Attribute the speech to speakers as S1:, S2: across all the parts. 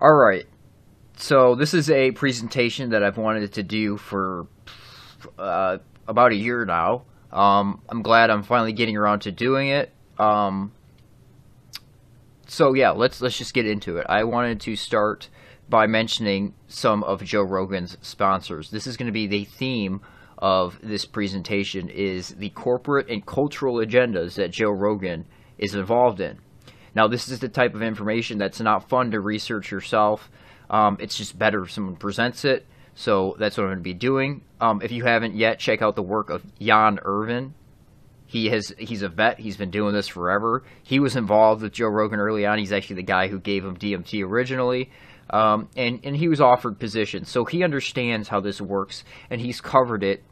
S1: All right. So this is a presentation that I've wanted to do for uh, about a year now. Um, I'm glad I'm finally getting around to doing it. Um, so yeah, let's let's just get into it. I wanted to start by mentioning some of Joe Rogan's sponsors. This is going to be the theme of this presentation is the corporate and cultural agendas that Joe Rogan is involved in. Now, this is the type of information that's not fun to research yourself. Um, it's just better if someone presents it. So that's what I'm going to be doing. Um, if you haven't yet, check out the work of Jan Irvin. He has he's a vet. He's been doing this forever. He was involved with Joe Rogan early on. He's actually the guy who gave him DMT originally. Um, and, and he was offered positions. So he understands how this works, and he's covered it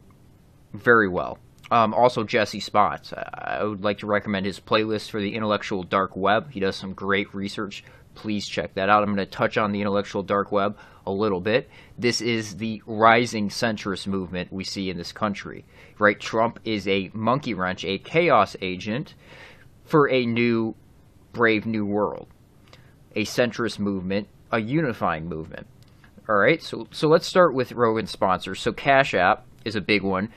S1: very well. Um, also, Jesse Spots. I would like to recommend his playlist for the intellectual dark web. He does some great research. Please check that out. I'm going to touch on the intellectual dark web a little bit. This is the rising centrist movement we see in this country. Right? Trump is a monkey wrench, a chaos agent for a new, brave new world. A centrist movement, a unifying movement. All right, so so let's start with Rogan's sponsors. So Cash App is a big one.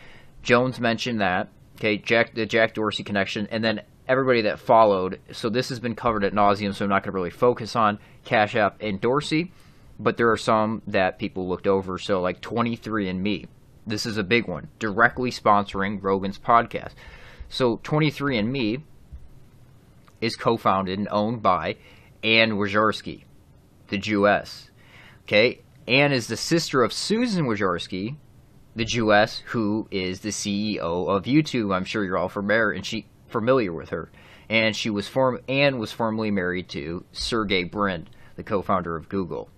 S1: Jones mentioned that. Okay, Jack the Jack Dorsey connection, and then everybody that followed. So this has been covered at nauseum, so I'm not going to really focus on Cash App and Dorsey, but there are some that people looked over. So like 23andMe, this is a big one, directly sponsoring Rogan's podcast. So 23andMe is co-founded and owned by Anne Wojcicki, the Jewess. Okay, Anne is the sister of Susan Wojcicki, the Jewess who is the CEO of YouTube. I'm sure you're all familiar and she familiar with her. And she was form Anne was formerly married to Sergey Brin, the co-founder of Google.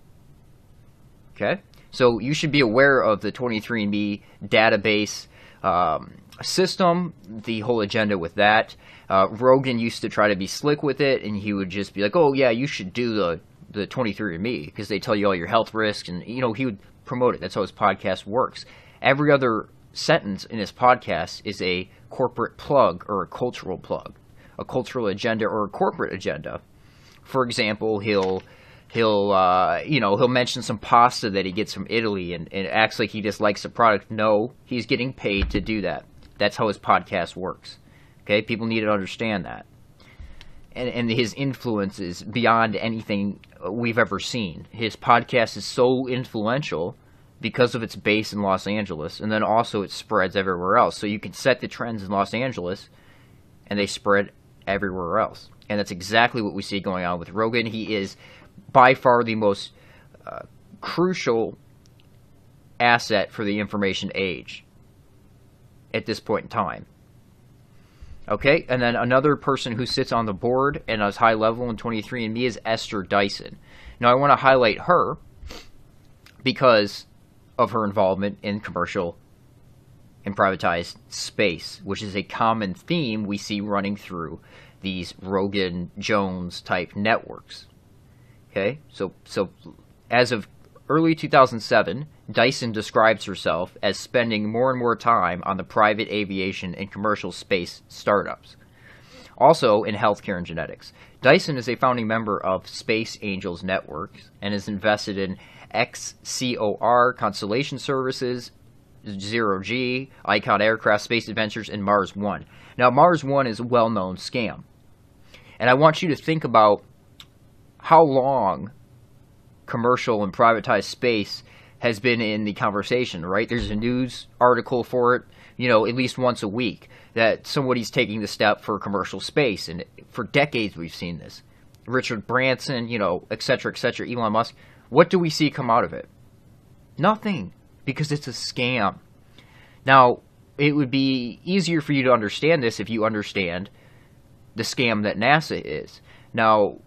S1: Okay, so you should be aware of the 23andMe database um, system, the whole agenda with that. Uh, Rogan used to try to be slick with it, and he would just be like, "Oh yeah, you should do the the 23andMe because they tell you all your health risks," and you know he would promote it. That's how his podcast works every other sentence in his podcast is a corporate plug or a cultural plug, a cultural agenda or a corporate agenda. For example, he'll he'll uh, you know he'll mention some pasta that he gets from Italy and, and acts like he just likes the product. No, he's getting paid to do that. That's how his podcast works. Okay, people need to understand that. And, and his influence is beyond anything we've ever seen. His podcast is so influential because of its base in Los Angeles, and then also it spreads everywhere else. So you can set the trends in Los Angeles, and they spread everywhere else. And that's exactly what we see going on with Rogan. He is by far the most uh, crucial asset for the information age at this point in time. Okay, and then another person who sits on the board and is high level in 23andMe is Esther Dyson. Now, I want to highlight her because of her involvement in commercial and privatized space, which is a common theme we see running through these Rogan Jones type networks. Okay, so so as of early 2007, Dyson describes herself as spending more and more time on the private aviation and commercial space startups. Also in healthcare and genetics. Dyson is a founding member of Space Angels Networks and is invested in XCOR Constellation Services, Zero G, Icon Aircraft Space Adventures, and Mars One. Now, Mars One is a well known scam. And I want you to think about how long commercial and privatized space has been in the conversation, right? There's a news article for it, you know, at least once a week that somebody's taking the step for commercial space. And for decades, we've seen this. Richard Branson, you know, et cetera, et cetera, Elon Musk. What do we see come out of it? Nothing, because it's a scam. Now, it would be easier for you to understand this if you understand the scam that NASA is. Now,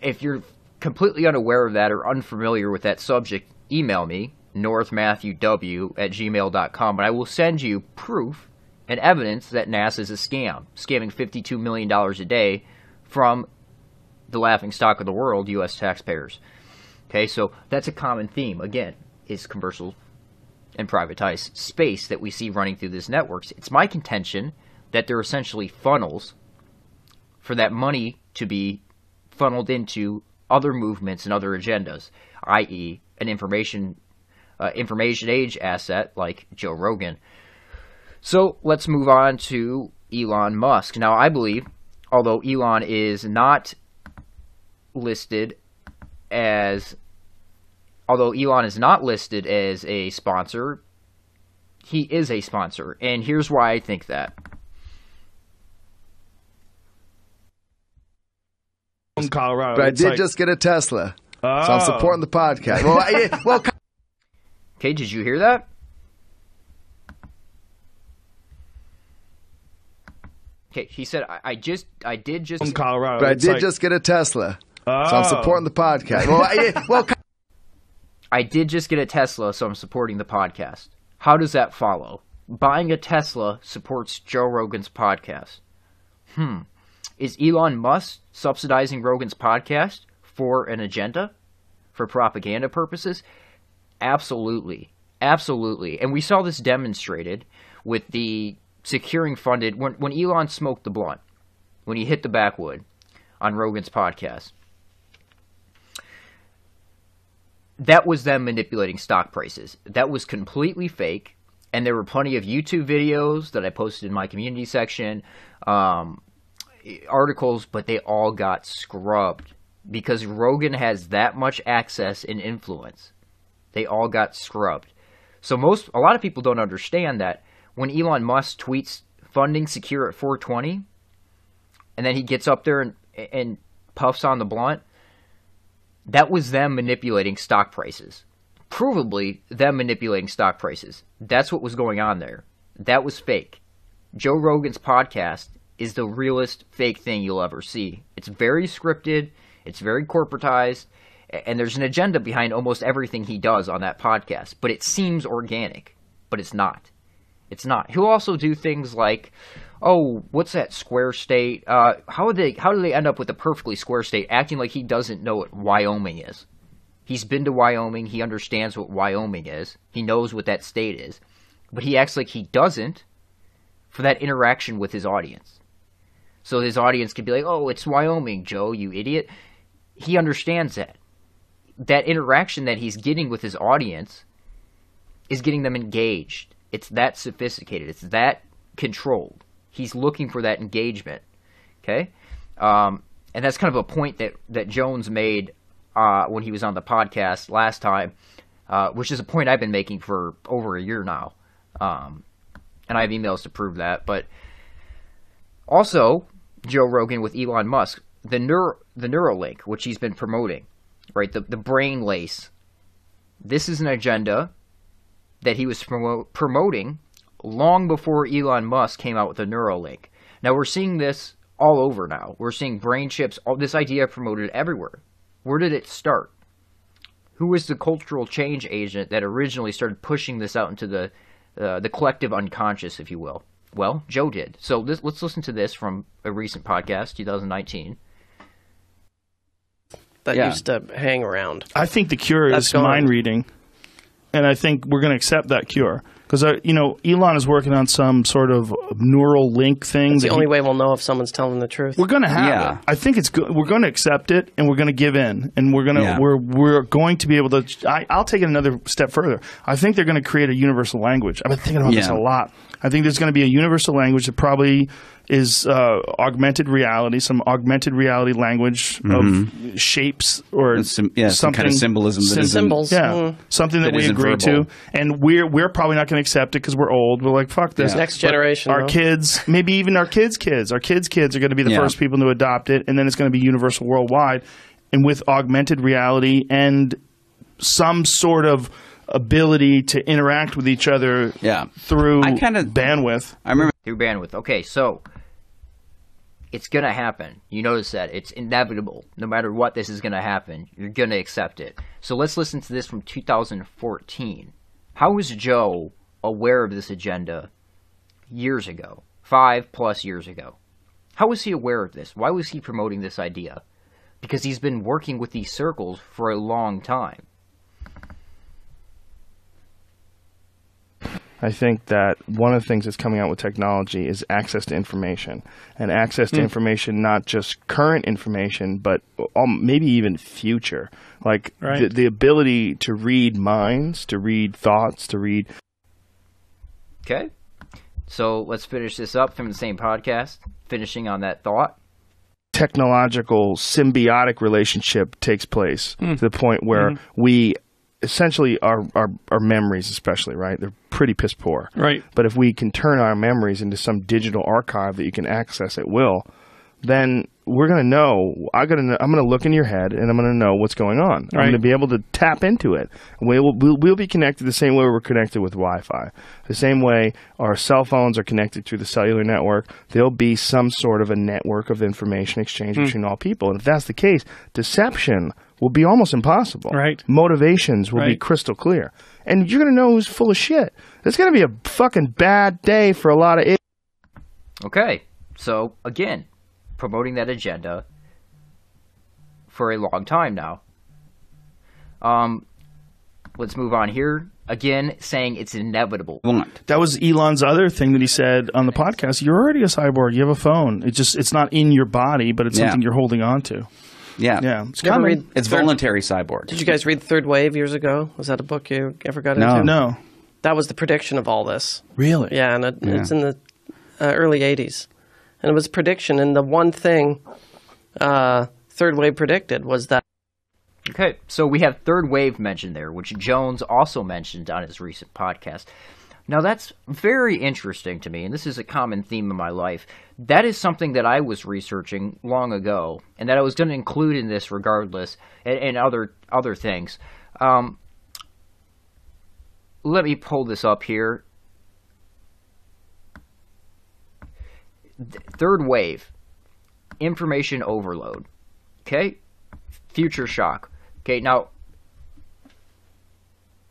S1: if you're completely unaware of that or unfamiliar with that subject, email me, northmattheww at gmail.com, and I will send you proof and evidence that NASA is a scam, scamming $52 million a day from the laughing stock of the world, U.S. taxpayers. Okay, so that's a common theme. Again, is commercial and privatized space that we see running through these networks. It's my contention that they're essentially funnels for that money to be funneled into other movements and other agendas, i.e., an information uh, information age asset like Joe Rogan. So let's move on to Elon Musk. Now, I believe, although Elon is not listed as, although Elon is not listed as a sponsor, he is a sponsor. And here's why I think that.
S2: Colorado.
S3: But I did
S2: like-
S3: just get a Tesla, so
S2: Oh.
S3: I'm supporting the podcast. Well, I, well,
S1: Okay, did you hear that? Okay, he said, I, I just, I did just.
S2: from Colorado.
S3: but I did
S2: like-
S3: just get a Tesla, so
S2: Oh.
S3: I'm supporting the podcast. Well, I, well,
S1: I did just get a Tesla, so I'm supporting the podcast. How does that follow? Buying a Tesla supports Joe Rogan's podcast. Hmm. Is Elon Musk subsidizing Rogan's podcast for an agenda? For propaganda purposes? Absolutely. Absolutely. And we saw this demonstrated with the securing funded when when Elon smoked the blunt, when he hit the backwood on Rogan's podcast. That was them manipulating stock prices. That was completely fake. And there were plenty of YouTube videos that I posted in my community section, um, articles, but they all got scrubbed because Rogan has that much access and influence. They all got scrubbed. So most, a lot of people don't understand that when Elon Musk tweets funding secure at 420, and then he gets up there and and puffs on the blunt, that was them manipulating stock prices. Provably, them manipulating stock prices. That's what was going on there. That was fake. Joe Rogan's podcast is the realest fake thing you'll ever see. It's very scripted, it's very corporatized, and there's an agenda behind almost everything he does on that podcast. But it seems organic, but it's not. It's not. He'll also do things like, oh, what's that square state? Uh, how did they how do they end up with a perfectly square state, acting like he doesn't know what Wyoming is? He's been to Wyoming. He understands what Wyoming is. He knows what that state is, but he acts like he doesn't for that interaction with his audience. So his audience could be like, "Oh, it's Wyoming, Joe, you idiot." He understands that. That interaction that he's getting with his audience is getting them engaged. It's that sophisticated. It's that controlled. He's looking for that engagement. Okay, um, and that's kind of a point that that Jones made uh, when he was on the podcast last time, uh, which is a point I've been making for over a year now, um, and I have emails to prove that. But also, Joe Rogan with Elon Musk, the neuro the Neuralink, which he's been promoting, right? The the brain lace. This is an agenda that he was promo- promoting long before Elon Musk came out with the Neuralink. Now we're seeing this all over now. We're seeing brain chips, all this idea promoted everywhere. Where did it start? Who was the cultural change agent that originally started pushing this out into the uh, the collective unconscious, if you will? Well, Joe did. So this, let's listen to this from a recent podcast, 2019.
S4: that
S5: Yeah.
S4: used to hang around.
S2: I think the cure
S4: That's
S2: is
S4: gone.
S2: mind reading, and I think we're going to accept that cure because you know Elon is working on some sort of neural link thing.
S4: It's
S2: that
S4: the
S2: he-
S4: only way we'll know if someone's telling the truth.
S2: We're going to have
S5: Yeah.
S2: it. I think it's good. We're going to accept it, and we're going to give in, and we're going to
S5: Yeah.
S2: we're we're going to be able to. I, I'll take it another step further. I think they're going to create a universal language. I've been thinking about this a lot. I think there's going to be a universal language that probably is uh, augmented reality, some augmented reality language of shapes or
S5: And some- yeah, some kind of
S2: something-
S5: symbolism that
S4: Symbols.
S2: yeah,
S4: Mm.
S2: something that,
S5: That
S2: we agree
S5: verbal.
S2: to, and we're we're probably not going to accept it because we're old. We're like, fuck this.
S5: Yeah.
S4: Next
S2: But
S4: generation,
S2: our
S4: though.
S2: kids, maybe even our kids' kids, our kids' kids are going to be the
S5: Yeah.
S2: first people to adopt it, and then it's going to be universal worldwide, and with augmented reality and some sort of ability to interact with each other
S5: Yeah.
S2: through
S5: I kinda-
S2: bandwidth.
S5: I remember
S1: through bandwidth. Okay, so it's gonna happen. You notice that it's inevitable. No matter what, this is gonna happen. You're gonna accept it. So let's listen to this from 2014. How was Joe aware of this agenda years ago, five plus years ago? How was he aware of this? Why was he promoting this idea? Because he's been working with these circles for a long time.
S2: I think that one of the things that's coming out with technology is access to information, and access to
S5: Hmm.
S2: information, not just current information, but um, maybe even future. Like
S5: Right.
S2: the, the ability to read minds, to read thoughts, to read
S1: Okay. So let's finish this up from the same podcast, finishing on that thought.
S2: technological symbiotic relationship takes place
S5: Hmm.
S2: to the point where
S5: Mm-hmm.
S2: we essentially our, our our memories especially right they're pretty piss poor
S5: Right.
S2: but if we can turn our memories into some digital archive that you can access at will then we're going to know I got to I'm going to look in your head and I'm going to know what's going on. I'm going to be able to tap into it. We will we'll, we'll be connected the same way we're connected with Wi-Fi. The same way our cell phones are connected through the cellular network, there'll be some sort of a network of information exchange
S5: Hmm.
S2: between all people. And if that's the case, deception will be almost impossible.
S5: Right.
S2: Motivations will be crystal clear. And you're going to know who's full of shit. It's going to be a fucking bad day for a lot of idiots.
S1: Okay. So again, promoting that agenda for a long time now. Um, let's move on here. Again, saying it's inevitable.
S2: That was Elon's other thing that he said on the podcast. You're already a cyborg. You have a phone. It's just it's not in your body, but it's
S6: Yeah.
S2: something you're holding on to.
S6: Yeah.
S2: Yeah, it's
S4: You
S2: coming.
S4: read
S6: It's
S4: Third-
S6: voluntary cyborg.
S4: Did you guys read Third Wave years ago? Was that a book you ever got
S6: No.
S4: into?
S2: No,
S4: That was the prediction of all this.
S2: really.
S4: Yeah, and it, it's in the uh, early 80s. And it was prediction. And the one thing uh, Third Wave predicted was that
S1: Okay, so we have third wave mentioned there, which Jones also mentioned on his recent podcast. Now that's very interesting to me, and this is a common theme in my life. That is something that I was researching long ago, and that I was going to include in this regardless, and, and other other things. Um, let me pull this up here. Th- Third wave, information overload. Okay, future shock. Okay, now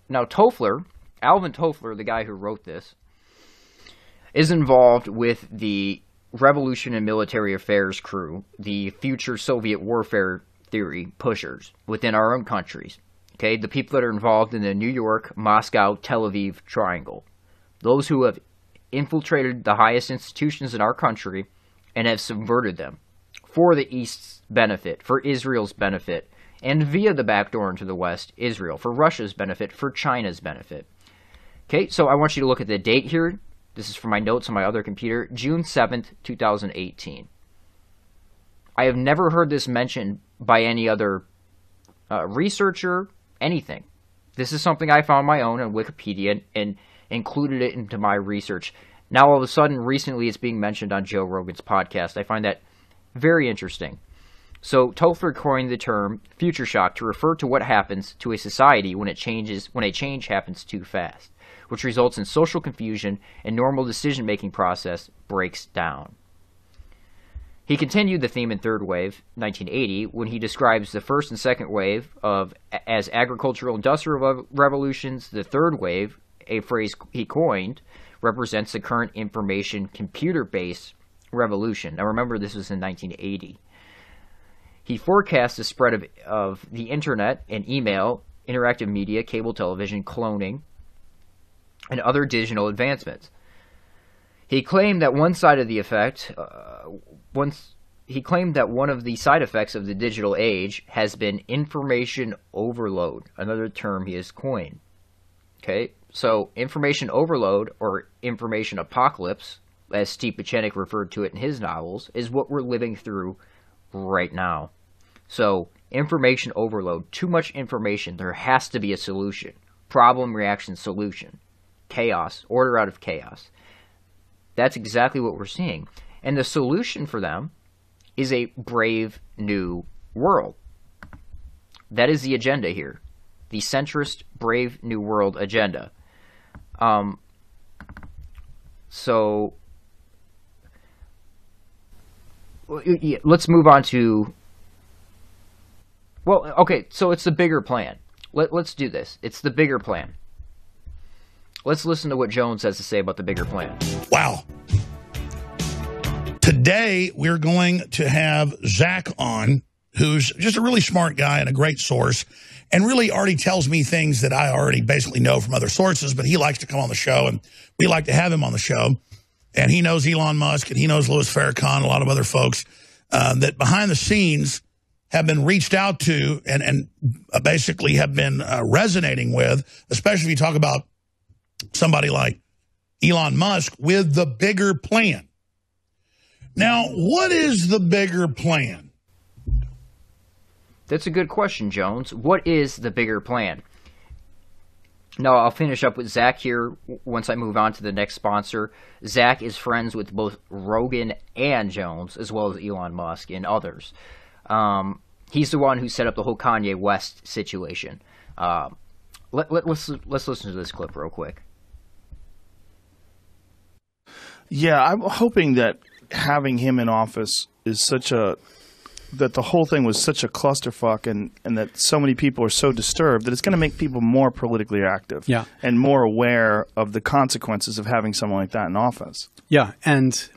S1: now Toffler, Alvin Toffler, the guy who wrote this, is involved with the Revolution and Military Affairs crew, the future Soviet warfare theory pushers within our own countries. Okay, the people that are involved in the New York, Moscow, Tel Aviv triangle. Those who have infiltrated the highest institutions in our country and have subverted them for the East's benefit, for Israel's benefit, and via the back door into the West, Israel, for Russia's benefit, for China's benefit. Okay, so I want you to look at the date here. This is from my notes on my other computer, June 7th, 2018. I have never heard this mentioned by any other uh, researcher, anything. This is something I found my own on Wikipedia and, included it into my research. Now, all of a sudden, recently it's being mentioned on Joe Rogan's podcast. I find that very interesting. So Toffler coined the term future shock to refer to what happens to a society when it changes when a change happens too fast, which results in social confusion and normal decision-making process breaks down. He continued the theme in Third Wave, 1980, when he describes the first and second wave of as agricultural industrial revolutions. The third wave, a phrase he coined, represents the current information computer-based revolution. Now remember, this was in 1980. He forecasts the spread of, of the internet and email, interactive media, cable television, cloning, and other digital advancements. He claimed that one side of the effect, uh, once he claimed that one of the side effects of the digital age has been information overload, another term he has coined. Okay, so information overload or information apocalypse, as Steve Pieczenik referred to it in his novels, is what we're living through right now. So, information overload, too much information, there has to be a solution. Problem, reaction, solution. Chaos, order out of chaos. That's exactly what we're seeing. And the solution for them is a brave new world. That is the agenda here. The centrist, brave new world agenda. Um, so, let's move on to. Well, okay, so it's the bigger plan. Let, let's do this. It's the bigger plan. Let's listen to what Jones has to say about the bigger plan.
S7: Wow. Today, we're going to have Zach on
S5: who's just a really smart guy and a great source, and really already tells me things that I already basically know from other sources. But he likes to come on the show, and we like to have him on the show. And he knows Elon Musk, and he knows Louis Farrakhan, a lot of other folks uh, that behind the scenes have been reached out to and, and basically have been uh, resonating with, especially if you talk about somebody like Elon Musk with the bigger plan. Now, what is the bigger plan?
S1: That's a good question, Jones. What is the bigger plan? Now, I'll finish up with Zach here once I move on to the next sponsor. Zach is friends with both Rogan and Jones, as well as Elon Musk and others. Um, he's the one who set up the whole Kanye West situation. Uh, let, let, let's let's listen to this clip real quick.
S2: Yeah, I'm hoping that having him in office is such a that the whole thing was such a clusterfuck and, and that so many people are so disturbed that it's going to make people more politically active
S6: Yeah.
S2: and more aware of the consequences of having someone like that in office.
S6: Yeah, and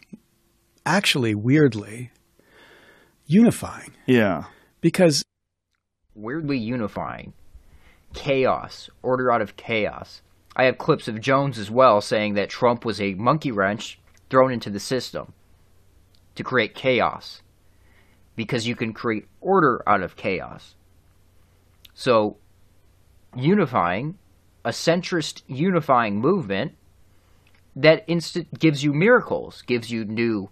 S6: actually, weirdly, unifying
S2: Yeah.
S6: because
S1: weirdly unifying. Chaos, order out of chaos. I have clips of Jones as well saying that Trump was a monkey wrench thrown into the system to create chaos because you can create order out of chaos. So, unifying, a centrist unifying movement that instant gives you miracles, gives you new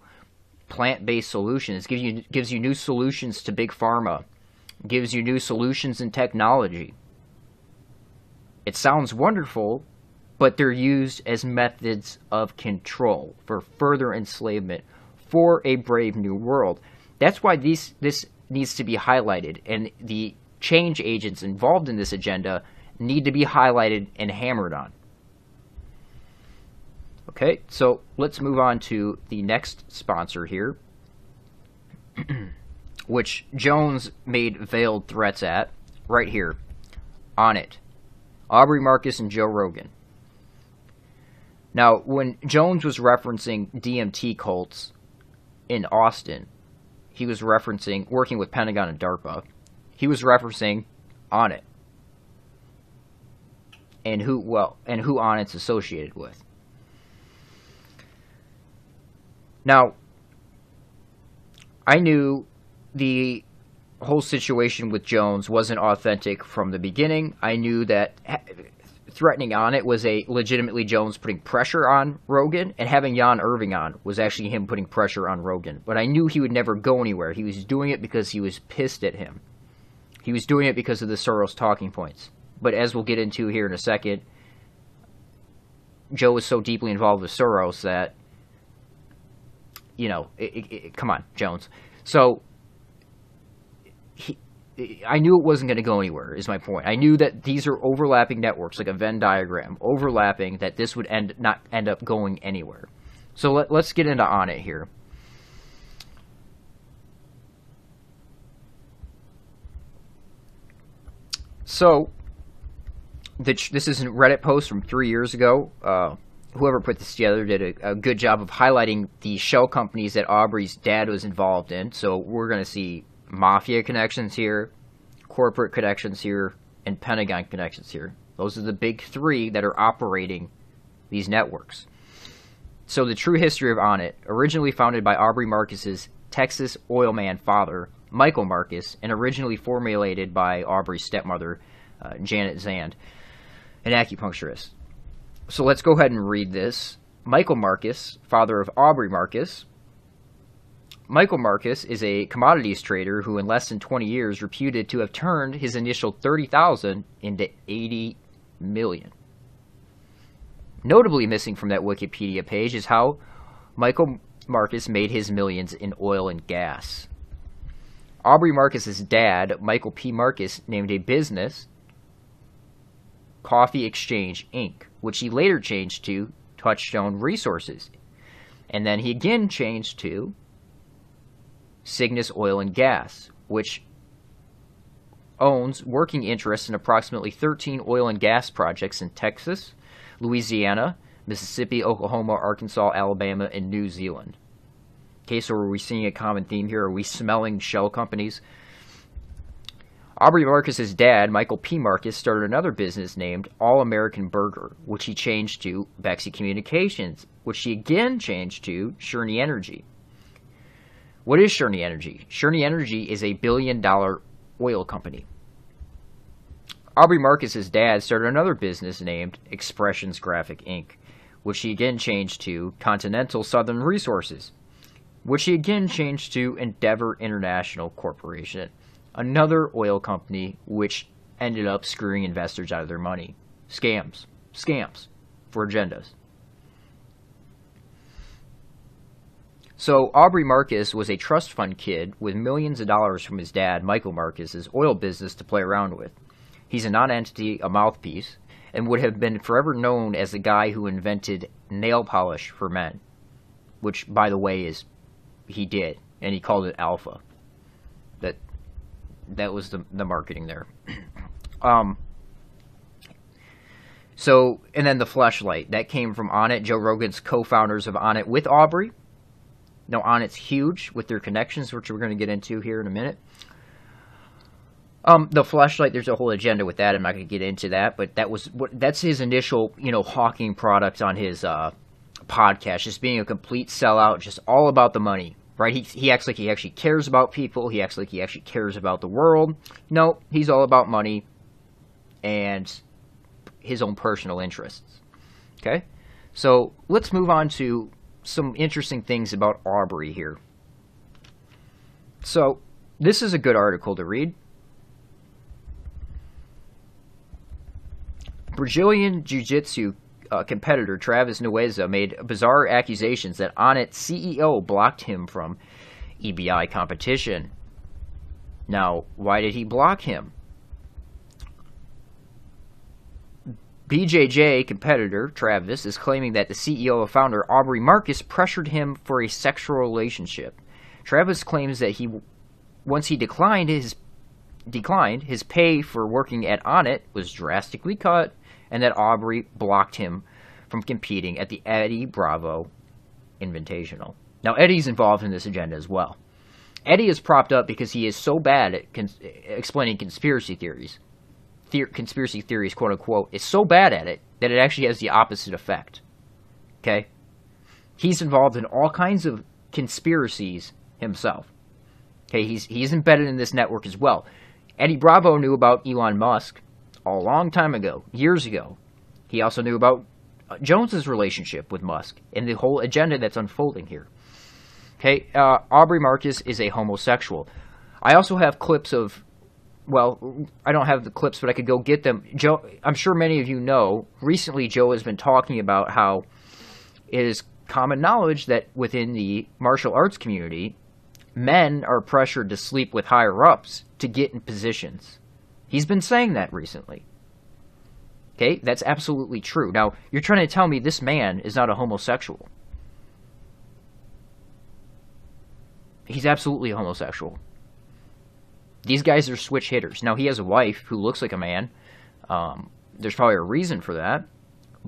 S1: plant-based solutions, gives you gives you new solutions to big pharma, gives you new solutions in technology. It sounds wonderful, but they're used as methods of control for further enslavement for a brave new world. That's why these this needs to be highlighted and the change agents involved in this agenda need to be highlighted and hammered on. Okay, so let's move on to the next sponsor here, which Jones made veiled threats at right here Onnit. Aubrey Marcus and Joe Rogan. Now, when Jones was referencing DMT cults in Austin, he was referencing working with Pentagon and DARPA. He was referencing Onnit. And who well and who Onnit's associated with. Now, I knew the whole situation with Jones wasn't authentic from the beginning. I knew that ha- threatening Onnit was a legitimately Jones putting pressure on Rogan, and having Jan Irvin on was actually him putting pressure on Rogan. But I knew he would never go anywhere. He was doing it because he was pissed at him. He was doing it because of the Soros talking points. But as we'll get into here in a second, Joe was so deeply involved with Soros that, you know, it, it, it, come on, Jones. So he, I knew it wasn't going to go anywhere. Is my point. I knew that these are overlapping networks, like a Venn diagram, overlapping. That this would end not end up going anywhere. So let, let's get into Onnit here. So, this is a Reddit post from three years ago. Uh, whoever put this together did a, a, good job of highlighting the shell companies that Aubrey's dad was involved in. So we're going to see mafia connections here, corporate connections here, and Pentagon connections here. Those are the big three that are operating these networks. So the true history of Onnit, originally founded by Aubrey Marcus's Texas oil man father, Michael Marcus, and originally formulated by Aubrey's stepmother, uh, Janet Zand, an acupuncturist. So let's go ahead and read this. Michael Marcus, father of Aubrey Marcus. Michael Marcus is a commodities trader who in less than 20 years reputed to have turned his initial 30,000 into 80 million. Notably missing from that Wikipedia page is how Michael Marcus made his millions in oil and gas. Aubrey Marcus's dad, Michael P. Marcus, named a business Coffee Exchange Inc., which he later changed to Touchstone Resources. And then he again changed to Cygnus Oil and Gas, which owns working interests in approximately 13 oil and gas projects in Texas, Louisiana, Mississippi, Oklahoma, Arkansas, Alabama, and New Zealand. Okay, so are we seeing a common theme here? Are we smelling shell companies? Aubrey Marcus's dad, Michael P. Marcus, started another business named All American Burger, which he changed to Bexy Communications, which he again changed to Cheniere Energy. What is Cheniere Energy? Cheniere Energy is a billion dollar oil company. Aubrey Marcus's dad started another business named Expressions Graphic Inc., which he again changed to Continental Southern Resources, which he again changed to Endeavor International Corporation, another oil company which ended up screwing investors out of their money. Scams. Scams for agendas. So Aubrey Marcus was a trust fund kid with millions of dollars from his dad, Michael Marcus's oil business to play around with. He's a non-entity, a mouthpiece, and would have been forever known as the guy who invented nail polish for men, which, by the way, is he did, and he called it Alpha. That that was the the marketing there. um. So, and then the flashlight that came from Onnit, Joe Rogan's co-founders of Onnit with Aubrey. Now, Onnit's huge with their connections, which we're going to get into here in a minute. Um, the flashlight, there's a whole agenda with that. I'm not going to get into that, but that was what that's his initial, you know, hawking product on his uh, podcast, just being a complete sellout, just all about the money, right? He he acts like he actually cares about people. He acts like he actually cares about the world. No, he's all about money and his own personal interests. Okay, so let's move on to some interesting things about Aubrey here. So this is a good article to read. Brazilian Jiu Jitsu uh, competitor Travis Nueza made bizarre accusations that Onnit CEO blocked him from EBI competition. Now, why did he block him? BJJ competitor Travis is claiming that the CEO and founder Aubrey Marcus pressured him for a sexual relationship. Travis claims that he once he declined his declined his pay for working at Onnit was drastically cut and that Aubrey blocked him from competing at the Eddie Bravo Invitational. Now, Eddie's involved in this agenda as well. Eddie is propped up because he is so bad at cons- explaining conspiracy theories. The- conspiracy theories, quote unquote, is so bad at it that it actually has the opposite effect. Okay? He's involved in all kinds of conspiracies himself. Okay, he's he's embedded in this network as well. Eddie Bravo knew about Elon Musk a long time ago, years ago. He also knew about uh, Jones's relationship with Musk and the whole agenda that's unfolding here. Okay, uh, Aubrey Marcus is a homosexual. I also have clips of, well, I don't have the clips, but I could go get them. Joe, I'm sure many of you know. Recently, Joe has been talking about how it is common knowledge that within the martial arts community, men are pressured to sleep with higher ups to get in positions. He's been saying that recently. Okay, that's absolutely true. Now, you're trying to tell me this man is not a homosexual. He's absolutely homosexual. These guys are switch hitters. Now, he has a wife who looks like a man. Um, there's probably a reason for that,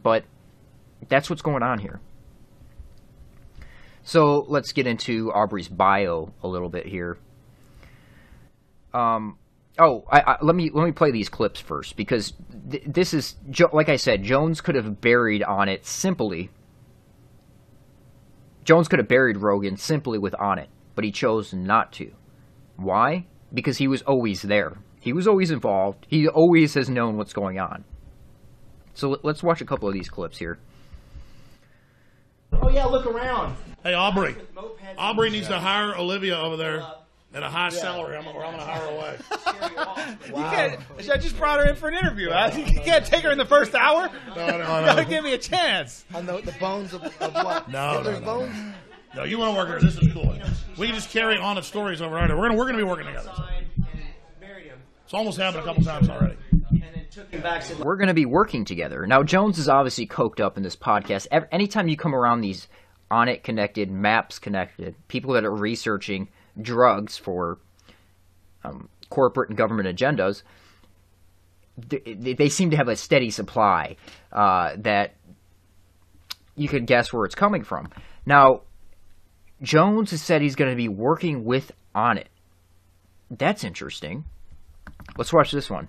S1: but that's what's going on here. So let's get into Aubrey's bio a little bit here. Um, oh, I, I, let me let me play these clips first because th- this is like I said, Jones could have buried Onnit simply. Jones could have buried Rogan simply with Onnit, but he chose not to. Why? Because he was always there. He was always involved. He always has known what's going on. So let's watch a couple of these clips here.
S7: Oh yeah, look around.
S5: Hey, Aubrey. Aubrey needs to hire Olivia over there at a high salary, I'm, or I'm going to hire her away.
S7: You can't, I just brought her in for an interview. huh? You can't take her in the first hour.
S5: No, no,
S7: You
S5: no.
S7: gotta give me a chance.
S3: On the, the bones of, of what?
S5: No,
S3: Hitler's
S5: no, no.
S3: bones?
S5: No, you want to work here. This is cool. We can just carry on the stories over there. We're gonna we're gonna be working together. It's almost happened a couple times already.
S1: We're going to be working together. Now, Jones is obviously coked up in this podcast. Ev- Anytime you come around these Onnit connected, maps connected, people that are researching drugs for um, corporate and government agendas, th- they seem to have a steady supply uh, that you could guess where it's coming from. Now, Jones has said he's going to be working with Onnit. That's interesting. Let's watch this one.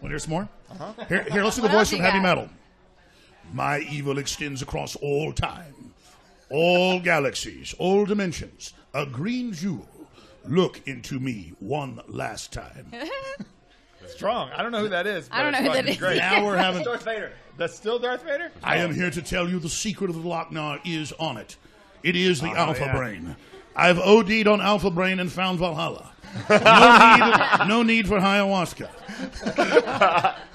S5: Want to hear some more? Uh-huh. Here, here, let's do the voice
S8: you
S5: from heavy
S8: got?
S5: metal. My evil extends across all time, all galaxies, all dimensions. A green jewel. Look into me one last time.
S7: Strong. I don't know who that is.
S8: I don't know who
S7: it's
S8: that
S7: fucking
S8: is.
S7: Great.
S5: Now we're having.
S7: Darth Vader. That's still Darth Vader.
S5: I am here to tell you the secret of the Loc-Nar is Onnit. It is the oh, Alpha
S2: yeah.
S5: Brain. I've OD'd on Alpha Brain and found Valhalla. No need, no need for ayahuasca.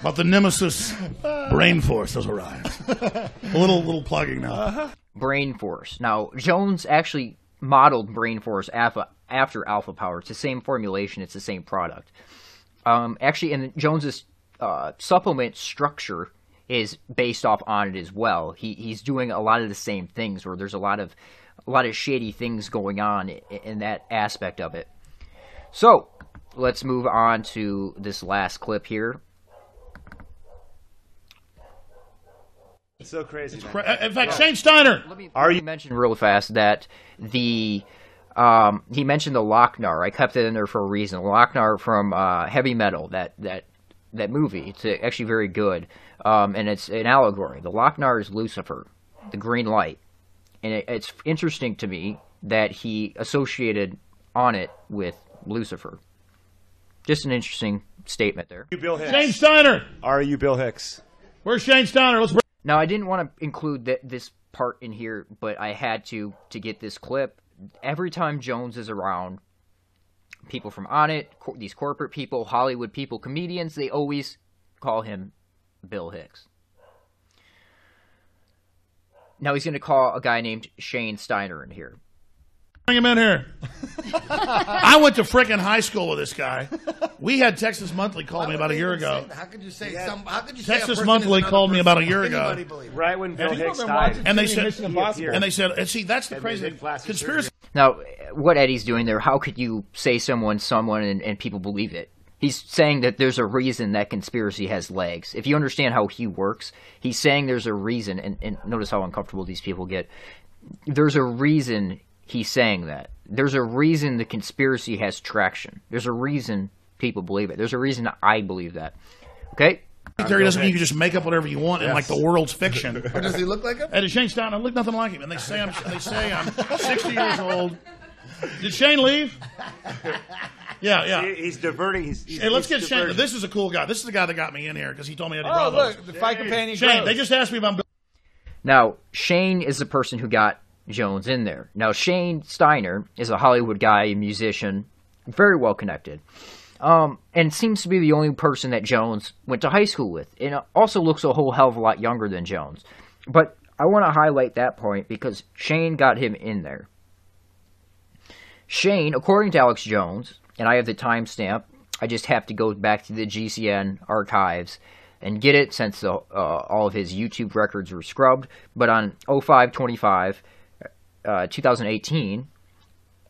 S5: but the Nemesis Brain Force has arrived. A little, little plugging now. Uh-huh.
S1: Brain Force. Now, Jones actually modeled Brain Force alpha, after Alpha Power. It's the same formulation, it's the same product. Um, actually, and Jones's uh, supplement structure is based off Onnit as well. He he's doing a lot of the same things, where there's a lot of a lot of shady things going on in, in that aspect of it. So, let's move on to this last clip here.
S9: It's so crazy. man.
S5: Cra- In fact, Shane Steiner.
S1: Let me,
S9: Are
S1: let me
S9: you-
S1: mention real fast that the um, he mentioned the Loc-Nar. I kept it in there for a reason. Loc-Nar from uh, Heavy Metal, that that that movie. It's uh, actually very good, um, and it's an allegory. The Loc-Nar is Lucifer, the green light, and it, it's interesting to me that he associated Onnit with Lucifer. Just an interesting statement there.
S9: You Bill Hicks.
S5: Shane Steiner.
S9: Are you Bill Hicks?
S5: Where's Shane Steiner? Let's.
S1: Now, I didn't want to include th- this part in here, but I had to to get this clip. Every time Jones is around, people from Onnit, these corporate people, Hollywood people, comedians, they always call him Bill Hicks. Now he's going to call a guy named Shane Steiner in here.
S5: Bring him in here. I went to frickin' high school with this guy. We had Texas Monthly call me about a year ago.
S3: How could you say some? How could you say
S5: Texas
S3: person
S5: Monthly called me about a year ago.
S3: Anybody believe it?
S9: Right when Bill
S7: Have
S9: Hicks died.
S5: And they said-
S7: many Mission Impossible?
S5: And they said, and see, that's the
S9: And they
S5: crazy
S9: did
S5: conspiracy.
S1: Now, what Eddie's doing there, how could you say someone, someone, and, and people believe it? He's saying that there's a reason that conspiracy has legs. If you understand how he works, he's saying there's a reason, and, and notice how uncomfortable these people get. There's a reason he's saying that. There's a reason the conspiracy has traction. There's a reason people believe it. There's a reason I believe that. Okay?
S5: Theory doesn't mean you can just make up whatever you want and like the world's fiction.
S3: Or does he look like him?
S5: Eddie Shane Steiner, I look nothing like him, and they say I'm they say I'm 60 years old. Did Shane leave? Yeah, yeah.
S9: He- He's diverting. He's, he's
S5: Hey, let's
S9: he's
S5: get Shane. This is a cool guy. This is the guy that got me in here because he told me Eddie
S7: Oh,
S5: Bravo.
S7: look, the fight companion.
S5: Shane,
S7: grows.
S5: they just asked me about.
S1: Now, Shane is the person who got Jones in there. Now, Shane Steiner is a Hollywood guy, a musician, very well connected, um, and seems to be the only person that Jones went to high school with, and also looks a whole hell of a lot younger than Jones. But I want to highlight that point because Shane got him in there. Shane, according to Alex Jones, and I have the timestamp, I just have to go back to the GCN archives and get it since the, uh, all of his YouTube records were scrubbed. But on 0525, uh, 2018,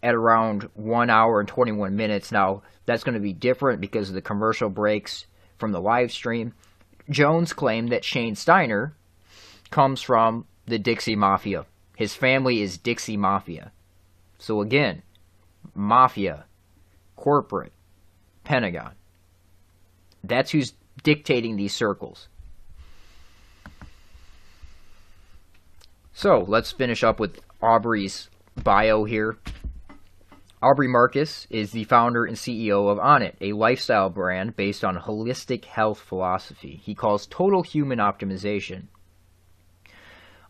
S1: at around 1 hour and 21 minutes, now that's going to be different because of the commercial breaks from the live stream. Jones claimed that Shane Steiner comes from the Dixie Mafia. His family is Dixie Mafia. So again, Mafia, corporate, Pentagon. That's who's dictating these circles. So let's finish up with Aubrey's bio here. Aubrey Marcus is the founder and CEO of Onnit, a lifestyle brand based on holistic health philosophy. He calls total human optimization.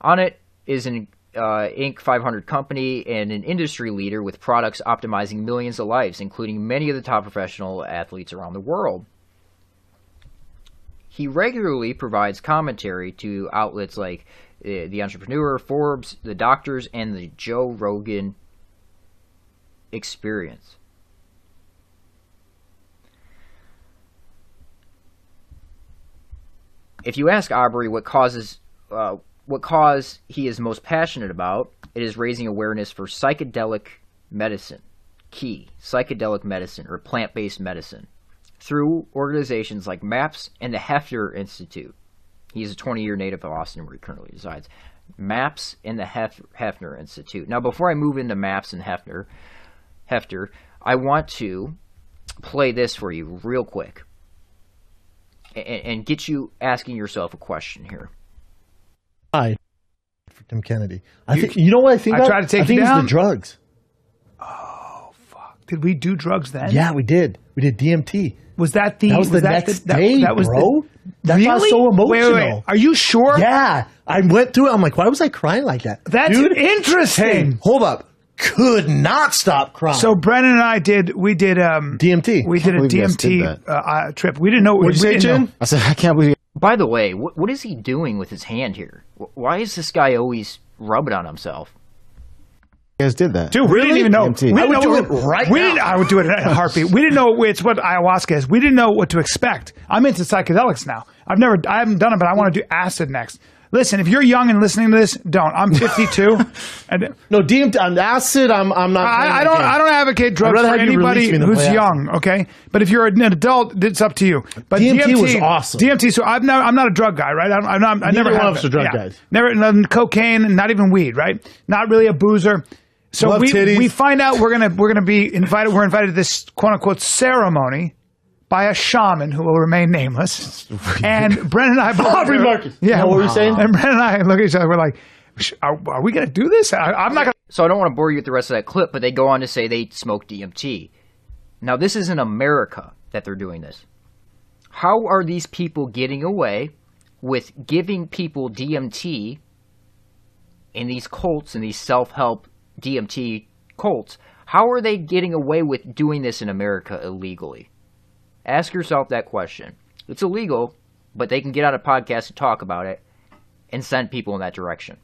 S1: Onnit is an uh, Inc. 500 company and an industry leader with products optimizing millions of lives, including many of the top professional athletes around the world. He regularly provides commentary to outlets like The Entrepreneur, Forbes, The Doctors, and the Joe Rogan Experience. If you ask Aubrey what causes uh, what cause he is most passionate about, it is raising awareness for psychedelic medicine, key psychedelic medicine or plant-based medicine, through organizations like MAPS and the Hefner Institute. He is a 20-year native of Austin, where he currently resides. MAPS and the Hef- Hefner Institute. Now, before I move into MAPS and Hefner, Hefter, I want to play this for you real quick and, and get you asking yourself a question here.
S8: Hi, for Tim Kennedy. I think you know what I think.
S6: I
S8: about?
S6: tried to take
S8: I think
S6: you
S8: it's
S6: down?
S8: the drugs. Oh fuck!
S6: Did we do drugs then?
S8: Yeah, we did. We did DMT.
S6: Was that the?
S8: That was the next
S6: that,
S8: day,
S6: that was
S8: bro.
S6: The,
S8: That's why I was so emotional.
S6: Wait, wait, wait. Are you sure?
S8: Yeah, I went through it. I'm like, why was I crying like that?
S6: That's
S8: Dude,
S6: interesting.
S8: Hey, hold up. Could not stop crying.
S6: So Brennan and I did. We did. Um,
S8: DMT.
S6: we did a
S10: believe you guys
S6: DMT
S10: did
S6: uh, uh, trip. We didn't know.
S8: What'd you
S6: we
S8: say,
S6: didn't know.
S8: Jen?
S10: I said, I can't believe
S1: By the way, what, what is he doing with his hand here? Why is this guy always rubbing on himself?
S10: You guys did that.
S6: Dude, we didn't even know.
S10: DMT.
S6: We didn't
S8: I would
S6: know
S8: do it right
S6: we
S8: now.
S6: Didn't, I would do it in a heartbeat. We didn't know it's what ayahuasca is. We didn't know what to expect. I'm into psychedelics now. I've never, I haven't done it, but I want to do acid next. Listen, if you're young and listening to this, don't. I'm 52, and
S8: no DMT. On acid, I'm. I'm not.
S6: I, I don't. I don't advocate drugs for anybody
S8: release me than
S6: who's young. Okay, but if you're an adult, it's up to you. But
S8: DMT was awesome.
S6: DMT. So I'm not. I'm not a drug guy, right? I'm, I'm not. I
S8: Neither
S6: never
S8: one
S6: have
S8: of us are drug
S6: Yeah.
S8: guys.
S6: Never. none cocaine, and not even weed. Right? Not really a boozer. So
S8: Love
S6: we
S8: titties.
S6: we find out we're gonna we're gonna be invited. We're invited to this quote unquote ceremony by a shaman who will remain nameless. and Brennan and I both.
S8: Aubrey Marcus.
S6: Yeah.
S8: What were you saying?
S6: And Brennan and I look at each other. We're like, are, are we gonna do this? I, I'm not gonna.
S1: So I don't want to bore you with the rest of that clip, but they go on to say they smoke DMT. Now, this is in America that they're doing this. How are these people getting away with giving people DMT in these cults and these self help DMT cults? How are they getting away with doing this in America illegally? Ask yourself that question. It's illegal, but they can get on a podcast and talk about it and send people in that direction.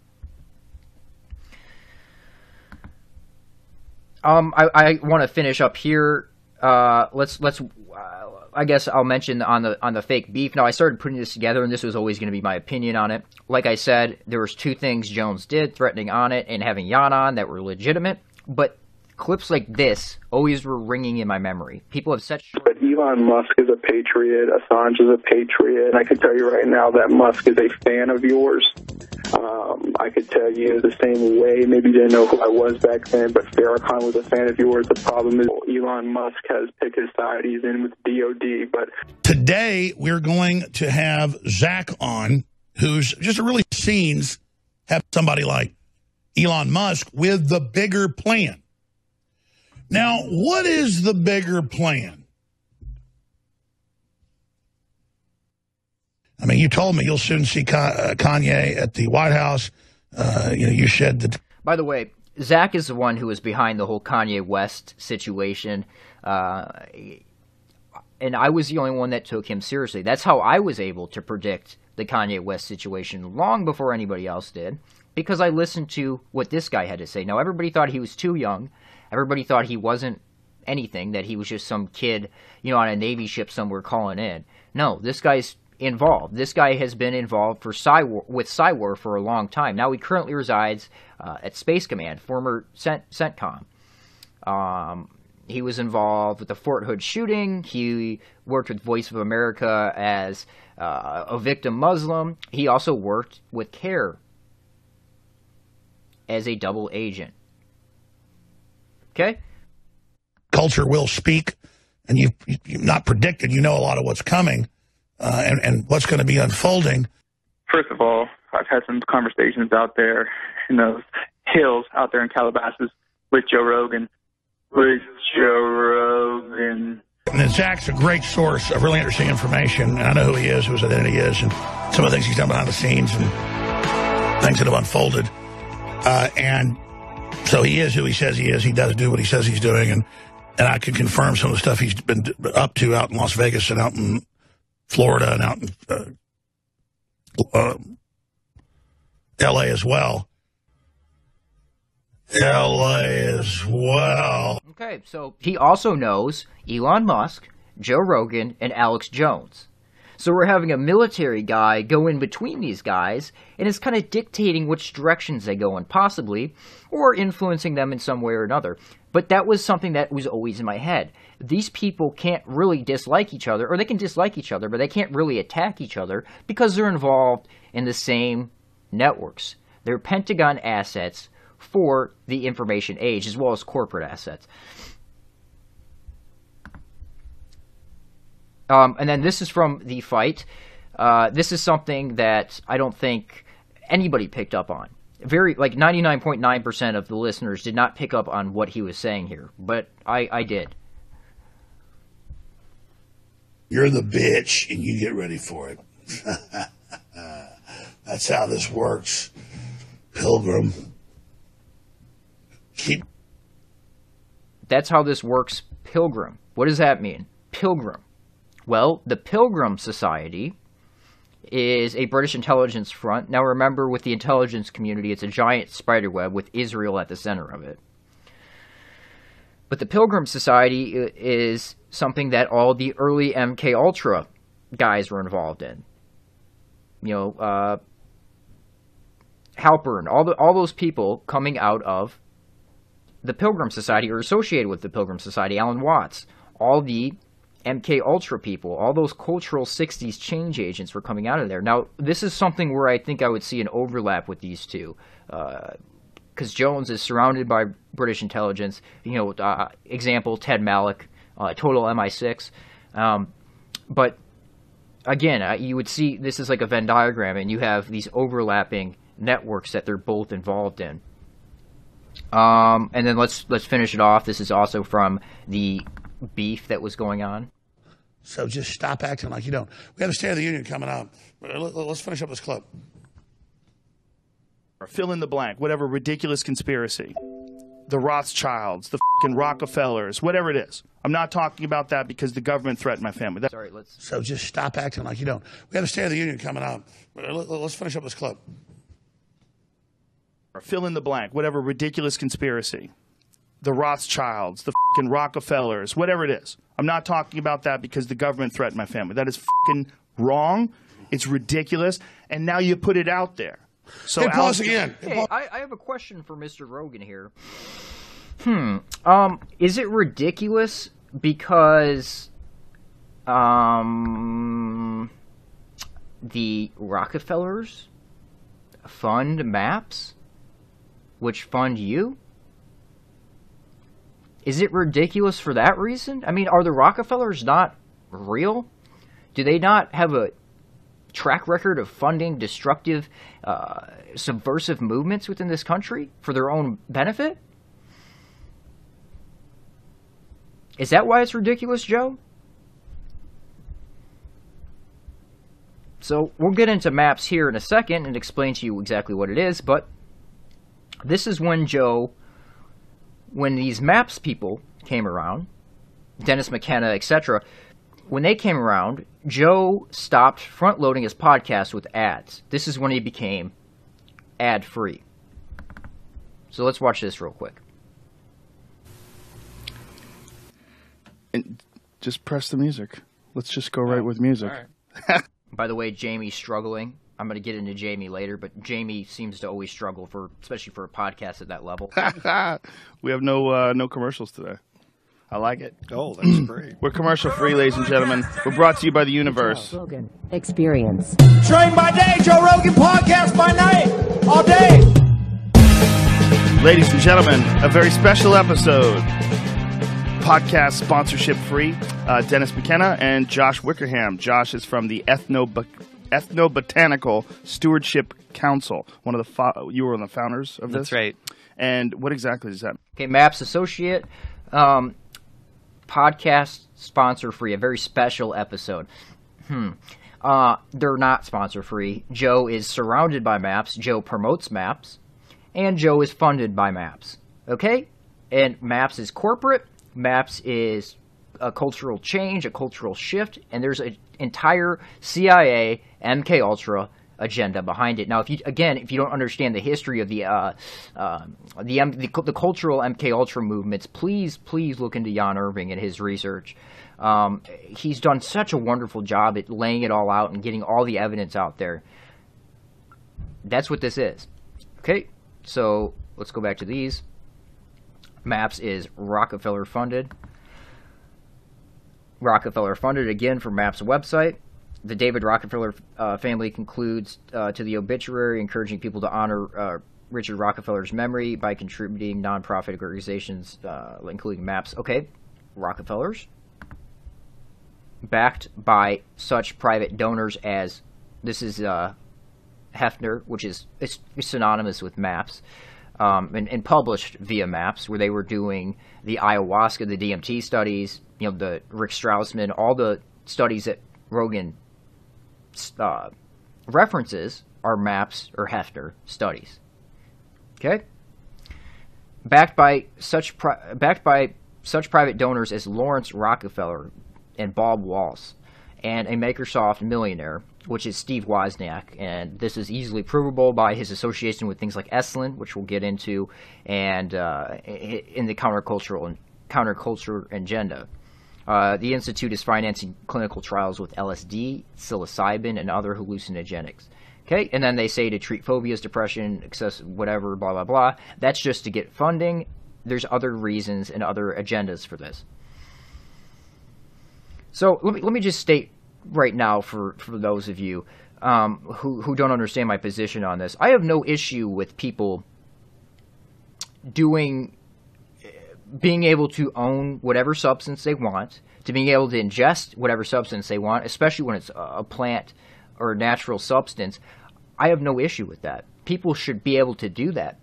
S1: Um, I, I want to finish up here. Uh, let's let's. I guess I'll mention on the on the fake beef. Now I started putting this together, and this was always going to be my opinion on it. Like I said, there was two things Jones did, threatening on it and having Jan on, that were legitimate. But clips like this always were ringing in my memory. People have such
S11: But Elon Musk is a patriot. Assange is a patriot. And I can tell you right now that Musk is a fan of yours. Um, I could tell you the same way. Maybe you didn't know who I was back then, but Farrakhan was a fan of yours. The problem is Elon Musk has picked his side. He's in with DOD, but
S5: Today, we're going to have Zach on, who's just really scenes have somebody like Elon Musk with the bigger plan. Now, what is the bigger plan? I mean, you told me you'll soon see uh, Kanye at the White House. Uh, you know, you said that
S1: By the way, Zach is the one who was behind the whole Kanye West situation. Uh, and I was the only one that took him seriously. That's how I was able to predict the Kanye West situation long before anybody else did, because I listened to what this guy had to say. Now, everybody thought he was too young. Everybody thought he wasn't anything, that he was just some kid, you know, on a Navy ship somewhere calling in. No, this guy's involved. This guy has been involved for Cywar, with Cywar for a long time. Now he currently resides uh, at Space Command, former Cent- CENTCOM. Um, he was involved with the Fort Hood shooting. He worked with Voice of America as uh, a victim Muslim. He also worked with CAIR as a double agent. Okay?
S5: culture will speak, and you've, you've not predicted. You know a lot of what's coming uh, and, and what's going to be unfolding.
S11: first of all, I've had some conversations out there in those hills out there in Calabasas with Joe Rogan. With Joe Rogan.
S5: And Zach's a great source of really interesting information, I know who he is, who his identity is, and some of the things he's done behind the scenes and things that have unfolded. Uh, and so he is who he says he is. He does do what he says he's doing, and and I can confirm some of the stuff he's been up to out in Las Vegas and out in Florida and out in uh, uh, L.A. as well. L.A. as well.
S1: Okay, so he also knows Elon Musk, Joe Rogan, and Alex Jones. So we're having a military guy go in between these guys, and is kind of dictating which directions they go in, possibly, or influencing them in some way or another. But that was something that was always in my head. These people can't really dislike each other, or they can dislike each other, but they can't really attack each other because they're involved in the same networks. They're Pentagon assets for the information age, as well as corporate assets. Um, and then this is from the fight. Uh, this is something that I don't think anybody picked up on. Very like 99.9% of the listeners did not pick up on what he was saying here, but I, I did.
S5: You're the bitch, and you get ready for it. That's how this works, Pilgrim. Keep
S1: That's how this works, Pilgrim. What does that mean? Pilgrim. Well, the Pilgrim Society is a British intelligence front. Now, remember, with the intelligence community, it's a giant spider web with Israel at the center of it. But the Pilgrim Society is something that all the early MK Ultra guys were involved in. You know, uh, Halpern, all the all those people coming out of the Pilgrim Society or associated with the Pilgrim Society, Alan Watts, all the MK Ultra people, all those cultural 60s change agents were coming out of there. Now, this is something where I think I would see an overlap with these two. Because Jones is surrounded by British intelligence. You know, uh, example, Ted Malloch, uh, total MI6. Um, but again, uh, you would see this is like a Venn diagram, and you have these overlapping networks that they're both involved in. Um, and then let's let's finish it off. This is also from the beef that was going on.
S5: So just stop acting like you don't. We have a State of the Union coming up. Let- Let's finish up this clip.
S2: fill in the blank, whatever ridiculous conspiracy. The Rothschilds, the fucking Rockefellers, whatever it is. I'm not talking about that because the government threatened my family. That-
S1: Sorry, let's.
S5: So just stop acting like you don't. We have a State of the Union coming up. Let- Let's finish up this clip.
S2: fill in the blank, whatever ridiculous conspiracy. The Rothschilds, the fucking Rockefellers, whatever it is. I'm not talking about that because the government threatened my family. That is fucking wrong. It's ridiculous. And now you put it out there. So
S5: hey, pause
S2: Alex-
S5: again.
S1: Hey, I, I have a question for Mr. Rogan here. Hmm. Um, is it ridiculous because um the Rockefellers fund maps which fund you? Is it ridiculous for that reason? I mean, are the Rockefellers not real? Do they not have a track record of funding destructive, uh, subversive movements within this country for their own benefit? Is that why it's ridiculous, Joe? So we'll get into maps here in a second and explain to you exactly what it is, but this is when Joe, when these maps people came around, Dennis McKenna, etc., when they came around, Joe stopped front loading his podcast with ads. This is when he became ad free. So let's watch this real quick.
S2: And just press the music. Let's just go right with music.
S1: By the way, Jamie's struggling. I'm going to get into Jamie later, but Jamie seems to always struggle for, especially for a podcast at that level.
S2: we have no uh, no commercials today. I like it.
S9: Oh, that's great.
S2: We're commercial free, ladies and gentlemen. We're brought to you by the universe.
S12: Rogan Experience.
S7: Train by day, Joe Rogan podcast by night, all day.
S2: Ladies and gentlemen, a very special episode. Podcast sponsorship free. Uh, Dennis McKenna and Josh Wickerham. Josh is from the Ethno Ethnobotanical Stewardship Council. One of the fo- you were one of the founders of this.
S13: That's right.
S2: And what exactly does that?
S1: Okay, Maps Associate, um, podcast sponsor free, a very special episode. Hmm. Uh, they're not sponsor free. Joe is surrounded by Maps. Joe promotes Maps, and Joe is funded by Maps. Okay, and Maps is corporate. Maps is a cultural change, a cultural shift, and there's an entire CIA MK Ultra agenda behind it. Now, if you again, if you don't understand the history of the uh, uh, the, M- the the cultural MK Ultra movements, please please look into Jan Irvin and his research. Um, he's done such a wonderful job at laying it all out and getting all the evidence out there. That's what this is. Okay, so let's go back to these. Maps is Rockefeller funded. Rockefeller funded again for Maps website. The David Rockefeller uh, family concludes uh, to the obituary, encouraging people to honor uh, Richard Rockefeller's memory by contributing nonprofit organizations, uh, including Maps. Okay, Rockefellers. backed by such private donors as this is uh, Heffter, which is synonymous with MAPS, um, and, and published via MAPS, where they were doing the ayahuasca, the DMT studies, you know, the Rick Strassman, all the studies that Rogan uh, references are MAPS or Heffter studies. Okay, backed by such pri- backed by such private donors as Laurance Rockefeller and Bob Wallace, and a Microsoft millionaire, which is Steve Wozniak. And this is easily provable by his association with things like Esalen, which we'll get into, and uh, in the countercultural and counterculture agenda. Uh, the institute is financing clinical trials with LSD, psilocybin, and other hallucinogenics. Okay, and then they say to treat phobias, depression, excess, whatever, blah blah blah. That's just to get funding. There's other reasons and other agendas for this. So let me let me just state right now for for those of you um, who who don't understand my position on this. I have no issue with people doing being able to own whatever substance they want, to being able to ingest whatever substance they want, especially when it's a plant or a natural substance. I have no issue with that. People should be able to do that.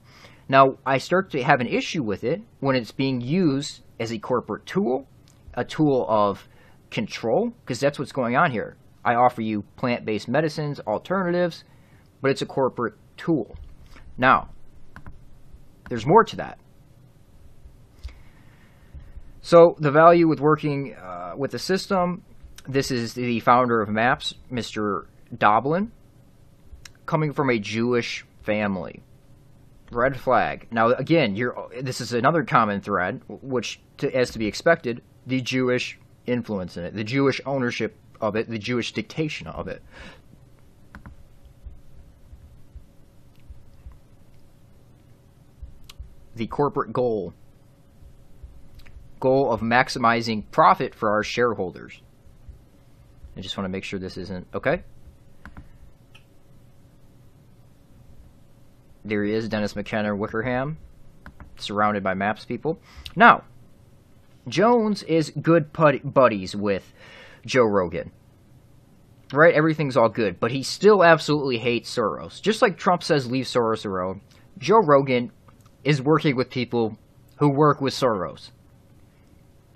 S1: Now, I start to have an issue with it when it's being used as a corporate tool, a tool of control, because that's what's going on here. I offer you plant based medicines, alternatives, but it's a corporate tool. Now, there's more to that. So, the value with working uh, with the system this is the founder of MAPS, Mr. Doblin, coming from a Jewish family. Red flag. Now, again, you're, this is another common thread, which, to, as to be expected, the Jewish influence in it, the Jewish ownership of it, the Jewish dictation of it. The corporate goal goal of maximizing profit for our shareholders. I just want to make sure this isn't okay. There he is, Dennis McKenna Wickerham, surrounded by maps people. Now, Jones is good buddies with Joe Rogan. Right? Everything's all good, but he still absolutely hates Soros. Just like Trump says leave Soros alone, Joe Rogan is working with people who work with Soros.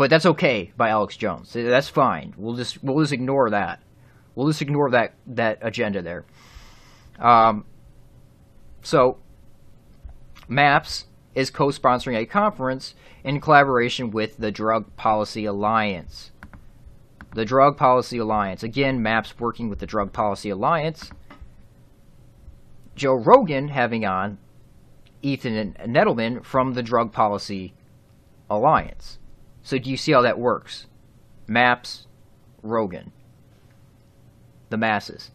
S1: But that's okay by Alex Jones. That's fine. We'll just we'll just ignore that. We'll just ignore that that agenda there. Um, so, Maps is co-sponsoring a conference in collaboration with the Drug Policy Alliance. The Drug Policy Alliance. Again, MAPS working with the Drug Policy Alliance. Joe Rogan having on Ethan Nadelmann from the Drug Policy Alliance. So do you see how that works? MAPS, Rogan. The masses.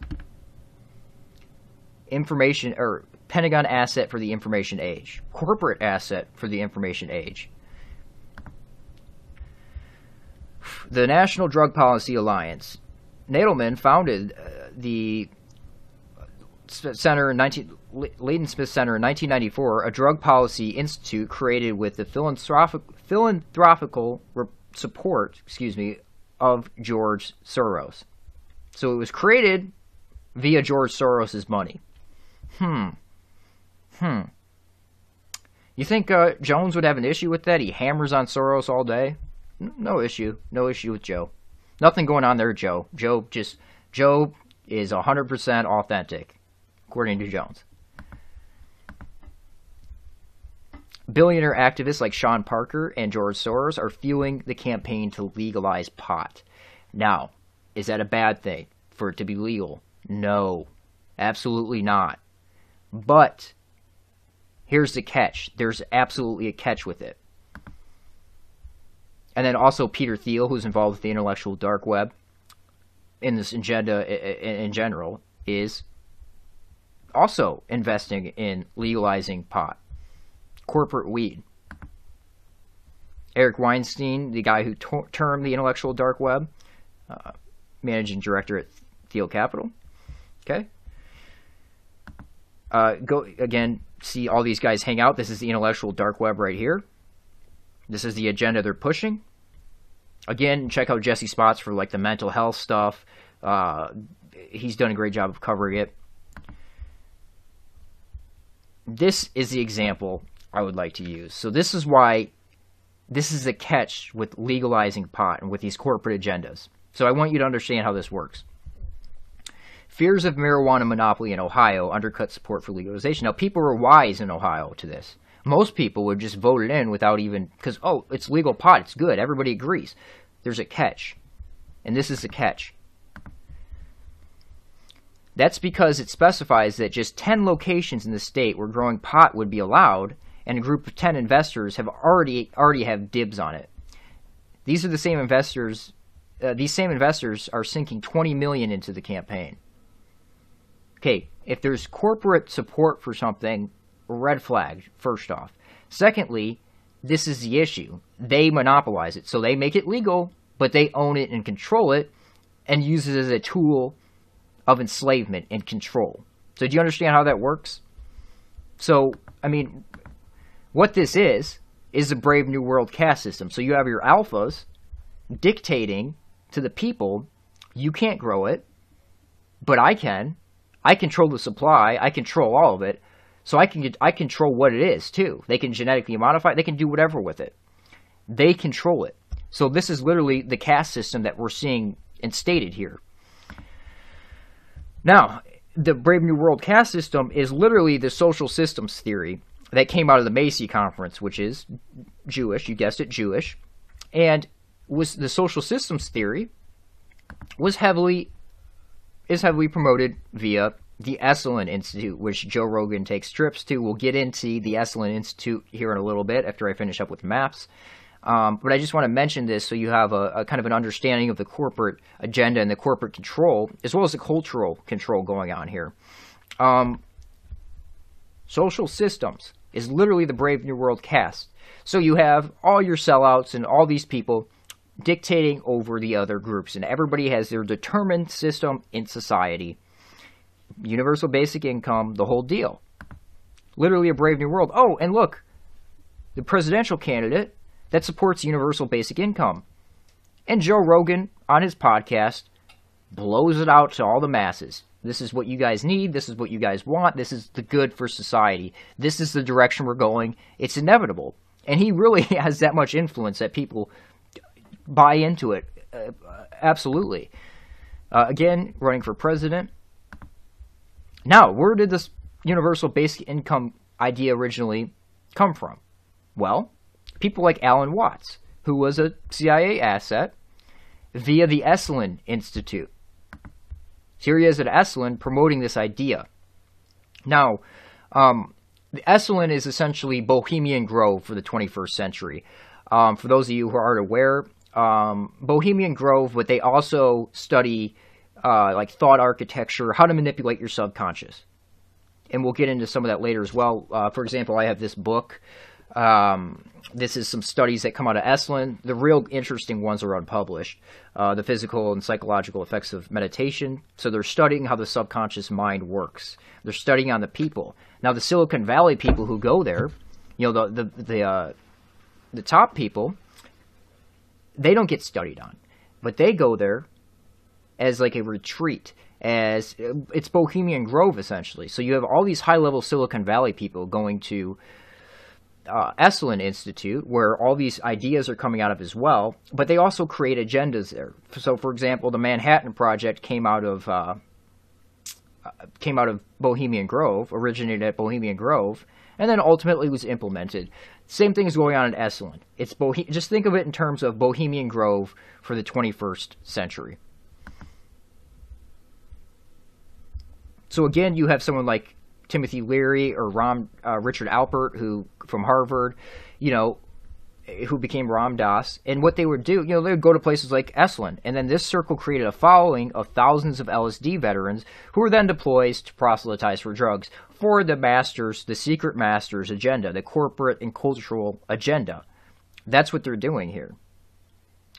S1: Information or Pentagon asset for the information age. Corporate asset for the information age. The National Drug Policy Alliance. Nadelmann founded uh, the Center in 19, Lindesmith Center in 1994, a drug policy institute created with the philanthropic, philanthropical support, excuse me, of George Soros. So it was created via George Soros's money. Hmm. Hmm. You think uh, Jones would have an issue with that? He hammers on Soros all day. No issue. No issue with Joe. Nothing going on there, Joe. Joe just Joe is 100% authentic, according to Jones. Billionaire activists like Sean Parker and George Soros are fueling the campaign to legalize pot. Now, is that a bad thing for it to be legal? No, absolutely not. But here's the catch there's absolutely a catch with it. And then also Peter Thiel, who's involved with the intellectual dark web in this agenda in general, is also investing in legalizing pot corporate weed. Eric Weinstein, the guy who to- termed the intellectual dark web, uh, managing director at Thiel Capital. Okay. Uh, go again. See all these guys hang out. This is the intellectual dark web right here. This is the agenda they're pushing. again, check out Jesse Spots for like the mental health stuff. Uh, he's done a great job of covering it. This is the example I would like to use. So this is why this is a catch with legalizing pot and with these corporate agendas. So I want you to understand how this works. Fears of marijuana monopoly in Ohio undercut support for legalization. Now, people were wise in Ohio to this. Most people would just vote it in without even, because, oh, it's legal pot, it's good, everybody agrees. There's a catch. And this is the catch. That's because it specifies that just 10 locations in the state where growing pot would be allowed, and a group of 10 investors have already already have dibs on it. These are the same investors. Uh, these same investors are sinking 20 million into the campaign. Okay, if there's corporate support for something, red flag, first off. Secondly, this is the issue. They monopolize it. So they make it legal, but they own it and control it and use it as a tool of enslavement and control. So do you understand how that works? So, I mean, what this is, is a Brave New World caste system. So you have your alphas dictating to the people, you can't grow it, but I can. I control the supply. I control all of it. So I can I control what it is too. They can genetically modify it. They can do whatever with it. They control it. So this is literally the caste system that we're seeing instated here. Now, the Brave New World caste system is literally the social systems theory that came out of the Macy Conference, which is Jewish. You guessed it, Jewish, and was the social systems theory was heavily is heavily promoted via the Esalen Institute, which Joe Rogan takes trips to. We'll get into the Esalen Institute here in a little bit after I finish up with maps. Um, but I just want to mention this so you have a, a, kind of an understanding of the corporate agenda and the corporate control, as well as the cultural control going on here. Um, social systems is literally the Brave New World cast. So you have all your sellouts and all these people dictating over the other groups, and everybody has their determined system in society. Universal basic income, the whole deal. Literally a brave new world. Oh, and look, the presidential candidate that supports universal basic income. And Joe Rogan on his podcast blows it out to all the masses. This is what you guys need. This is what you guys want. This is the good for society. This is the direction we're going. It's inevitable. And he really has that much influence that people buy into it. Uh, absolutely. Uh, again, running for president. Now, where did this universal basic income idea originally come from? Well, people like Alan Watts, who was a CIA asset, via the Esalen Institute. Here he is at Esalen promoting this idea. Now, um, Esalen is essentially Bohemian Grove for the 21st century. Um, for those of you who aren't aware, um, Bohemian Grove, but they also study uh, like thought architecture, how to manipulate your subconscious. And we'll get into some of that later as well. Uh, for example, I have this book. Um, this is some studies that come out of Esalen. The real interesting ones are unpublished. Uh, the physical and psychological effects of meditation. So they're studying how the subconscious mind works. They're studying on the people. Now, the Silicon Valley people who go there, you know, the the the, uh, the top people, they don't get studied on, but they go there as like a retreat as it's Bohemian Grove essentially. So you have all these high level Silicon Valley people going to uh, Esalen Institute, where all these ideas are coming out of as well, but they also create agendas there. So, for example, the Manhattan Project came out of uh, came out of Bohemian Grove, originated at Bohemian Grove, and then ultimately was implemented. Same thing is going on at Esalen. It's Bohe- just think of it in terms of Bohemian Grove for the 21st century. So again, you have someone like Timothy Leary or Ram, uh, Richard Alpert, who from Harvard, you know, who became Ram Dass. And what they would do, you know, they would go to places like Esalen. And then this circle created a following of thousands of LSD veterans who were then deployed to proselytize for drugs for the masters, the secret masters agenda, the corporate and cultural agenda. That's what they're doing here.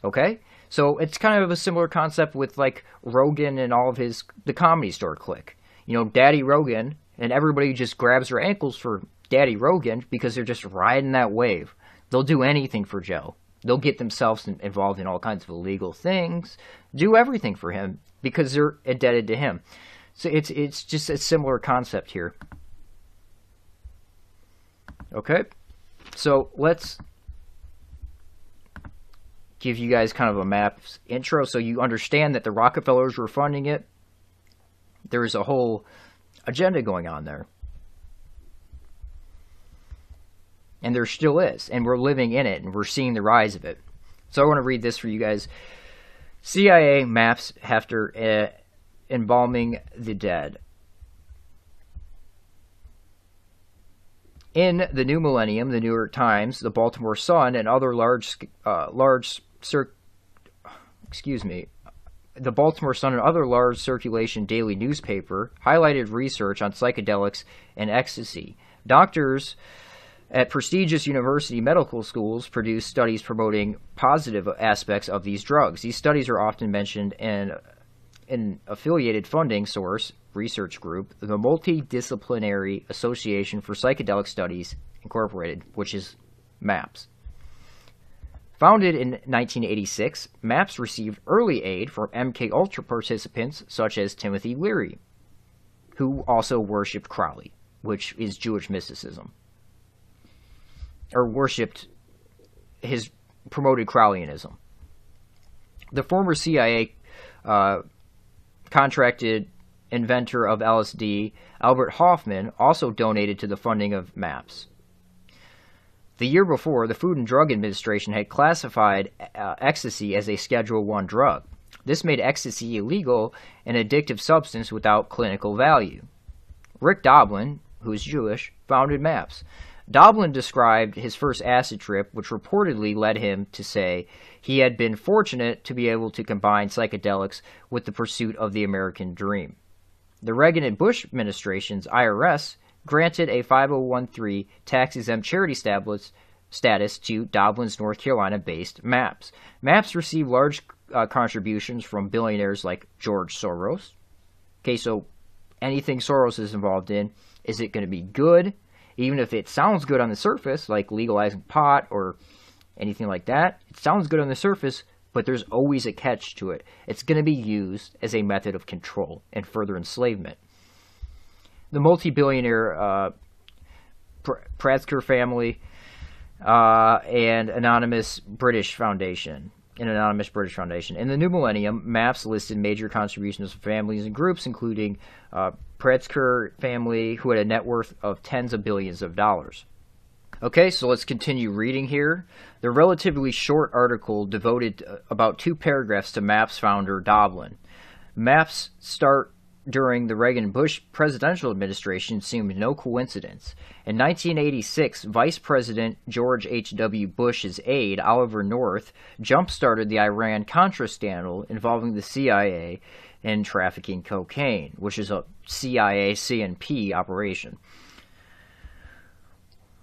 S1: Okay? So it's kind of a similar concept with like Rogan and all of his the comedy store clique. You know, Daddy Rogan and everybody just grabs their ankles for Daddy Rogan because they're just riding that wave. They'll do anything for Joe. They'll get themselves involved in all kinds of illegal things, do everything for him because they're indebted to him. So it's it's just a similar concept here. Okay, so let's give you guys kind of a map intro so you understand that the Rockefellers were funding it. There's a whole agenda going on there. And there still is, and we're living in it, and we're seeing the rise of it. So I want to read this for you guys. CIA maps after uh, embalming the dead. In the new millennium, the New York Times, the Baltimore Sun, and other large, uh, large, excuse me, the Baltimore Sun and other large circulation daily newspaper highlighted research on psychedelics and ecstasy. Doctors at prestigious university medical schools produce studies promoting positive aspects of these drugs. These studies are often mentioned in an affiliated funding source research group, the Multidisciplinary Association for Psychedelic Studies Incorporated, which is MAPS. Founded in 1986, MAPS received early aid from MK Ultra participants such as Timothy Leary, who also worshipped Crowley, which is Jewish mysticism, or worshipped his promoted Crowleyanism. The former CIA uh, contracted inventor of LSD, Albert Hofmann, also donated to the funding of MAPS. The year before, the Food and Drug Administration had classified uh, ecstasy as a Schedule 1 drug. This made ecstasy illegal, an addictive substance without clinical value. Rick Doblin, who is Jewish, founded MAPS. Doblin described his first acid trip, which reportedly led him to say he had been fortunate to be able to combine psychedelics with the pursuit of the American dream. The Reagan and Bush administration's IRS granted a 5013 tax exempt charity status to Doblin's North Carolina based MAPS. MAPS received large uh, contributions from billionaires like George Soros. Okay, so anything Soros is involved in, is it going to be good? Even if it sounds good on the surface, like legalizing pot or anything like that, it sounds good on the surface, but there's always a catch to it. It's going to be used as a method of control and further enslavement. The multi billionaire uh, family uh, and Anonymous British Foundation. An anonymous British Foundation. In the new millennium, maps listed major contributions of families and groups, including uh, family, who had a net worth of tens of billions of dollars. Okay, so let's continue reading here. The relatively short article devoted uh, about two paragraphs to MAPS founder Doblin. MAPS start during the Reagan Bush presidential administration seemed no coincidence. In 1986, Vice President George H.W. Bush's aide, Oliver North, jump started the Iran Contra scandal involving the CIA in trafficking cocaine, which is a CIA CNP operation.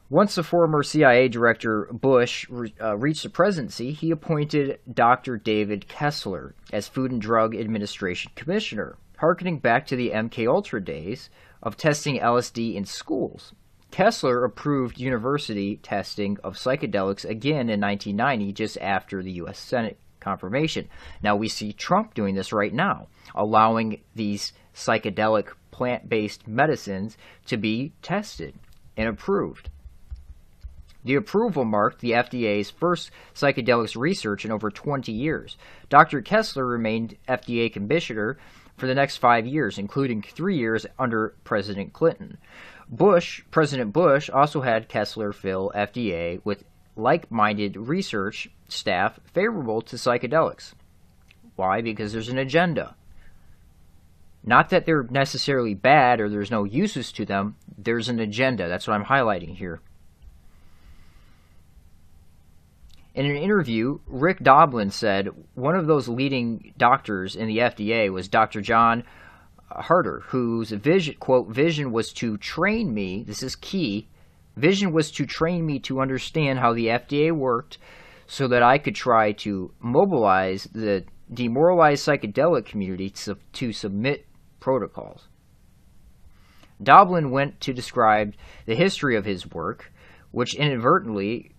S1: Once the former CIA Director Bush uh, reached the presidency, he appointed Dr. David Kessler as Food and Drug Administration Commissioner, harkening back to the MK Ultra days of testing LSD in schools. Kessler approved university testing of psychedelics again in 1990, just after the U.S. Senate confirmation. Now we see Trump doing this right now, allowing these psychedelic plant based medicines to be tested and approved. The approval marked the FDA's first psychedelics research in over 20 years. Dr. Kessler remained FDA commissioner for the next five years, including three years under President Clinton. Bush, President Bush, also had Kessler fill FDA with like-minded research staff favorable to psychedelics. Why? Because there's an agenda. Not that they're necessarily bad or there's no uses to them. There's an agenda. That's what I'm highlighting here. In an interview, Rick Doblin said one of those leading doctors in the FDA was Dr. John Harter, whose vision, quote, vision was to train me, this is key, vision was to train me to understand how the FDA worked so that I could try to mobilize the demoralized psychedelic community to, to submit protocols. Doblin went to describe the history of his work, which inadvertently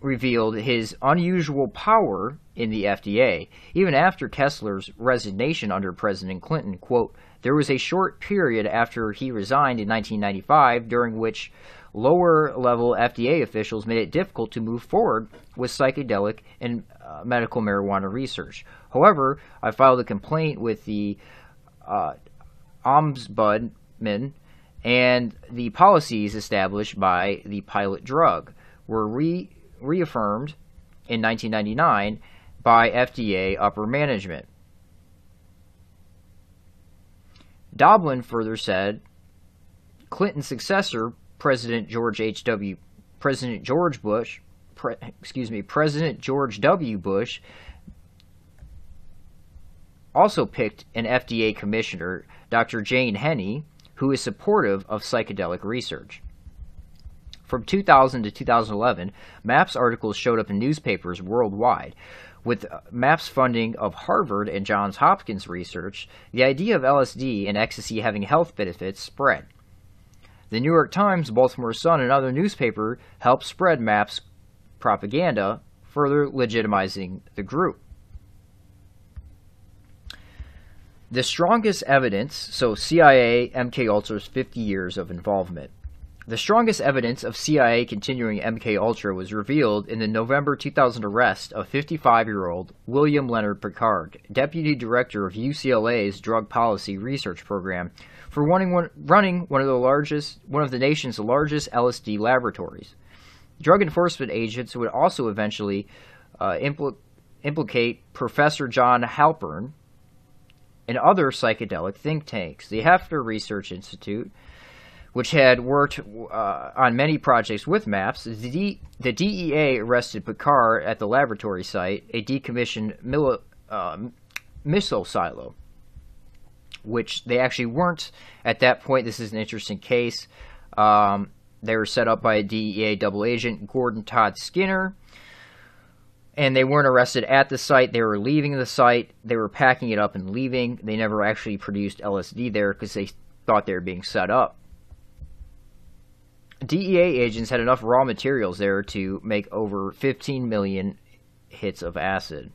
S1: revealed his unusual power in the FDA, even after Kessler's resignation under President Clinton. Quote, there was a short period after he resigned in 1995 during which lower level FDA officials made it difficult to move forward with psychedelic and uh, medical marijuana research. However, I filed a complaint with the uh, ombudsman, and the policies established by the pilot drug were re- reaffirmed in 1999 by FDA upper management. Doblin further said Clinton's successor, President George H.W. President George Bush, pre, excuse me, President George W. Bush also picked an FDA commissioner, Dr. Jane Henney, who is supportive of psychedelic research. From 2000 to 2011, MAPS articles showed up in newspapers worldwide. With uh, MAPS funding of Harvard and Johns Hopkins research, the idea of LSD and ecstasy having health benefits spread. The New York Times, Baltimore Sun, and other newspapers helped spread MAPS propaganda, further legitimizing the group. The strongest evidence, so CIA, MK Ultra's 50 years of involvement. The strongest evidence of CIA continuing MK Ultra was revealed in the November 2000 arrest of 55-year-old William Leonard Picard, deputy director of UCLA's Drug Policy Research Program, for running one, running one of the largest, one of the nation's largest LSD laboratories. Drug enforcement agents would also eventually uh, impl- implicate Professor John Halpern and other psychedelic think tanks. The Heffter Research Institute which had worked uh, on many projects with maps, the, D- the, DEA arrested Picard at the laboratory site, a decommissioned mil- uh, missile silo, which they actually weren't at that point. This is an interesting case. Um, they were set up by a DEA double agent, Gordon Todd Skinner. And they weren't arrested at the site. They were leaving the site. They were packing it up and leaving. They never actually produced LSD there because they thought they were being set up. DEA agents had enough raw materials there to make over 15 million hits of acid.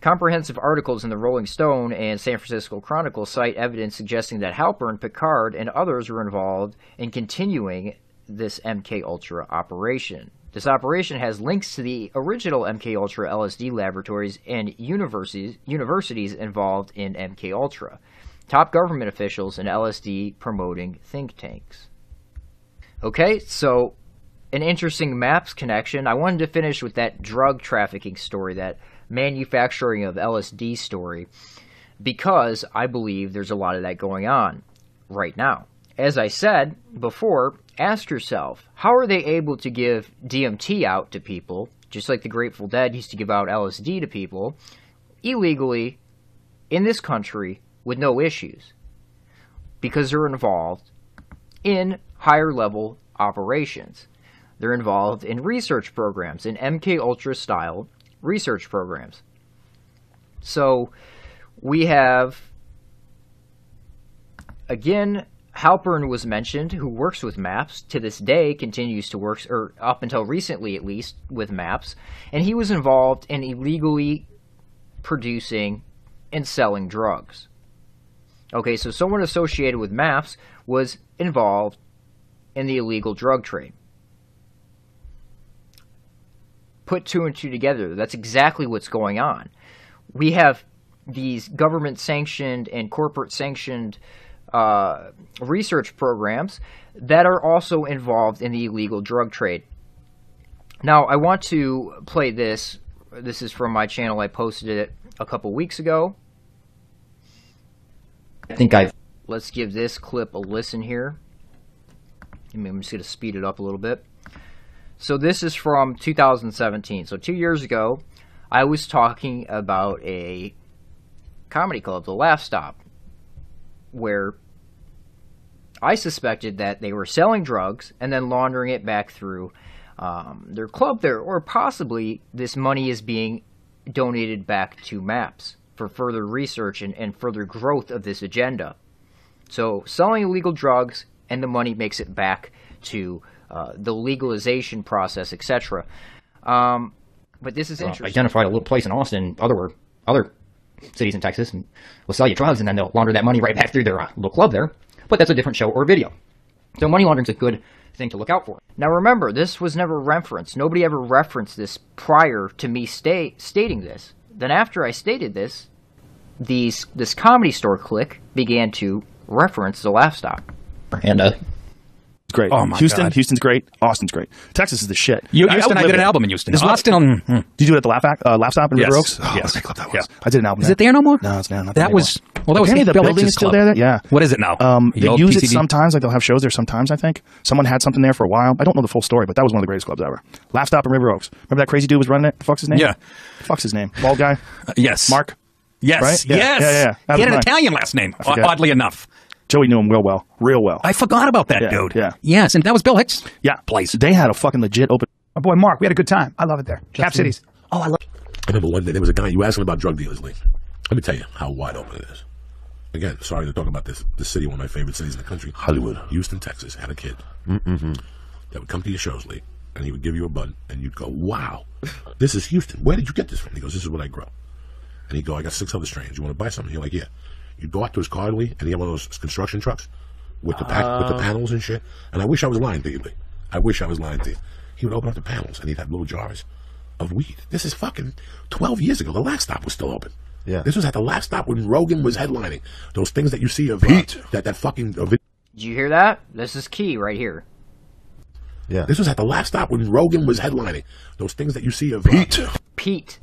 S1: Comprehensive articles in the Rolling Stone and San Francisco Chronicle cite evidence suggesting that Halpern, Picard, and others were involved in continuing this MK Ultra operation. This operation has links to the original MK Ultra LSD laboratories and universities universities involved in MK Ultra, top government officials and LSD promoting think tanks. Okay, so an interesting maps connection. I wanted to finish with that drug trafficking story, that manufacturing of LSD story, because I believe there's a lot of that going on right now. As I said before, ask yourself how are they able to give DMT out to people, just like the Grateful Dead used to give out LSD to people, illegally in this country with no issues? Because they're involved in higher level operations. They're involved in research programs, in MK Ultra style research programs. So we have again Halpern was mentioned, who works with maps to this day, continues to work, or up until recently at least, with maps, and he was involved in illegally producing and selling drugs. Okay, so someone associated with maps was involved in the illegal drug trade. Put two and two together. That's exactly what's going on. We have these government sanctioned and corporate sanctioned uh, research programs that are also involved in the illegal drug trade. Now, I want to play this. This is from my channel. I posted it a couple weeks ago. I think I've. Let's give this clip a listen here. I'm just going to speed it up a little bit. So this is from 2017. So two years ago, I was talking about a comedy club, the Laugh Stop, where I suspected that they were selling drugs and then laundering it back through um, their club there, or possibly this money is being donated back to MAPS for further research and, and further growth of this agenda. So selling illegal drugs and the money makes it back to uh, the legalization process, etc. Um, but this is
S12: uh,
S1: interesting.
S12: identify a little place in Austin, other other cities in Texas, and will sell you drugs, and then they'll launder that money right back through their uh, little club there. But that's a different show or video. So money laundering's a good thing to look out for.
S1: Now remember, this was never referenced. Nobody ever referenced this prior to me sta- stating this. Then after I stated this, these this comedy store click began to reference the laugh stop.
S12: And uh,
S2: great.
S13: Oh, my
S2: Houston,
S13: God.
S2: Houston's great. Austin's great. Texas is the shit.
S13: You-
S2: I- I
S13: I did an
S2: there.
S13: album in Houston.
S2: This is what-
S13: Austin, hmm.
S2: Did you do it at the Laugh, Act, uh, Laugh Stop in
S13: Yes.
S2: River Oaks?
S13: Oh,
S2: yes.
S13: what a great club that
S2: Yeah. I did an album
S13: Is
S2: there.
S13: it there no more?
S2: No, it's now not
S13: That
S2: there
S13: was
S2: anymore.
S13: well. That was
S2: Apparently
S13: Heath
S2: the building is still
S13: club.
S2: there. Yeah.
S13: What is it now?
S2: Um,
S13: The
S2: they
S13: old
S2: use it sometimes. Like they'll have shows there sometimes. I think someone had something there for a while. I don't know the full story, but that was one of the greatest clubs ever. Laugh Stop in River Oaks. Remember that crazy dude was running it? The fuck's his name?
S13: Yeah.
S2: The fuck's his name? Bald guy.
S13: Uh, yes.
S2: Mark.
S13: Yes.
S2: Right? Yeah,
S13: Yes.
S2: yeah, yeah, yeah.
S13: He had an. Italian last name. Oddly enough,
S2: Joey knew him real well, real well.
S13: I forgot about that
S2: Yeah,
S13: dude.
S2: yeah.
S13: Yes, and that was Bill Hicks.
S2: Yeah,
S13: place.
S2: They had a fucking legit open.
S6: My boy Mark, we had a good time. I love it there. Cap Cities.
S2: Oh, I love.
S14: I remember one day there was a guy you asked him about drug dealers, Lee. Let me tell you how wide open it is. Again, sorry to talk about this this city, one of my favorite cities in the country, Hollywood, Houston, Texas. Had a kid
S8: Mm-hmm.
S14: that would come to your shows, Lee, and he would give you a bud, and you'd go, "Wow, this is Houston. Where did you get this from?" He goes, "This is what I grow." And he'd go, "I got six other strains. You want to buy something?" You're like, "Yeah." You'd go out to his car, Lee, and he had one of those construction trucks with the pack with the
S15: Oh.
S14: panels and shit. And I wish I was lying to you, Lee. I wish I was lying to you. He would open up the panels, and he'd have little jars of weed. This is fucking 12 years ago. The Laugh Stop was still open.
S10: Yeah.
S14: This was at the Laugh Stop when Rogan was headlining. Those things that you see of uh, that that fucking uh, vid-
S1: Did you hear that? This is key right here.
S10: Yeah.
S14: This was at the Laugh Stop when Rogan was headlining. Those things that you see of Pete.
S1: Pete.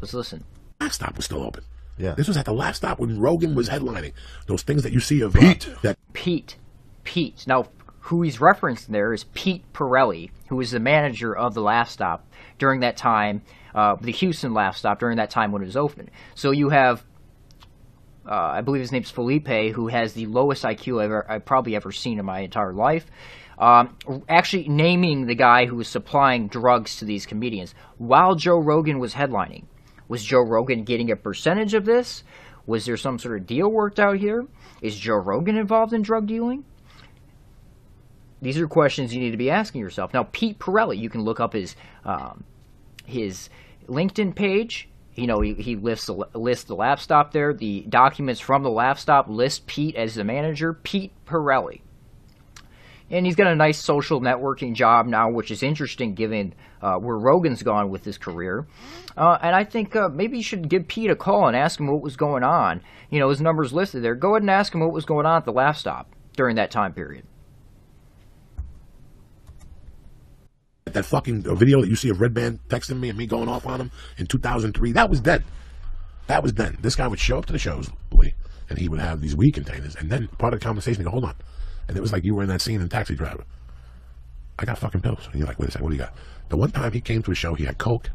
S1: Let's listen.
S14: Laugh Stop was still open.
S10: Yeah.
S14: This was at the Laugh Stop when Rogan was headlining. Those things that you see of Pete. that
S1: Pete. Pete. Now, who he's referencing there is Pete Pirelli, who was the manager of the Laugh Stop during that time, uh, the Houston Laugh Stop during that time when it was open. So you have, uh, I believe his name's Felipe, who has the lowest IQ I've, ever, I've probably ever seen in my entire life. Um, actually, naming the guy who was supplying drugs to these comedians while Joe Rogan was headlining. Was Joe Rogan getting a percentage of this? Was there some sort of deal worked out here? Is Joe Rogan involved in drug dealing? These are questions you need to be asking yourself. Now, Pete Pirelli, you can look up his um, his LinkedIn page. You know, he, he lists the, lists the Laugh Stop there. The documents from the Laugh Stop list Pete as the manager, Pete Pirelli. And he's got a nice social networking job now, which is interesting given uh, where Rogan's gone with his career. Uh, and I think uh, maybe you should give Pete a call and ask him what was going on. You know, his number's listed there. Go ahead and ask him what was going on at the laugh stop during that time period.
S14: that fucking video that you see of Redman texting me and me going off on him in 2003. That was then. That was then. This guy would show up to the shows, and he would have these weed containers, and then part of the conversation, he'd go, hold on. And it was like you were in that scene in Taxi Driver. I got fucking pills. And you're like, wait a second, what do you got? The one time he came to a show, he had Coke,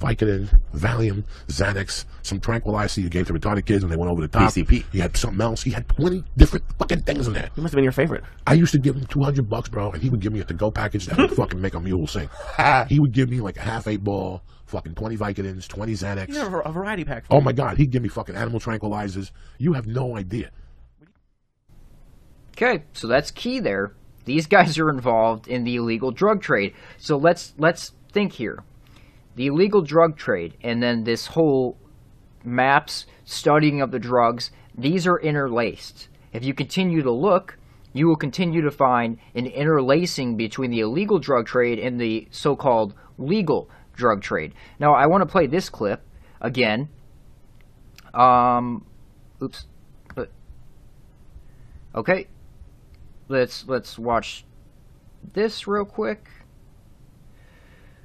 S14: Vicodin, Valium, Xanax, some tranquilizer you gave to retarded kids when they went over the top.
S10: PCP.
S14: He had something else. He had 20 different fucking things in there.
S10: He must have been your favorite.
S14: I used to give him 200 bucks, bro, and he would give me a to-go package that would fucking make a mule sing. he would give me like a half eight ball, fucking 20 Vicodins, 20 Xanax.
S10: You have a variety pack. For
S14: Oh my God, he'd give me fucking animal tranquilizers. You have no idea.
S1: Okay, so that's key there. These guys are involved in the illegal drug trade. So let's let's think here. The illegal drug trade and then this whole MAPS studying of the drugs, these are interlaced. If you continue to look, you will continue to find an interlacing between the illegal drug trade and the so-called legal drug trade. Now, I want to play this clip again. Um oops. But Okay, let's let's watch this real quick.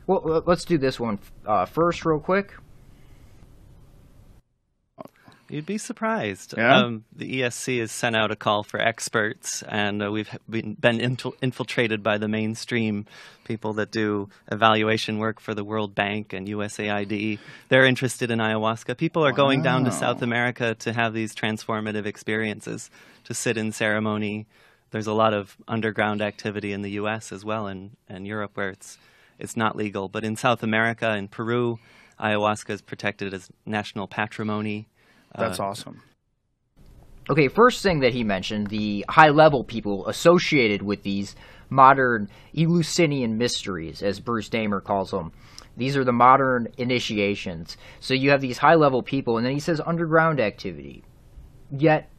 S1: Well, let's do this one uh, first, real quick.
S16: You'd be surprised.
S1: Yeah?
S16: Um, the ESC has sent out a call for experts, and uh, we've been, been infil- infiltrated by the mainstream people that do evaluation work for the World Bank and USAID. They're interested in ayahuasca. People are going down to South America to have these transformative experiences, to sit in ceremony. There's a lot of underground activity in the U.S. as well, and, and Europe where it's it's not legal. But in South America, in Peru, ayahuasca is protected as national patrimony.
S2: That's
S16: Uh,
S2: awesome.
S1: Okay, first thing that he mentioned, the high level people associated with these modern Eleusinian mysteries, as Bruce Damer calls them. These are the modern initiations. So you have these high level people, and then he says underground activity. Yet,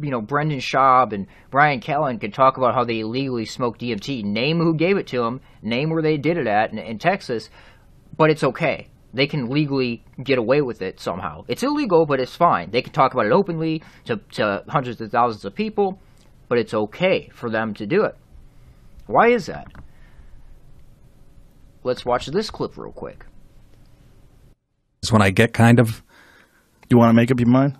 S1: you know, Brendan Schaub and Bryan Callen could talk about how they illegally smoked DMT, name who gave it to them, name where they did it at in, in Texas, but it's okay. They can legally get away with it somehow. It's illegal, but it's fine. They can talk about it openly to, to hundreds of thousands of people, but it's okay for them to do it. Why is that? Let's watch this clip real quick.
S13: Is when I get kind of.
S2: You want to make up your mind?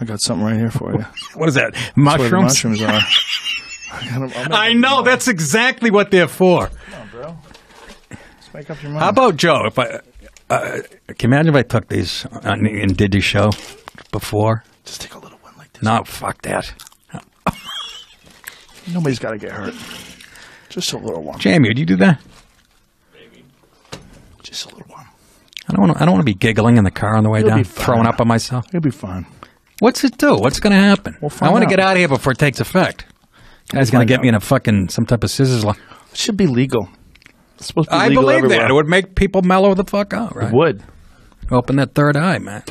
S2: I got something right here for you.
S13: What is that?
S2: The
S13: Mushrooms?
S2: mushrooms are. I, make
S13: I know that's exactly what they're for.
S2: Come on, bro. Let's make up your mind.
S13: How about Joe? If I uh, can you imagine if I took these on, and did your show before.
S2: Just take a little one like
S13: this. No, fuck that.
S2: Nobody's got to get hurt. Just a little one.
S13: Jamie, would you do that?
S2: Just a little one.
S13: I don't want. I don't want to be giggling in the car on the way
S2: You'll
S13: down, throwing up on myself.
S2: You'll be fine.
S13: What's it do? What's going to happen? I
S2: find
S13: want to get out of here before it takes effect. Guy's going to get
S2: out.
S13: me in a fucking some type of scissors. Line.
S2: It should be legal. It's supposed to be
S13: I
S2: legal
S13: believe
S2: everywhere.
S13: that. It would make people mellow the fuck out, right?
S2: It would.
S13: Open that third eye, man.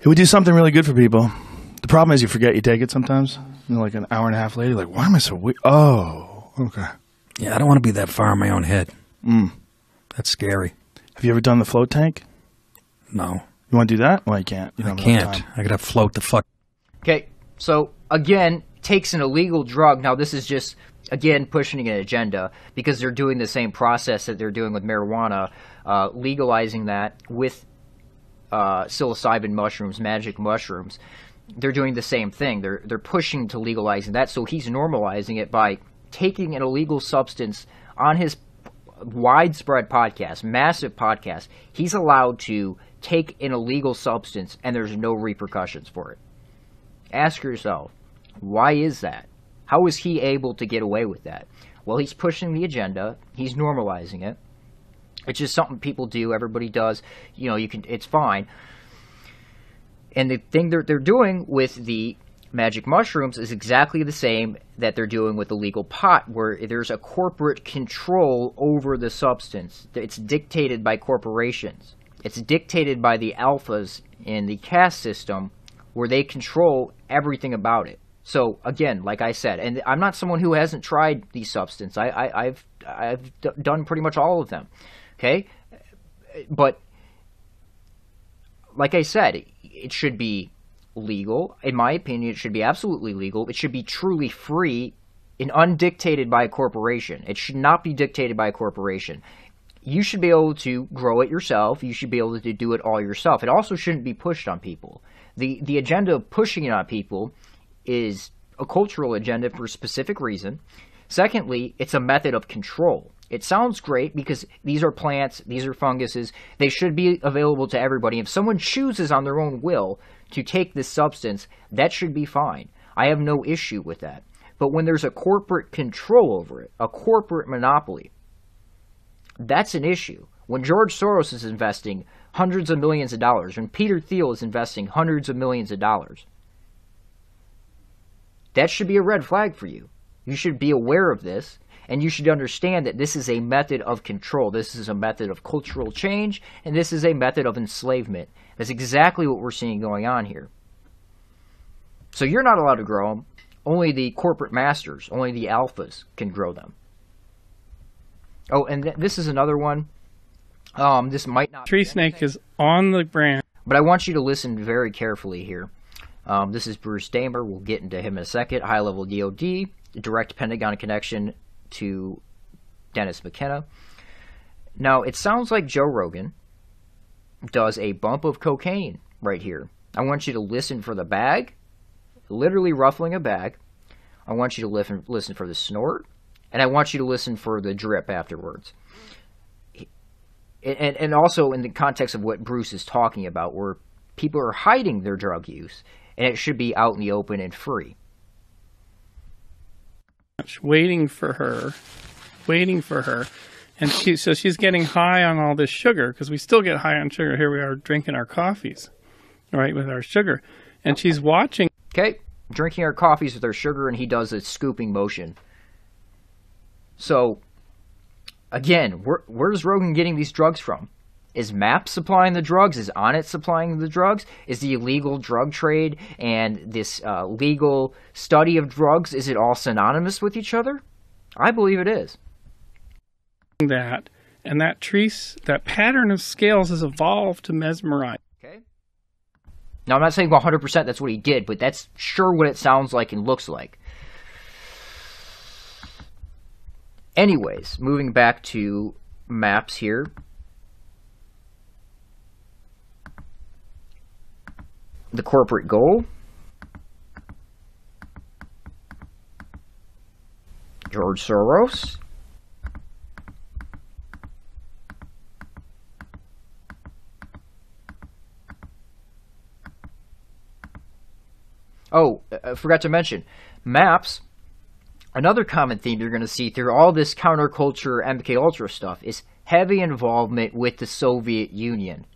S2: It would do something really good for people. The problem is you forget you take it sometimes. You know, like an hour and a half later, like, why am I so weak? Oh, okay.
S13: Yeah, I don't want to be that far in my own head.
S2: Mm.
S13: That's scary.
S2: Have you ever done the float tank?
S13: No.
S2: You want to do that? Well, I can't. You
S13: I
S2: don't have enough
S13: can't. I got to float the fuck.
S1: Okay, so again, takes an illegal drug. Now, this is just, again, pushing an agenda because they're doing the same process that they're doing with marijuana, uh, legalizing that with uh, psilocybin mushrooms, magic mushrooms. They're doing the same thing. They're they're pushing to legalizing that. So he's normalizing it by taking an illegal substance on his widespread podcast, massive podcast. He's allowed to take an illegal substance, and there's no repercussions for it. Ask yourself, why is that? How is he able to get away with that? Well, he's pushing the agenda. He's normalizing it. It's just something people do. Everybody does. You know, you can. It's fine. And the thing that they're doing with the magic mushrooms is exactly the same that they're doing with the legal pot, where there's a corporate control over the substance. It's dictated by corporations. It's dictated by the alphas in the caste system, where they control everything about it. So again, like I said, and I'm not someone who hasn't tried these substances. I, I, I've I've d- done pretty much all of them. Okay, but like I said, it should be legal. In my opinion, it should be absolutely legal. It should be truly free and undictated by a corporation. It should not be dictated by a corporation. You should be able to grow it yourself. You should be able to do it all yourself. It also shouldn't be pushed on people. The the agenda of pushing it on people is a cultural agenda for a specific reason. Secondly, it's a method of control. It sounds great because these are plants, these are funguses, they should be available to everybody. If someone chooses on their own will to take this substance, that should be fine. I have no issue with that. But when there's a corporate control over it, a corporate monopoly, that's an issue. When George Soros is investing hundreds of millions of dollars, when Peter Thiel is investing hundreds of millions of dollars, that should be a red flag for you. You should be aware of this, and you should understand that this is a method of control. This is a method of cultural change, and this is a method of enslavement. That's exactly what we're seeing going on here. So you're not allowed to grow them. Only the corporate masters, only the alphas can grow them. Oh, and th- this is another one. Um, this might not.
S15: Tree snake is on the branch.
S1: But I want you to listen very carefully here. Um, this is Bruce Damer. We'll get into him in a second. High level DOD, direct Pentagon connection to Dennis McKenna. Now, it sounds like Joe Rogan does a bump of cocaine right here. I want you to listen for the bag, literally ruffling a bag. I want you to listen, listen for the snort, and I want you to listen for the drip afterwards. And, and also in the context of what Bruce is talking about, where people are hiding their drug use, and it should be out in the open and free.
S15: waiting for her, waiting for her. And she, so she's getting high on all this sugar because we still get high on sugar. Here we are drinking our coffees, right, with our sugar. And she's watching.
S1: Okay, drinking our coffees with our sugar, and he does a scooping motion. So, again, where, where's Rogan getting these drugs from? Is MAP supplying the drugs? Is Onnit supplying the drugs? Is the illegal drug trade and this uh, legal study of drugs, is it all synonymous with each other? I believe it is.
S15: That and that trace, that pattern of scales has evolved to mesmerize.
S1: Okay. Now, I'm not saying 100% that's what he did, but that's sure what it sounds like and looks like. Anyways, moving back to MAPS here. The corporate goal. George Soros. Oh, I forgot to mention, MAPS. Another common theme you're going to see through all this counterculture MK Ultra stuff is heavy involvement with the Soviet Union.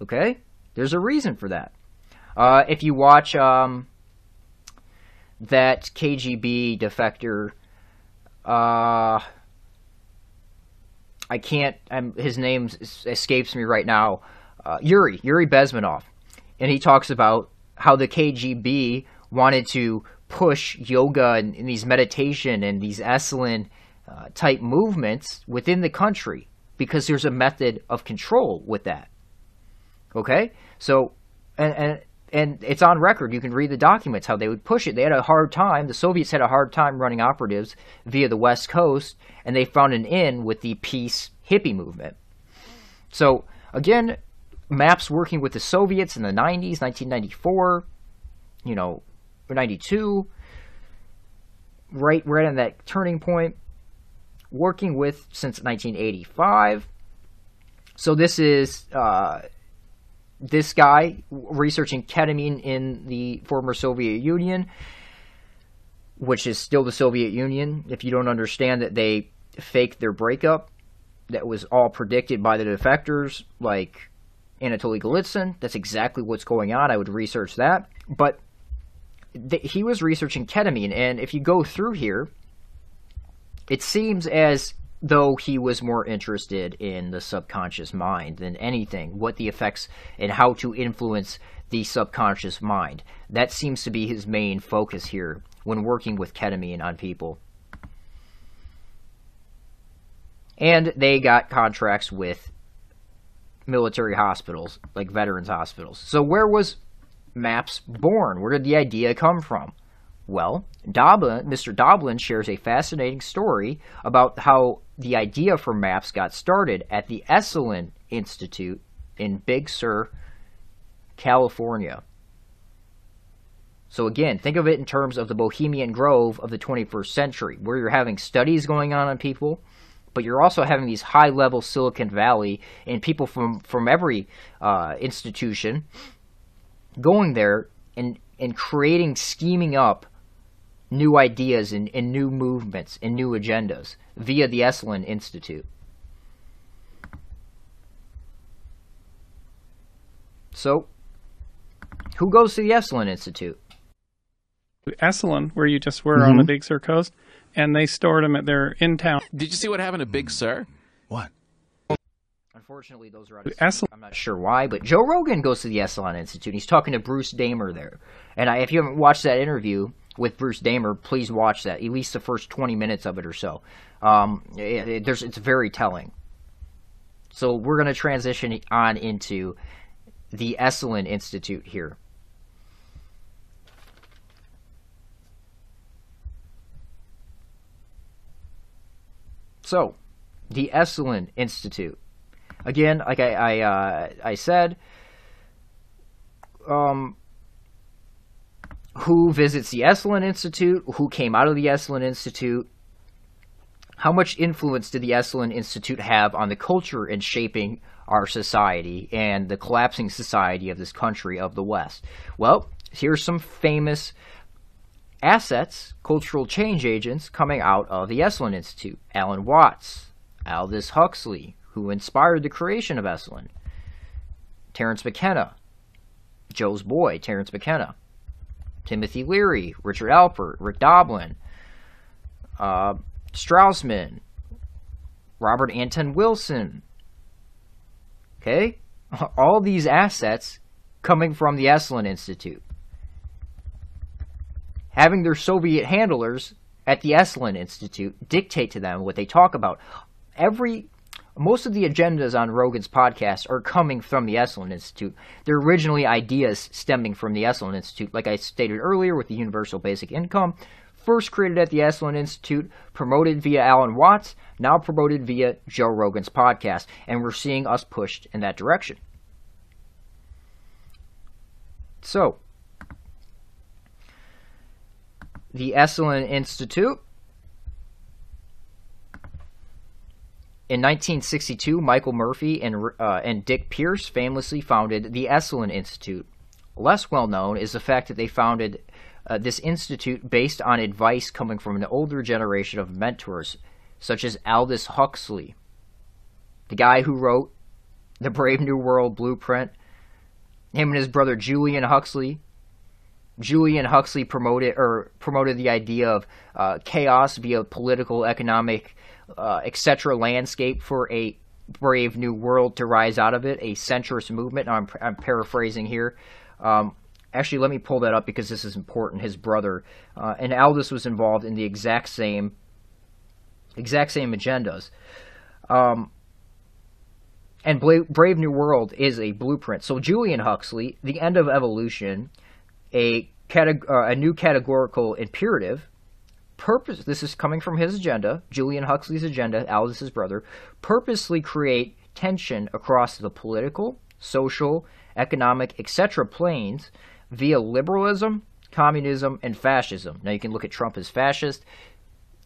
S1: Okay, there's a reason for that. Uh, if you watch um, that KGB defector, uh, I can't. I'm, his name escapes me right now. Uh, Yuri Yuri Bezmenov, and he talks about how the KGB wanted to push yoga and, and these meditation and these Esalen uh, type movements within the country because there's a method of control with that. Okay, so and and and it's on record. You can read the documents how they would push it. They had a hard time. The Soviets had a hard time running operatives via the West Coast, and they found an in with the peace hippie movement. So again, MAPS working with the Soviets in the 90s, 1994, you know, or 92, right, right on that turning point, working with since 1985. So this is uh, this guy researching ketamine in the former Soviet Union, which is still the Soviet Union. If you don't understand that they faked their breakup, that was all predicted by the defectors, like Anatoly Golitsyn. That's exactly what's going on. I would research that. But th- he was researching ketamine, and if you go through here, it seems as though he was more interested in the subconscious mind than anything, what the effects and how to influence the subconscious mind. That seems to be his main focus here when working with ketamine on people. And they got contracts with military hospitals, like veterans hospitals. So where was MAPS born? Where did the idea come from? Well, Doblin, Mr. Doblin shares a fascinating story about how the idea for MAPS got started at the Esalen Institute in Big Sur, California. So again, think of it in terms of the Bohemian Grove of the 21st century, where you're having studies going on on people, but you're also having these high level Silicon Valley and people from from every uh, institution going there and and creating, scheming up new ideas and, and new movements and new agendas via the Esalen Institute. So, who goes to the Esalen Institute?
S15: Esalen, where you just were on mm-hmm.
S2: the.
S15: Big Sur coast, and they stored them at their in town.
S17: Did you see what happened to Big Sur?
S8: What?
S1: Unfortunately, those are out of
S15: Esalen.
S1: I'm not sure why, but Joe Rogan goes to the Esalen Institute. He's talking to Bruce Damer there. And I, if you haven't watched that interview with Bruce Damer, please watch that. At least the first 20 minutes of it or so. Um, it, it- there's, it's very telling. So we're going to transition on into the Esalen Institute here. So, the Esalen Institute. Again, like I I, uh, I said, um, who visits the Esalen Institute? Who came out of the Esalen Institute? How much influence did the Esalen Institute have on the culture and shaping our society and the collapsing society of this country of the West? Well, here's some famous assets, cultural change agents coming out of the Esalen Institute. Alan Watts, Aldous Huxley, who inspired the creation of Esalen. Terence McKenna, Joe's boy, Terence McKenna. Timothy Leary, Richard Alpert, Rick Doblin, uh, Strassman, Robert Anton Wilson. Okay? All these assets coming from the Esalen Institute. Having their Soviet handlers at the Esalen Institute dictate to them what they talk about. Every most of the agendas on Rogan's podcast are coming from the Esalen Institute. They're originally ideas stemming from the Esalen Institute, like I stated earlier with the universal basic income, first created at the Esalen Institute, promoted via Alan Watts, now promoted via Joe Rogan's podcast, and we're seeing us pushed in that direction. So, the Esalen Institute. In 1962, Michael Murphy and, uh, and Dick Price famously founded the Esalen Institute. Less well known is the fact that they founded uh, this institute based on advice coming from an older generation of mentors, such as Aldous Huxley, the guy who wrote The Brave New World Blueprint. Him and his brother Julian Huxley Julian Huxley promoted or promoted the idea of uh, chaos via political, economic, uh, etc. landscape for a brave new world to rise out of it, a centrist movement. I'm, I'm paraphrasing here. Um, actually, let me pull that up because this is important. His brother uh, and Aldous was involved in the exact same exact same agendas. Um, and Brave New World is a blueprint. So Julian Huxley, The End of Evolution, a, uh, a new categorical imperative. Purpose. This is coming from his agenda, Julian Huxley's agenda, Aldous' brother. Purposely create tension across the political, social, economic, etc. planes via liberalism, communism, and fascism. Now you can look at Trump as fascist.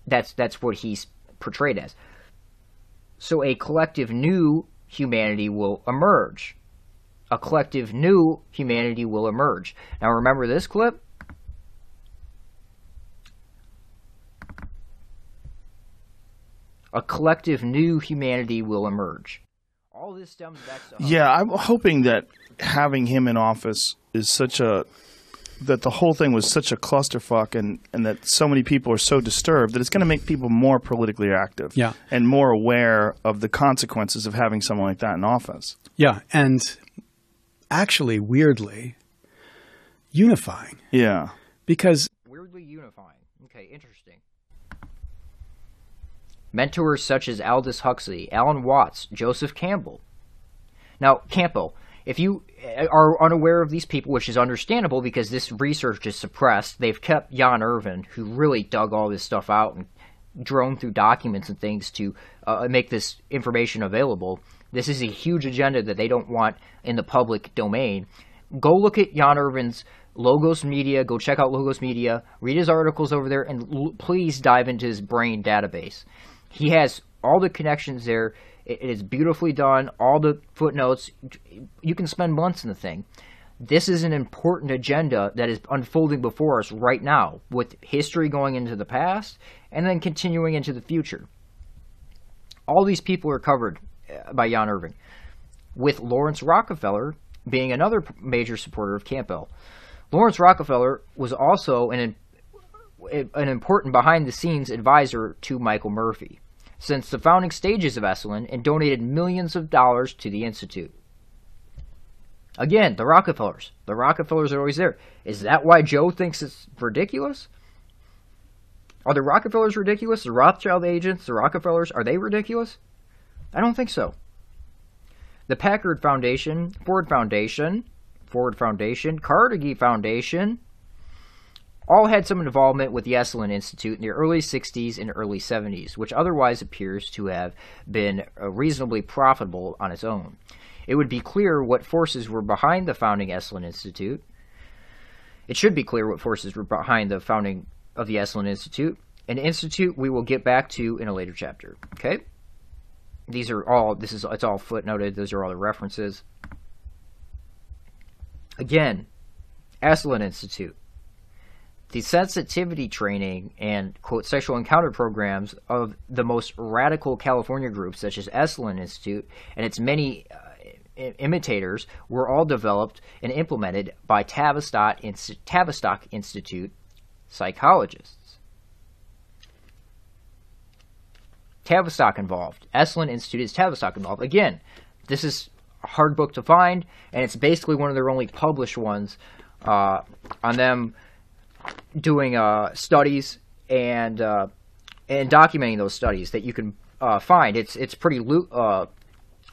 S1: That's that's what he's portrayed as. So a collective new humanity will emerge a collective new humanity will emerge. Now remember this clip? A collective new humanity will emerge. All this stems back to
S2: Yeah, I'm hoping that having him in office is such a that the whole thing was such a clusterfuck and, and that so many people are so disturbed that it's going to make people more politically active
S18: Yeah.
S2: and more aware of the consequences of having someone like that in office.
S18: Yeah, and actually, weirdly, unifying.
S2: Yeah.
S18: Because
S1: weirdly unifying. Okay, interesting. Mentors such as Aldous Huxley, Alan Watts, Joseph Campbell. Now, Campbell, if you are unaware of these people, which is understandable because this research is suppressed, they've kept Jan Irvin, who really dug all this stuff out and droned through documents and things to uh, make this information available. This is a huge agenda that they don't want in the public domain. Go look at Jan Irvin's Logos Media. Go check out Logos Media. Read his articles over there, and l- please dive into his brain database. He has all the connections there. It is beautifully done. All the footnotes. You can spend months in the thing. This is an important agenda that is unfolding before us right now, with history going into the past and then continuing into the future. All these people are covered uh, by Jan Irvin, with Laurance Rockefeller being another major supporter of Campbell. Laurance Rockefeller was also an an important behind the scenes advisor to Michael Murphy since the founding stages of Esalen and donated millions of dollars to the Institute. Again, the Rockefellers. The Rockefellers are always there. Is that why Joe thinks it's ridiculous? Are the Rockefellers ridiculous? The Rothschild agents, the Rockefellers, are they ridiculous? I don't think so. The Packard Foundation, Ford Foundation, Ford Foundation, Carnegie Foundation, all had some involvement with the Esalen Institute in the early 60s and early 70s, which otherwise appears to have been uh, reasonably profitable on its own. It would be clear what forces were behind the founding Esalen Institute. It should be clear what forces were behind the founding of the Esalen Institute, an institute we will get back to in a later chapter. Okay? These are all this is it's all footnoted, those are all the references. Again, Esalen Institute the sensitivity training and quote sexual encounter programs of the most radical California groups such as Esalen Institute and its many uh, imitators were all developed and implemented by Tavistock, Tavistock Institute psychologists. Tavistock involved. Esalen Institute is Tavistock involved. Again, this is a hard book to find, and it's basically one of their only published ones uh, on them doing uh, studies and uh, and documenting those studies that you can uh, find. It's it's pretty lu- uh,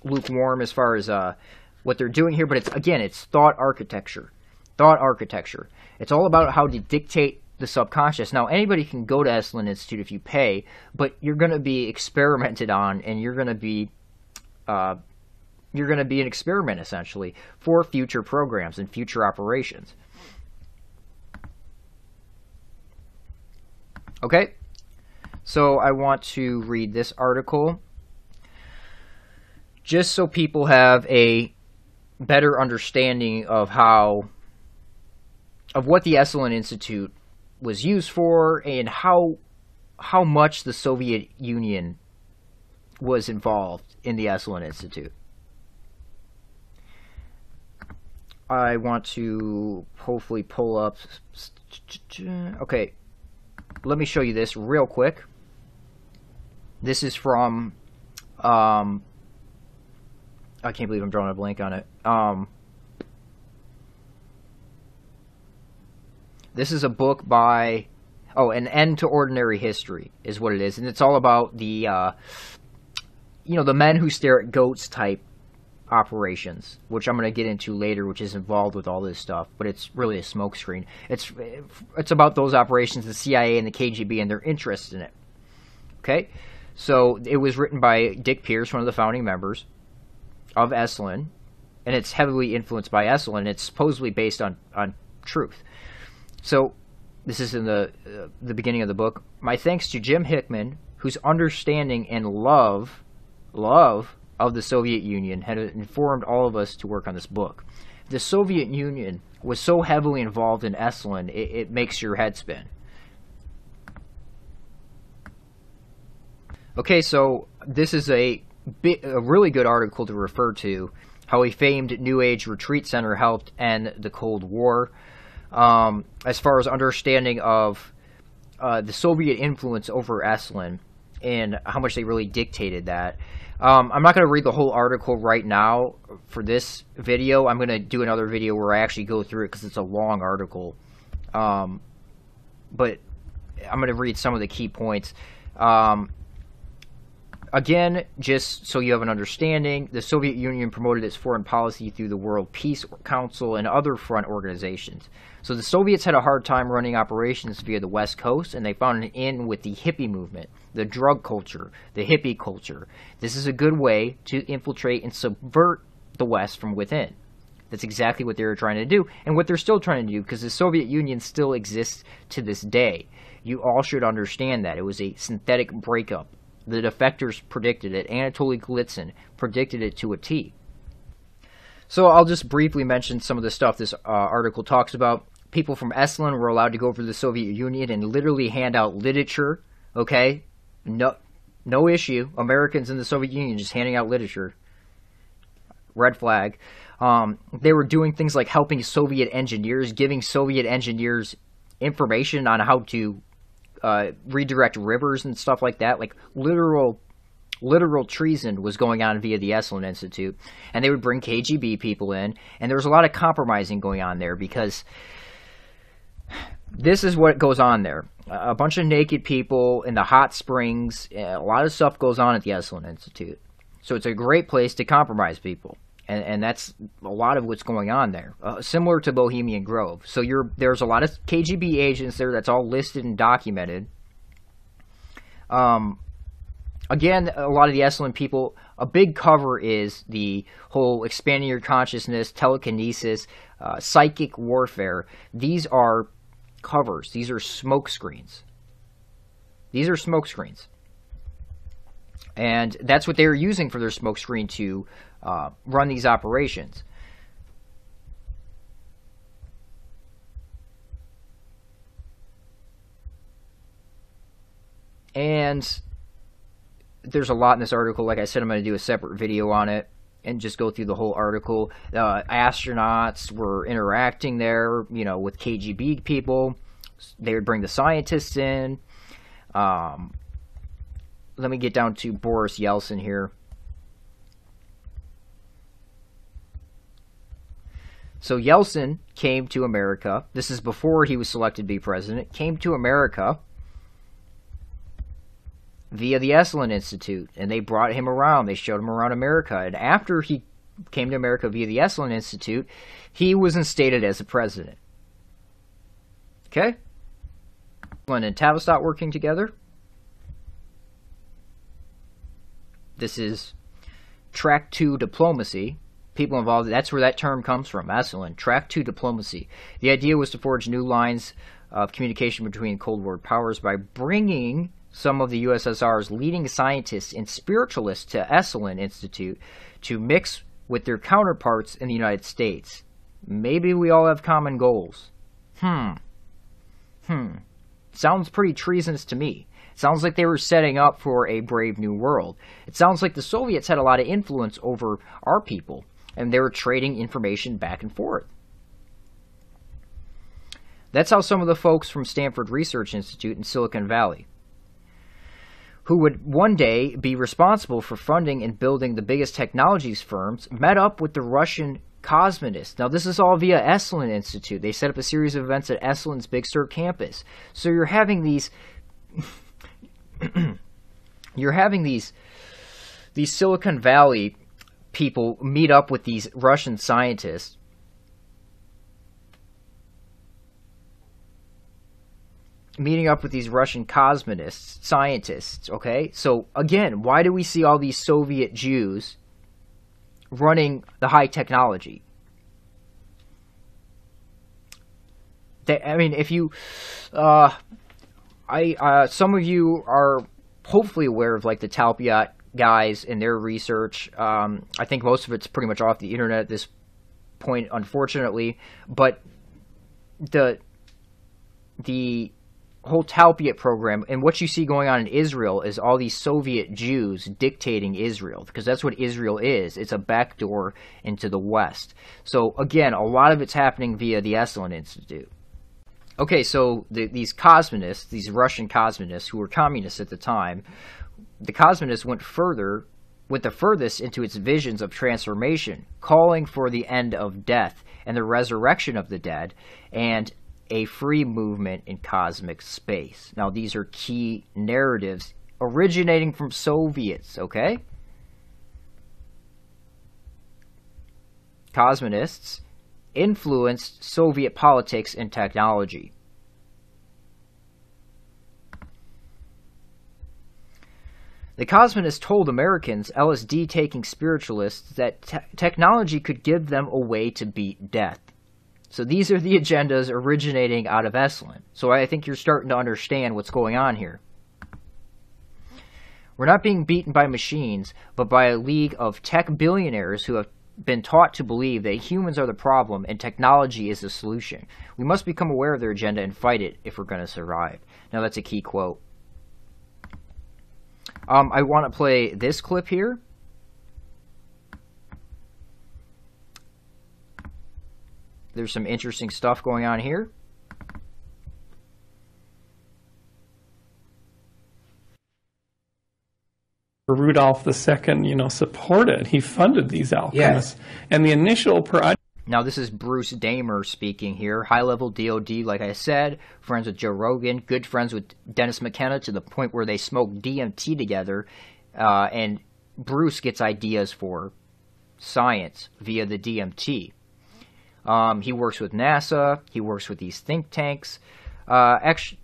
S1: lukewarm as far as uh, what they're doing here, but it's again it's thought architecture, thought architecture. It's all about how to dictate the subconscious. Now anybody can go to Esalen Institute if you pay, but you're going to be experimented on, and you're going to be uh, you're going to be an experiment essentially for future programs and future operations. Okay, so I want to read this article just so people have a better understanding of how of what the Esalen Institute was used for and how how much the Soviet Union was involved in the Esalen Institute. I want to hopefully pull up okay, let me show you this real quick. This is from, um, I can't believe I'm drawing a blank on it. Um, this is a book by, oh, An End to Ordinary History is what it is. And it's all about the, uh, you know, the men who stare at goats type operations, which I'm going to get into later, which is involved with all this stuff. But it's really a smokescreen. It's it's about those operations, the CIA and the KGB, and their interest in it. Okay, so it was written by Dick Price, one of the founding members of Esalen, and it's heavily influenced by Esalen. It's supposedly based on on truth. So this is in the uh, the beginning of the book. My thanks to Jim Hickman, whose understanding and love love of the Soviet Union had informed all of us to work on this book. The Soviet Union was so heavily involved in Esalen, it, it makes your head spin. Okay, so this is a, bit, a really good article to refer to. How a famed New Age retreat center helped end the Cold War. Um, as far as understanding of uh, the Soviet influence over Esalen and how much they really dictated that. Um, I'm not going to read the whole article right now for this video. I'm going to do another video where I actually go through it because it's a long article. Um, but I'm going to read some of the key points. Um, again, just so you have an understanding, the Soviet Union promoted its foreign policy through the World Peace Council and other front organizations. So the Soviets had a hard time running operations via the West Coast, and they found an in with the hippie movement, the drug culture, the hippie culture. This is a good way to infiltrate and subvert the West from within. That's exactly what they were trying to do, and what they're still trying to do, because the Soviet Union still exists to this day. You all should understand that. It was a synthetic breakup. The defectors predicted it. Anatoly Golitsyn predicted it to a T. So I'll just briefly mention some of the stuff this uh, article talks about people from Esalen were allowed to go over to the Soviet Union and literally hand out literature. Okay, no, no issue. Americans in the Soviet Union just handing out literature. Red flag. Um, they were doing things like helping Soviet engineers, giving Soviet engineers information on how to uh, redirect rivers and stuff like that. Like literal literal treason was going on via the Esalen Institute, and they would bring KGB people in, and there was a lot of compromising going on there because this is what goes on there. A bunch of naked people in the hot springs. A lot of stuff goes on at the Esalen Institute. So it's a great place to compromise people. And, and that's a lot of what's going on there, uh, similar to Bohemian Grove. So you're, there's a lot of KGB agents there that's all listed and documented. Um, again, a lot of the Esalen people, a big cover is the whole expanding your consciousness, telekinesis, uh, psychic warfare. These are covers. These are smoke screens. These are smoke screens. And that's what they were using for their smoke screen to uh, run these operations. And there's a lot in this article. Like I said, I'm going to do a separate video on it and just go through the whole article. Uh, astronauts were interacting there, you know, with KGB people. They would bring the scientists in. Um, let me get down to Boris Yeltsin here. So Yeltsin came to America. This is before he was selected to be president. Came to America via the Esalen Institute, and they brought him around. They showed him around America, and after he came to America via the Esalen Institute, he was instated as a president. Okay? Esalen and Tavistock working together. This is track two diplomacy. People involved, that's where that term comes from, Esalen. Track two diplomacy. The idea was to forge new lines of communication between Cold War powers by bringing some of the USSR's leading scientists and spiritualists to Esalen Institute to mix with their counterparts in the United States. Maybe we all have common goals. Hmm. Hmm. Sounds pretty treasonous to me. Sounds like they were setting up for a brave new world. It sounds like the Soviets had a lot of influence over our people, and they were trading information back and forth. That's how some of the folks from Stanford Research Institute in Silicon Valley, who would one day be responsible for funding and building the biggest technologies firms, met up with the Russian cosmonists. Now, this is all via Esalen Institute. They set up a series of events at Esalen's Big Sur campus. So you're having these you're having these these Silicon Valley people meet up with these Russian scientists. Meeting up with these Russian cosmonists, scientists, okay? So, again, why do we see all these Soviet Jews running the high technology? They, I mean, if you, uh, I uh, some of you are hopefully aware of like the Talpiot guys and their research. Um, I think most of it's pretty much off the internet at this point, unfortunately. But the the whole Talpiot program and what you see going on in Israel is all these Soviet Jews dictating Israel because that's what Israel is. It's a backdoor into the West. So again, a lot of it's happening via the Esalen Institute. Okay, so the, these cosmonists, these Russian cosmonists who were communists at the time, the cosmonists went further, went the furthest into its visions of transformation, calling for the end of death and the resurrection of the dead, and a free movement in cosmic space. Now, these are key narratives originating from Soviets, okay? Cosmonists influenced Soviet politics and technology. The Cosmonauts told Americans, LSD taking spiritualists, that te- technology could give them a way to beat death. So these are the agendas originating out of Esalen. So I think you're starting to understand what's going on here. We're not being beaten by machines, but by a league of tech billionaires who have been taught to believe that humans are the problem and technology is the solution. We must become aware of their agenda and fight it if we're going to survive. Now, that's a key quote. Um, I want to play this clip here. There's some interesting stuff going on here.
S15: Rudolph II, you know, supported. He funded these alchemists. And the initial project.
S1: Now, this is Bruce Damer speaking here. High level DOD, like I said, friends with Joe Rogan, good friends with Dennis McKenna to the point where they smoke DMT together. Uh, and Bruce gets ideas for science via the DMT. Um, he works with NASA, he works with these think tanks. Uh, actually,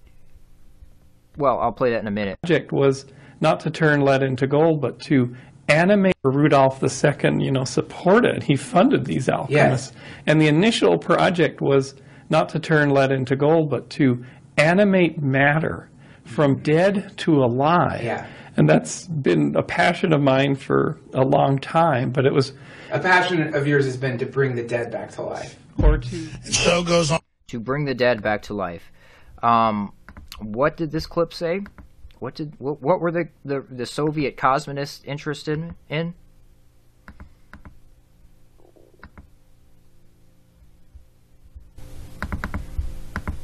S1: well, I'll play that in a minute.
S15: Project was not to turn lead into gold, but to animate Rudolph II, you know, supported. He funded these alchemists. And the initial project was not to turn lead into gold, but to animate matter from dead to alive.
S19: Yeah.
S15: And that's been a passion of mine for a long time, but it was
S19: A passion of yours has been to bring the dead back to life.
S15: or to
S5: so goes on.
S1: To bring the dead back to life. Um, what did this clip say? What did what, what were the, the, the Soviet cosmonists interested in?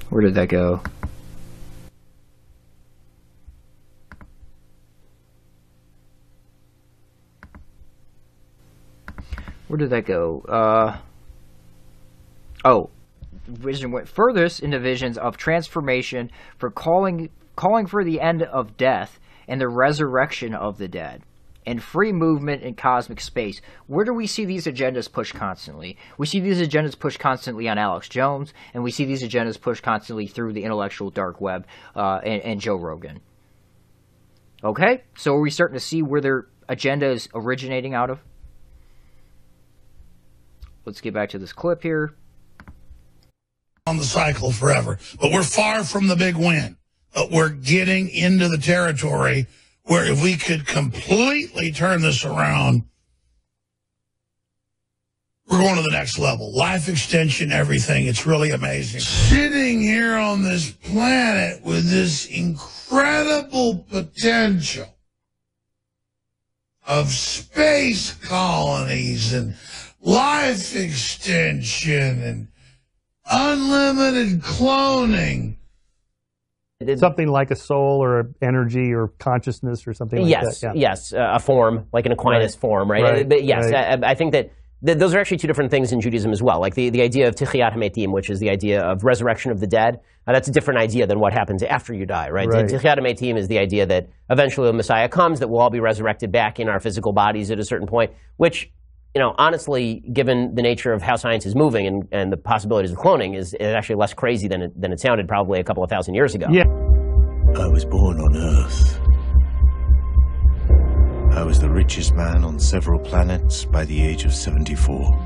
S1: Where did that go? Where did that go? Uh, oh, vision went furthest in the visions of transformation for calling calling for the end of death and the resurrection of the dead and free movement in cosmic space. Where do we see these agendas pushed constantly? We see these agendas pushed constantly on Alex Jones, and we see these agendas pushed constantly through the intellectual dark web uh, and, and Joe Rogan. Okay, so are we starting to see where their agenda is originating out of? Let's get back to this clip here.
S5: On the cycle forever, but we're far from the big win. But we're getting into the territory where if we could completely turn this around, we're going to the next level. Life extension, everything. It's really amazing. Sitting here on this planet with this incredible potential of space colonies and life extension and unlimited cloning.
S20: Something like a soul or energy or consciousness or something like
S21: yes,
S20: that. Yeah.
S21: yes, uh, a form like an Aquinas
S20: Right.
S21: form, right?
S20: Right,
S21: But yes,
S20: right.
S21: I, I think that th- those are actually two different things in Judaism as well. Like the, the idea of Tichiyat HaMetim, which is the idea of resurrection of the dead. Uh, that's a different idea than what happens after you die, right?
S20: Right.
S21: Tichiyat HaMetim is the idea that eventually the Messiah comes, that we'll all be resurrected back in our physical bodies at a certain point, which you know, honestly, given the nature of how science is moving and, and the possibilities of cloning, is, is actually less crazy than it, than it sounded probably a couple of thousand years ago.
S20: Yeah.
S22: I was born on Earth. I was the richest man on several planets by the age of 74.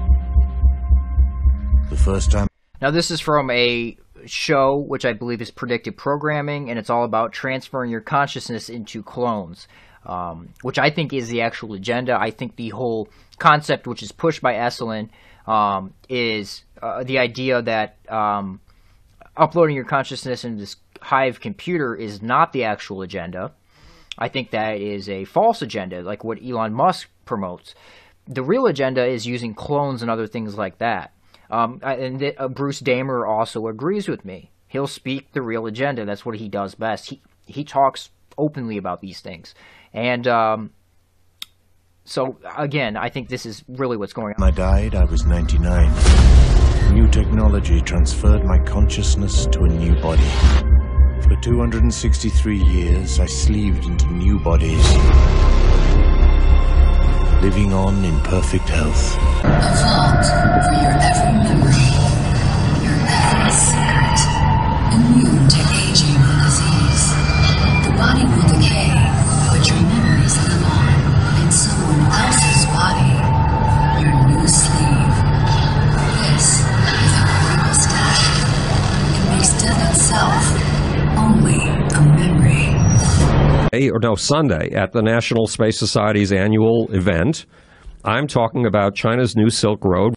S22: The first time
S1: Now, this is from a show which I believe is predictive programming, and it's all about transferring your consciousness into clones, um, which I think is the actual agenda. I think the whole concept, which is pushed by Esalen, um, is uh, the idea that um, uploading your consciousness into this Hive computer is not the actual agenda. I think that is a false agenda, like what Elon Musk promotes. The real agenda is using clones and other things like that. Um, and th- uh, Bruce Damer also agrees with me. He'll speak the real agenda. That's what he does best. He he talks openly about these things, and um, so again, I think this is really what's going on.
S22: I died, I was 99. New technology transferred my consciousness to a new body. For 263 years, I sleeved into new bodies, living on in perfect health.
S23: A vault for your every memory, your every secret, immune to aging and disease. The body will
S24: Saturday, or no, Sunday, at the National Space Society's annual event. I'm talking about China's new Silk Road.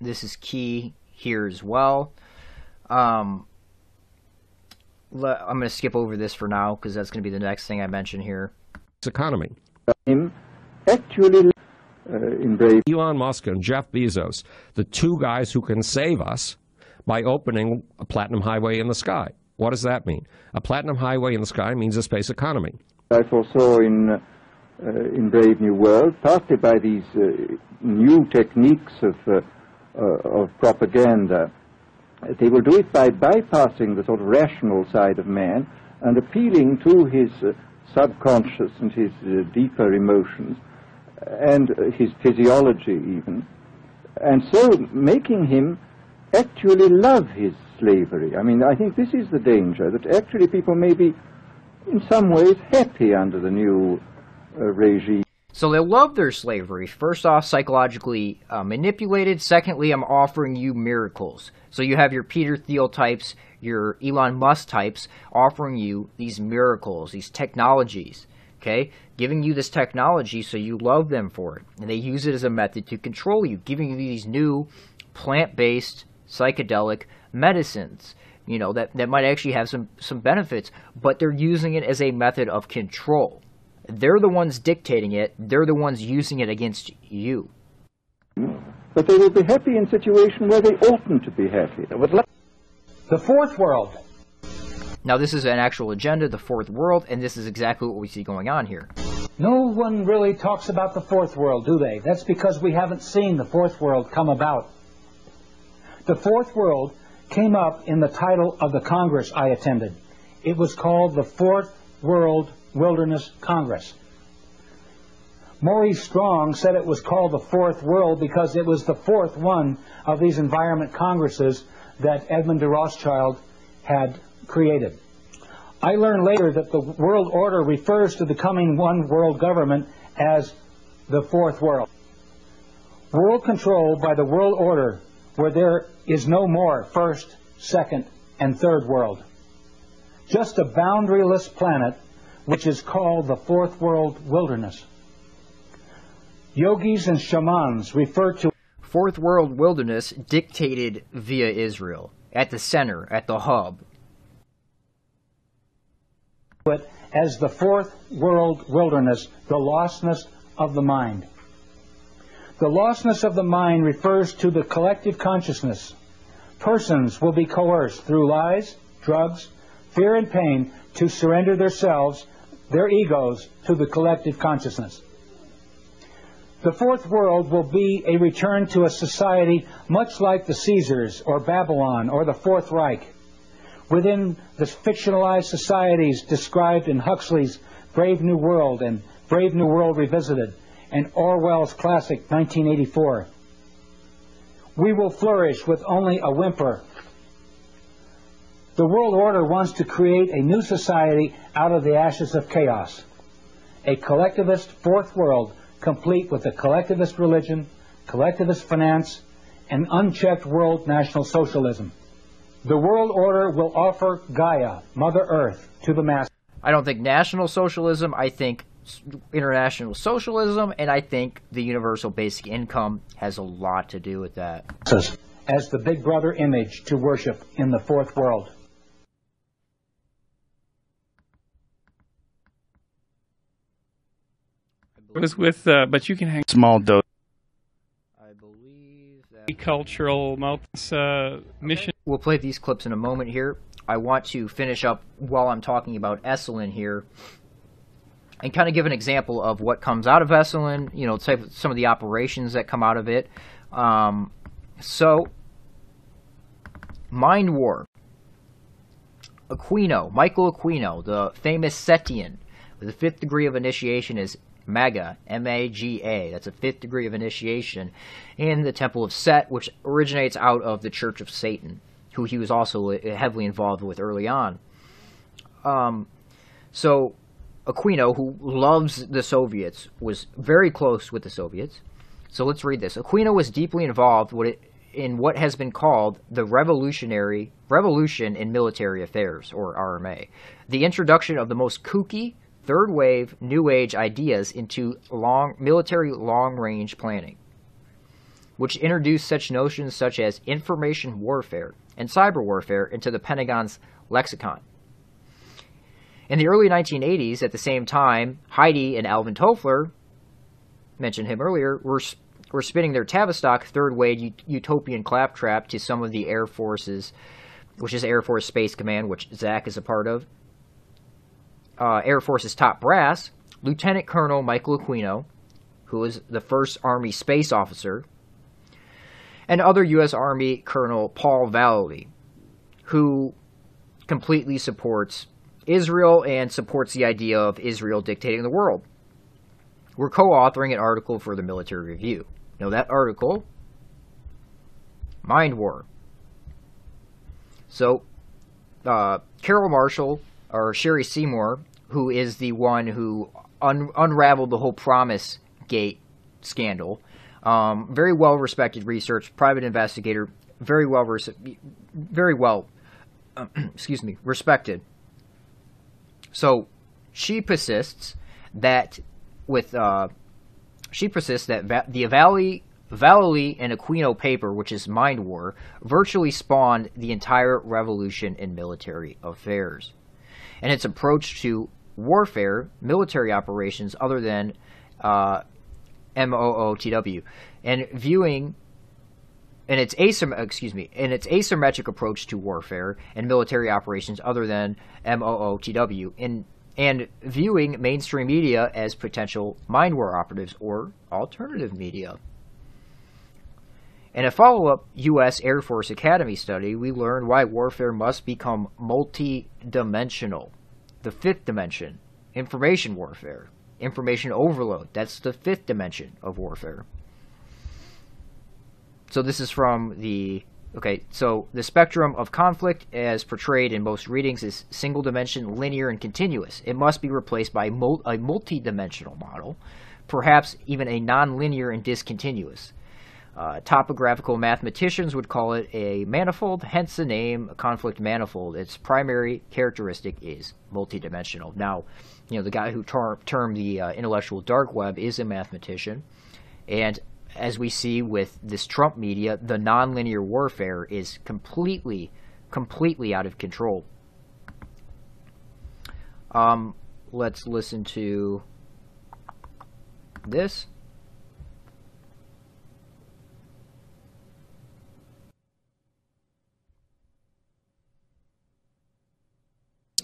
S1: This is key here as well. Um, le- I'm going to skip over this for now because that's going to be the next thing I mention here.
S24: economy.
S25: Him actually uh, embrace
S24: Elon Musk and Jeff Bezos, the two guys who can save us by opening a platinum highway in the sky. What does that mean? A platinum highway in the sky means a space economy.
S25: I foresaw in uh, in Brave New World, partly by these uh, new techniques of uh, uh, of propaganda. They will do it by bypassing the sort of rational side of man and appealing to his uh, subconscious and his uh, deeper emotions and his physiology even, and so making him actually love his slavery. I mean, I think this is the danger that actually people may be in some ways happy under the new uh, regime.
S1: So they love their slavery. First off, psychologically uh, manipulated. Secondly, I'm offering you miracles. So you have your Peter Thiel types, your Elon Musk types offering you these miracles, these technologies. Okay, giving you this technology so you love them for it, and they use it as a method to control you, giving you these new plant-based psychedelic medicines. You know that that might actually have some some benefits, but they're using it as a method of control. They're the ones dictating it. They're the ones using it against you.
S25: But they will be happy in a situation where they oughtn't to be happy.
S1: The fourth world. Now, this is an actual agenda, the fourth world, and this is exactly what we see going on here.
S26: No one really talks about the fourth world, do they? That's because we haven't seen the fourth world come about. The fourth world came up in the title of the Congress I attended. It was called the Fourth World Wilderness Congress. Maurice Strong said it was called the Fourth World because it was the fourth one of these environment congresses that Edmund de Rothschild had created. I learned later that the world order refers to the coming one world government as the fourth world. World control by the world order where there is no more first, second, and third world. Just a boundaryless planet which is called the fourth world wilderness. Yogis and shamans refer to
S1: Fourth World Wilderness dictated via Israel, at the center, at the hub.
S26: it as the fourth world wilderness, the lostness of the mind. The lostness of the mind refers to the collective consciousness. Persons will be coerced through lies, drugs, fear, and pain to surrender themselves, their egos, to the collective consciousness. The fourth world will be a return to a society much like the Caesars or Babylon or the Fourth Reich. Within the fictionalized societies described in Huxley's Brave New World and Brave New World Revisited and Orwell's classic 1984. We will flourish with only a whimper. The world order wants to create a new society out of the ashes of chaos. A collectivist fourth world complete with a collectivist religion, collectivist finance, and unchecked world national socialism. The world order will offer Gaia, Mother Earth, to the masses.
S1: I don't think national socialism. I think international socialism, and I think the universal basic income has a lot to do with that.
S26: As the Big Brother image to worship in the fourth world.
S15: Was with, uh, but you can hang
S2: Small dose.
S15: I believe that cultural multi uh, mission.
S1: We'll play these clips in a moment here. I want to finish up while I'm talking about Esalen here and kind of give an example of what comes out of Esalen, you know, type, some of the operations that come out of it. Um, so, Mind War. Aquino, Michael Aquino, the famous Setian, a fifth degree of initiation is Maga, M A G A. That's a fifth degree of initiation in the Temple of Set, which originates out of the Church of Satan, who he was also heavily involved with early on. Um, so, Aquino, who loves the Soviets, was very close with the Soviets. So let's read this. Aquino was deeply involved in what has been called the revolutionary revolution in military affairs, or RMA, the introduction of the most kooky, third wave new age ideas into long military long range planning, which introduced such notions such as information warfare and cyber warfare into the Pentagon's lexicon. In the early 1980s, at the same time, Heidi and Alvin Toffler, mentioned him earlier, were, were spinning their Tavistock third wave utopian claptrap to some of the Air Forces, which is Air Force Space Command, which Zach is a part of, uh, Air Force's top brass, Lieutenant Colonel Michael Aquino, who was the first Army space officer, and other U.S. Army Colonel Paul Vallely, who completely supports Israel and supports the idea of Israel dictating the world. We're co authoring an article for the Military Review. Now, that article, Mind War. So, uh, Carol Marshall, or Sherry Seymour, who is the one who un- unraveled the whole Promise Gate scandal. Um, very well respected research, private investigator, very well, res- very well, excuse me, respected. So she persists that with uh, she persists that va- the Valley Vallely and Aquino paper, which is Mind War, virtually spawned the entire revolution in military affairs. And its approach to warfare, military operations other than uh, MOOTW, and viewing and its asym- excuse me, in its asymmetric approach to warfare and military operations other than MOOTW in and viewing mainstream media as potential Mind War operatives or alternative media. In a follow up U.S. Air Force Academy study, we learned why warfare must become multi dimensional. The fifth dimension, information warfare, information overload. That's the fifth dimension of warfare. So, this is from the. Okay, so the spectrum of conflict as portrayed in most readings is single dimension, linear, and continuous. It must be replaced by mul- a multi dimensional model, perhaps even a non linear and discontinuous. Uh, topographical mathematicians would call it a manifold, hence the name conflict manifold. Its primary characteristic is multidimensional. Now, you know, the guy who ter- termed the uh, intellectual dark web is a mathematician, and as we see with this Trump media, the nonlinear warfare is completely, completely out of control. Um, let's listen to this.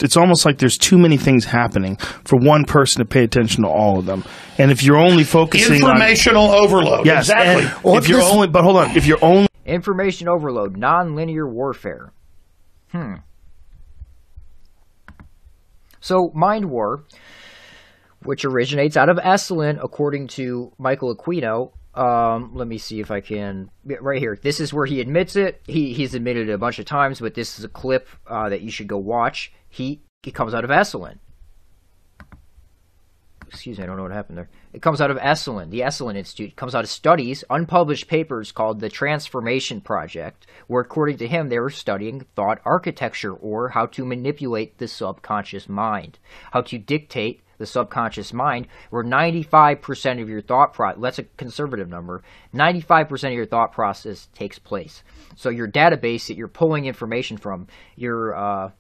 S2: It's almost like there's too many things happening for one person to pay attention to all of them. And if you're only focusing
S5: informational
S2: on,
S5: overload,
S2: yes,
S5: exactly.
S2: and if you're only, but hold on, if you're only
S1: information overload, non-linear warfare. Hmm. So, mind war, which originates out of Esalen, according to Michael Aquino. Um, let me see if I can. Right here. This is where he admits it. He he's admitted it a bunch of times, but this is a clip uh, that you should go watch. He it comes out of Esalen. Excuse me, I don't know what happened there. It comes out of Esalen, the Esalen Institute. It comes out of studies, unpublished papers called the Transformation Project, where according to him they were studying thought architecture or how to manipulate the subconscious mind, how to dictate the subconscious mind, where 95% of your thought process, that's a conservative number, 95% of your thought process takes place. So your database that you're pulling information from, your uh,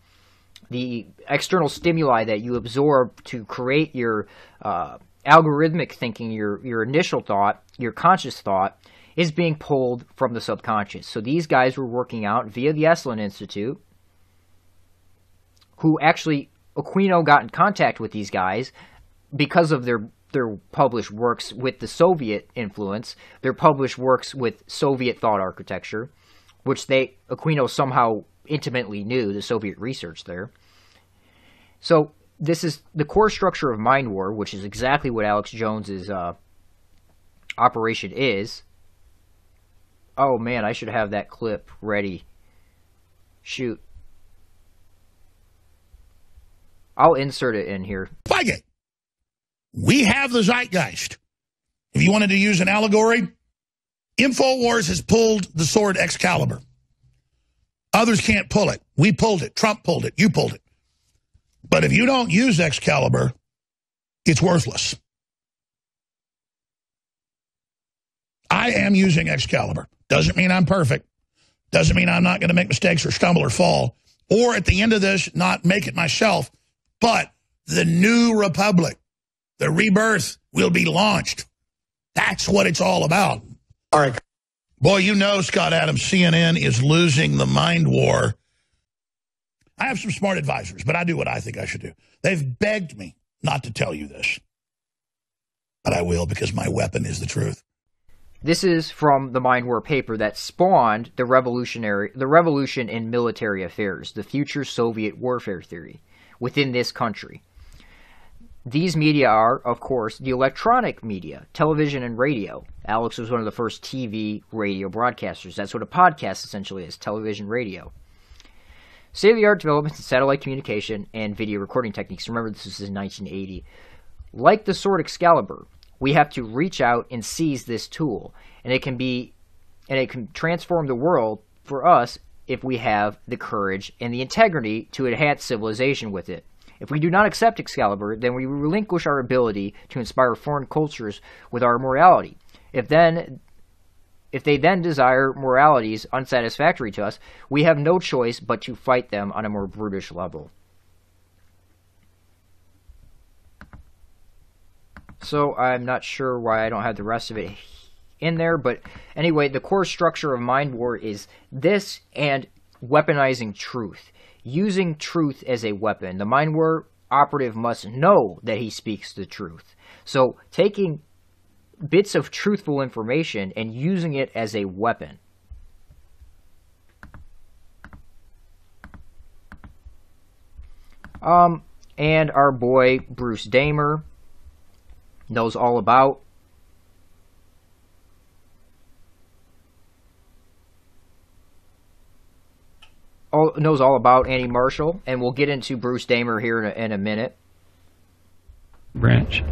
S1: the external stimuli that you absorb to create your uh, algorithmic thinking, your your initial thought, your conscious thought, is being pulled from the subconscious. So these guys were working out via the Esalen Institute, who actually Aquino got in contact with these guys because of their their published works with the Soviet influence, their published works with Soviet thought architecture, which they Aquino somehow intimately knew the Soviet research there. So this is the core structure of Mind War, which is exactly what Alex Jones's uh, operation is. Oh man, I should have that clip ready. Shoot. I'll insert it in here.
S5: Spygate. We have the zeitgeist. If you wanted to use an allegory, InfoWars has pulled the sword Excalibur. Others can't pull it. We pulled it. Trump pulled it. You pulled it. But if you don't use Excalibur, it's worthless. I am using Excalibur. Doesn't mean I'm perfect. Doesn't mean I'm not going to make mistakes or stumble or fall. Or at the end of this, not make it myself. But the new republic, the rebirth, will be launched. That's what it's all about. All right. Boy, you know, Scott Adams, CNN is losing the mind war. I have some smart advisors, but I do what I think I should do. They've begged me not to tell you this. But I will because my weapon is the truth.
S1: This is from the Mind War paper that spawned the revolutionary the revolution in military affairs, the future Soviet warfare theory within this country. These media are, of course, the electronic media, television and radio. Alex was one of the first TV radio broadcasters. That's what a podcast essentially is television, radio. State of the art developments in satellite communication and video recording techniques. Remember, this is in 1980. Like the sword Excalibur, we have to reach out and seize this tool, and it can be, and it can transform the world for us if we have the courage and the integrity to enhance civilization with it. If we do not accept Excalibur, then we relinquish our ability to inspire foreign cultures with our morality. If then if they then desire moralities unsatisfactory to us, we have no choice but to fight them on a more brutish level. So I'm not sure why I don't have the rest of it in there, but anyway, the core structure of Mind War is this and weaponizing truth using truth as a weapon. The Mind War operative must know that he speaks the truth. So taking bits of truthful information and using it as a weapon. Um, and our boy Bruce Damer knows all about all, knows all about Andy Marshall, and we'll get into Bruce Damer here in a, in a minute.
S15: branch.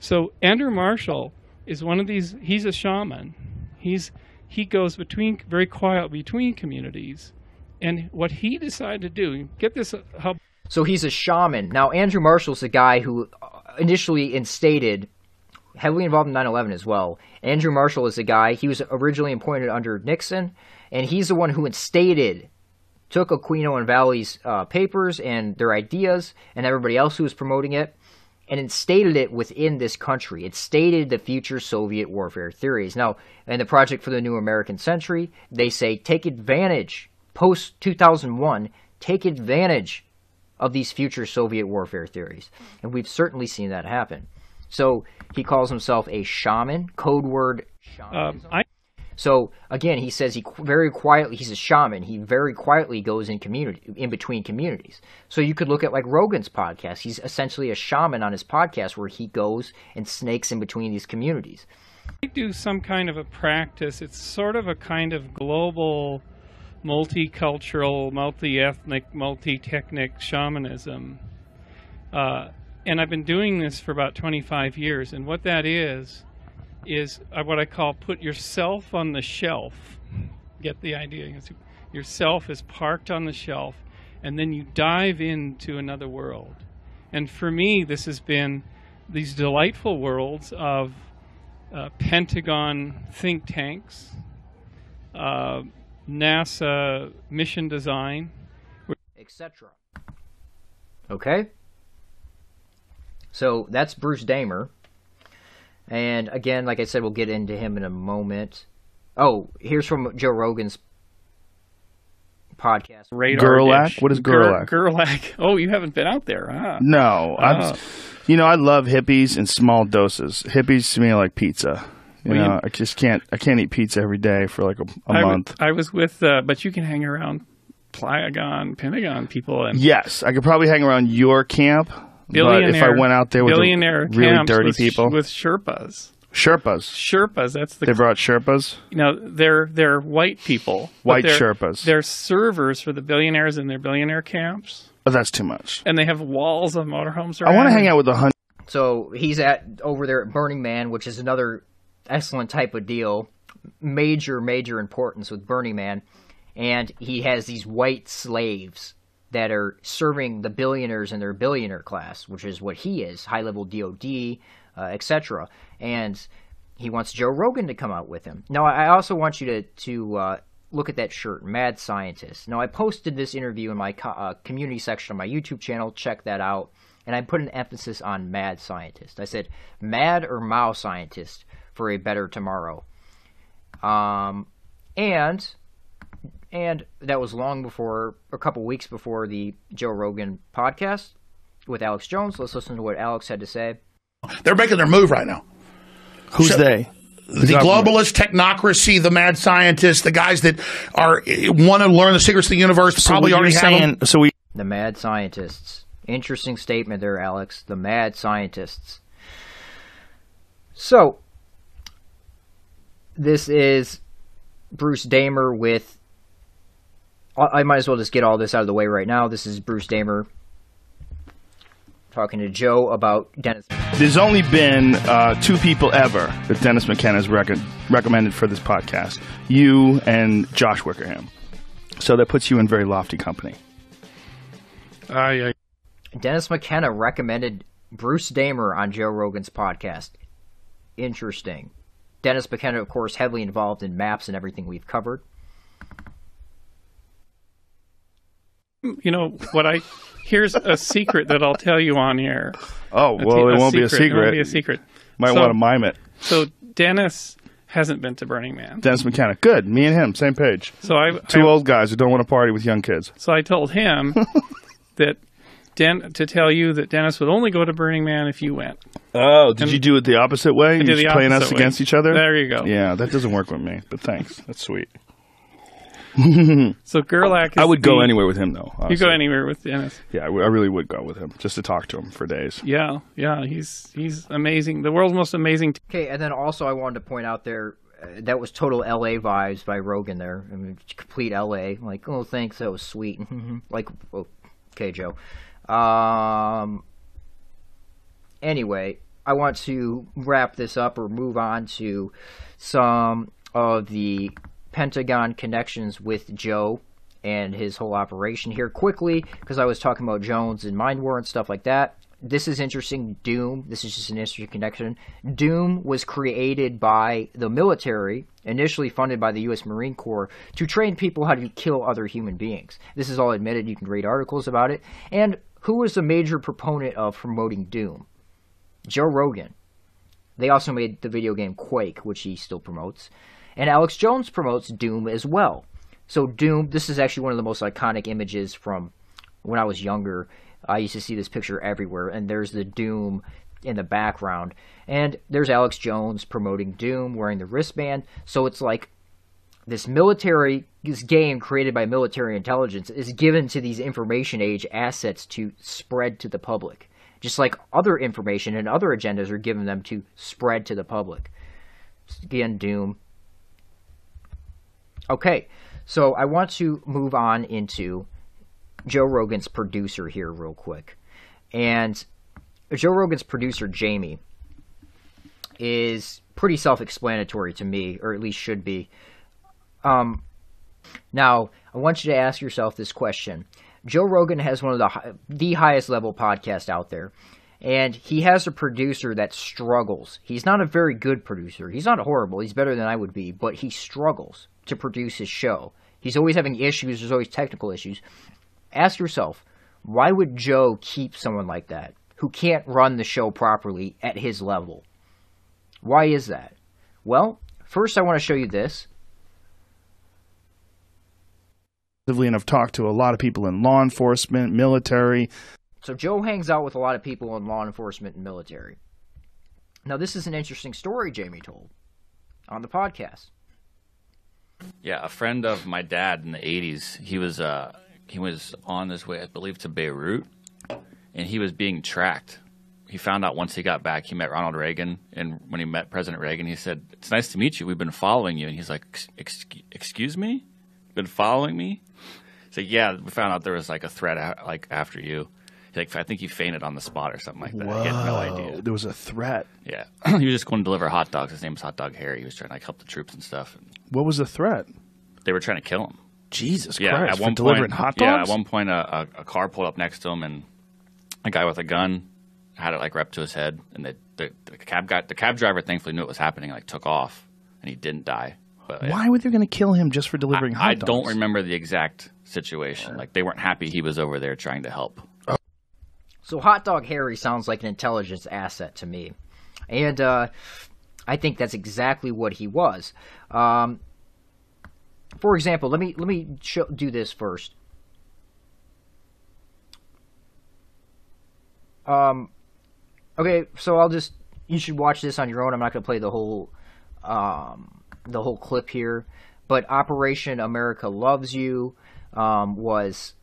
S15: So Andrew Marshall is one of these. He's a shaman. He's he goes between very quiet between communities, and what he decided to do. Get this how
S1: So he's a shaman. Now, Andrew Marshall's the guy who uh, initially instated, heavily involved in 9 11 as well. Andrew Marshall is the guy, he was originally appointed under Nixon, and he's the one who instated, took Aquino and Valley's uh, papers and their ideas and everybody else who was promoting it, and instated it within this country. It stated the future Soviet warfare theories. Now, in the Project for the New American Century, they say take advantage, post 2001, take advantage of these future Soviet warfare theories. And we've certainly seen that happen. So he calls himself a shaman, code word
S15: um, I
S1: so again, he says he very quietly he's a shaman. He very quietly goes in community in between communities. So you could look at like Rogan's podcast. He's essentially a shaman on his podcast where he goes and snakes in between these communities.
S15: do some kind of a practice. It's sort of a kind of global, multicultural, multi-ethnic, multi-technic shamanism. Uh, and I've been doing this for about 25 years. And what that is, is uh, what I call put yourself on the shelf. Get the idea? Yourself is parked on the shelf, and then you dive into another world. And for me, this has been these delightful worlds of uh, Pentagon think tanks, uh, NASA mission design,
S1: etc. Okay? So that's Bruce Damer. And again, like I said, we'll get into him in a moment. Oh, here's from Joe Rogan's podcast.
S15: Radar
S2: Gerlach?
S15: dish.
S2: What is
S15: Ger-
S2: Gerlach?
S15: Gerlach. Oh, you haven't been out there, huh?
S2: No,
S15: Oh.
S2: I'm, you know, I love hippies in small doses. Hippies to me are like pizza. You
S15: Well, you-
S2: know, I just can't. I can't eat pizza every day for like a, a
S15: I w-
S2: month.
S15: I was with, uh, but you can hang around Pentagon, Pentagon people, and
S2: Yes, I could probably hang around your camp. But if I went out there with the
S15: billionaire
S2: really
S15: camps
S2: dirty
S15: with,
S2: people,
S15: with Sherpas.
S2: Sherpas,
S15: Sherpas. That's the
S2: they brought Sherpas.
S15: you know they're they're white people
S2: White
S15: they're,
S2: Sherpas.
S15: they're servers for the billionaires in their billionaire camps
S2: Oh, that's too much.
S15: and they have walls of motorhomes
S2: I want to hang out with the hun.
S1: So he's at over there at Burning Man, which is another excellent type of deal. Major, major importance with Burning Man. And he has these white slaves that are serving the billionaires in their billionaire class, which is what he is, high level DOD, uh, etc. And he wants Joe Rogan to come out with him. Now, I also want you to to uh, look at that shirt, Mad Scientist. Now, I posted this interview in my co- uh, community section on my YouTube channel. Check that out. And I put an emphasis on Mad Scientist. I said, Mad or Mao Scientist for a better tomorrow. Um, and and that was long before, a couple weeks before the Joe Rogan podcast with Alex Jones. Let's listen to what Alex had to say.
S5: They're making their move right now.
S2: Who's
S5: So-
S2: they?
S5: The globalist technocracy, the mad scientists, the guys that are want to learn the secrets of the universe,
S2: So
S5: probably already
S2: saying. So we
S1: The mad scientists. Interesting statement there, Alex. The mad scientists. So, this is Bruce Damer with. I I might as well just get all this out of the way right now. This is Bruce Damer talking to Joe about Dennis.
S2: There's only been uh, two people ever that Dennis McKenna has rec- recommended for this podcast you and Josh Wickerham. So that puts you in very lofty company.
S15: Aye, aye.
S1: Dennis McKenna recommended Bruce Damer on Joe Rogan's podcast. Interesting. Dennis McKenna, of course, heavily involved in MAPS and everything we've covered.
S15: You know what I here's a secret that I'll tell you on here.
S2: Oh, well, it won't be a secret.
S15: It
S2: secret.
S15: won't be a secret.
S2: Might
S15: So-
S2: want to mime it.
S15: So Dennis hasn't been to Burning Man.
S2: Dennis McKenna. Good. Me and him, same page.
S15: So I
S2: Two
S15: I-
S2: old guys who don't want to party with young kids.
S15: So I told him that Den- to tell you that Dennis would only go to Burning Man if you went.
S2: Oh, did
S15: And-
S2: you do it the opposite way?
S15: I
S2: You
S15: did the
S2: just playing us
S15: way.
S2: against each other?
S15: There you go.
S2: Yeah, that doesn't work with me, but thanks. That's sweet.
S15: So Gerlach. Is
S2: I would go anywhere with him, though.
S15: You go anywhere with Dennis.
S2: Yeah, I, w- I really would go with him just to talk to him for days.
S15: Yeah, yeah, he's he's amazing. The world's most amazing. T-
S1: Okay, and then also I wanted to point out there uh, that was total LA vibes by Rogan there. I mean, complete LA. Like, oh, thanks, that was sweet. like, oh, okay, Joe. Um. Anyway, I want to wrap this up or move on to some of the Pentagon connections with Joe and his whole operation here quickly because I was talking about Jones and Mind War and stuff like that. This is interesting. Doom. This is just an interesting connection. Doom was created by the military, initially funded by the U.S. Marine Corps, to train people how to kill other human beings. This is all admitted. You can read articles about it. And who was a major proponent of promoting Doom? Joe Rogan. They also made the video game Quake, which he still promotes. And Alex Jones promotes Doom as well. So, Doom, this is actually one of the most iconic images from when I was younger. I used to see this picture everywhere, and there's the Doom in the background. And there's Alex Jones promoting Doom, wearing the wristband. So, it's like this military, this game created by military intelligence is given to these information age assets to spread to the public. Just like other information and other agendas are given them to spread to the public. Again, Doom. Okay, so I want to move on into Joe Rogan's producer here, real quick. And Joe Rogan's producer, Jamie, is pretty self explanatory to me, or at least should be. Um, now, I want you to ask yourself this question. Joe Rogan has one of the the highest level podcasts out there, and he has a producer that struggles. He's not a very good producer. He's not horrible. He's better than I would be, but he struggles to produce his show. He's always having issues. There's always technical issues. Ask yourself, why would Joe keep someone like that who can't run the show properly at his level? Why is that? Well, first I want to show you this.
S2: And I've talked to a lot of people in law enforcement, military.
S1: So Joe hangs out with a lot of people in law enforcement and military. Now, this is an interesting story Jamie told on the podcast.
S27: Yeah, a friend of my dad in the '80s. He was uh, he was on his way, I believe, to Beirut, and he was being tracked. He found out once he got back. He met Ronald Reagan, and when he met President Reagan, he said, "It's nice to meet you. We've been following you." And he's like, "Ex- ex- "Excuse me, been following me?" Like, "Yeah, we found out there was like a threat like after you." Like, "I think he fainted on the spot or something like that." He had no idea.
S2: There was a threat.
S27: Yeah, he was just going to deliver hot dogs. His name was Hot Dog Harry. He was trying to like help the troops and stuff. And
S2: What was the threat?
S27: they were trying to kill him.
S2: Jesus
S27: yeah,
S2: Christ!
S27: at one
S2: delivering
S27: point,
S2: hot dogs.
S27: Yeah, at one point, a, a, a car pulled up next to him, and a guy with a gun had it like rep to his head, and the, the, the cab guy, the cab driver, thankfully knew it was happening, like took off, and he didn't die. But yeah,
S2: Why were they going to kill him just for delivering hot dogs?
S27: I don't remember the exact situation. Like they weren't happy he was over there trying to help.
S1: So Hot Dog Harry sounds like an intelligence asset to me, and uh, I think that's exactly what he was. Um, for example, let me let me show, do this first. Um, okay, so I'll just you should watch this on your own. I'm not going to play the whole um, the whole clip here, but Operation America Loves You um, was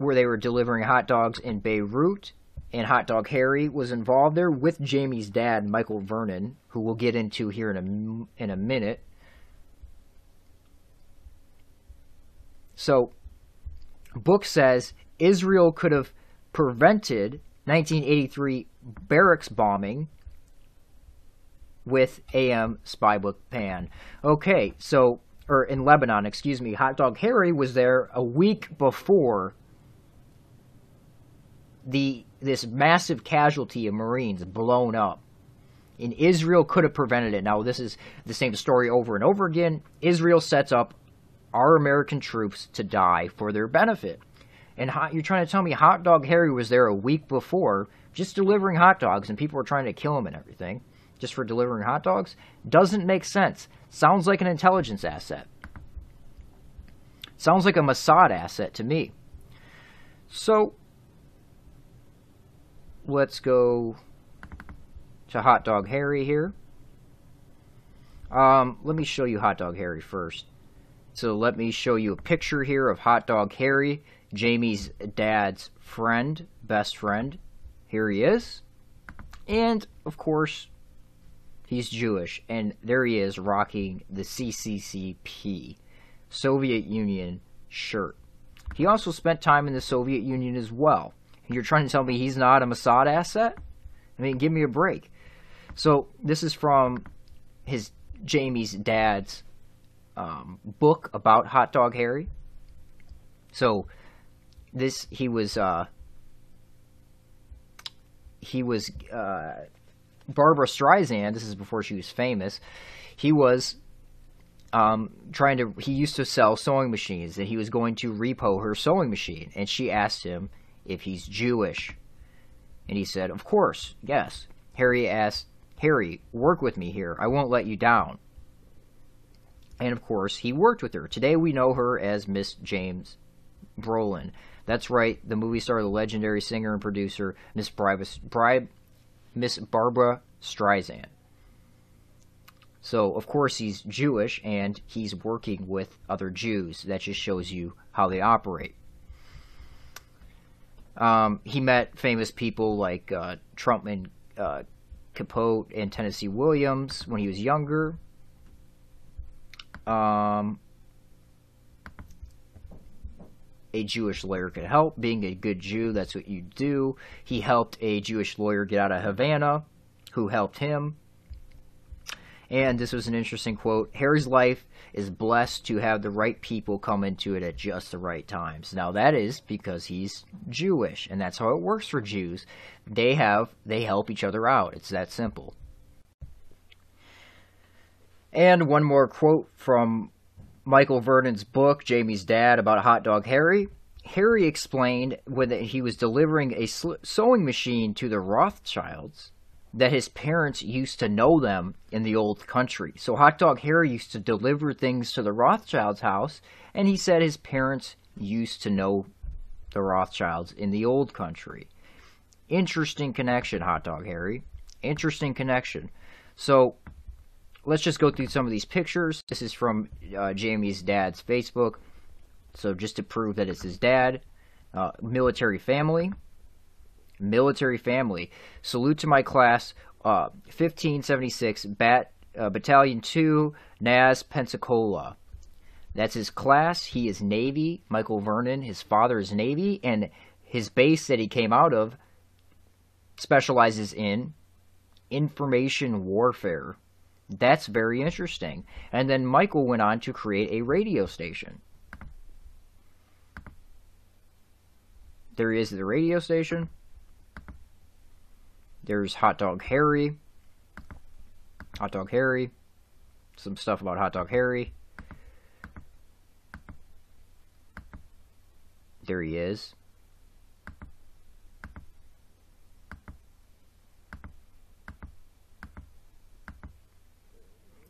S1: where they were delivering hot dogs in Beirut, and Hot Dog Harry was involved there with Jamie's dad, Michael Vernon, who we'll get into here in a in a minute. So, book says Israel could have prevented 1983 barracks bombing with AM Spybook Pan. Okay, so or in Lebanon, excuse me, Hot Dog Harry was there a week before the this massive casualty of Marines blown up. And Israel could have prevented it. Now this is the same story over and over again. Israel sets up our American troops to die for their benefit. And hot, you're trying to tell me Hot Dog Harry was there a week before just delivering hot dogs and people were trying to kill him and everything just for delivering hot dogs? Doesn't make sense. Sounds like an intelligence asset. Sounds like a Mossad asset to me. So, let's go to Hot Dog Harry here. Um, let me show you Hot Dog Harry first. So let me show you a picture here of Hot Dog Harry, Jamie's dad's friend, best friend. Here he is. And, of course, he's Jewish. And there he is rocking the CCCP, Soviet Union shirt. He also spent time in the Soviet Union as well. You're trying to tell me he's not a Mossad asset? I mean, give me a break. So this is from his Jamie's dad's um, book about Hot Dog Harry. So this he was uh, he was uh, Barbara Streisand. This is before she was famous. He was um, trying to. He used to sell sewing machines, and he was going to repo her sewing machine. And she asked him if he's Jewish, and he said, "Of course, yes." Harry asked, "Harry, work with me here. I won't let you down." And of course, he worked with her. Today we know her as Miss James Brolin. That's right, the movie star, the legendary singer and producer, Miss Bri- Miss Barbara Streisand. So, of course, he's Jewish and he's working with other Jews. That just shows you how they operate. Um, he met famous people like uh, Truman uh, Capote and Tennessee Williams when he was younger. Um, a Jewish lawyer could help. Being a good Jew, that's what you do. He helped a Jewish lawyer get out of Havana, who helped him. And this was an interesting quote Harry's life is blessed to have the right people come into it at just the right times. Now, that is because he's Jewish, and that's how it works for Jews. They have, they help each other out. It's that simple. And one more quote from Michael Vernon's book, Jamie's Dad, about Hot Dog Harry. Harry explained when he was delivering a sewing machine to the Rothschilds that his parents used to know them in the old country. So Hot Dog Harry used to deliver things to the Rothschilds' house, and he said his parents used to know the Rothschilds in the old country. Interesting connection, Hot Dog Harry. Interesting connection. So let's just go through some of these pictures. This is from uh, Jamie's dad's Facebook. So just to prove that it's his dad, uh, military family, military family. Salute to my class, uh, 1576 Bat uh, Battalion 2, NAS Pensacola. That's his class. He is Navy. Michael Vernon, his father is Navy, and his base that he came out of specializes in information warfare. That's very interesting. And then Michael went on to create a radio station. There is the radio station. There's Hot Dog Harry. Hot Dog Harry. Some stuff about Hot Dog Harry. There he is.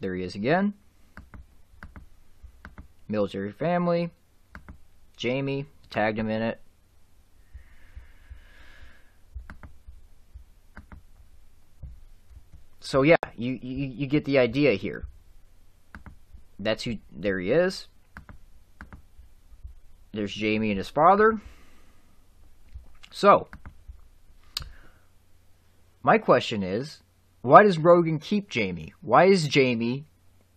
S1: There he is again. Military family. Jamie. Tagged him in it. So yeah, you, you, you get the idea here. That's who. There he is. There's Jamie and his father. So, my question is why does Rogan keep Jamie? Why is Jamie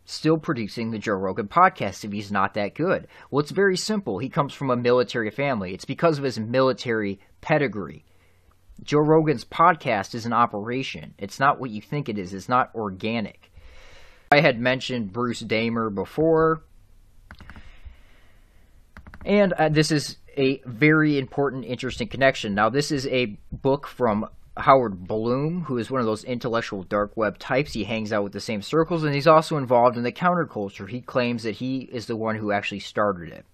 S1: still producing the Joe Rogan podcast if he's not that good? Well, it's very simple. He comes from a military family. It's because of his military pedigree. Joe Rogan's podcast is an operation. It's not what you think it is. It's not organic. I had mentioned Bruce Damer before. And uh, this is a very important, interesting connection. Now, this is a book from Howard Bloom, who is one of those intellectual dark web types. He hangs out with the same circles, and he's also involved in the counterculture. He claims that he is the one who actually started it.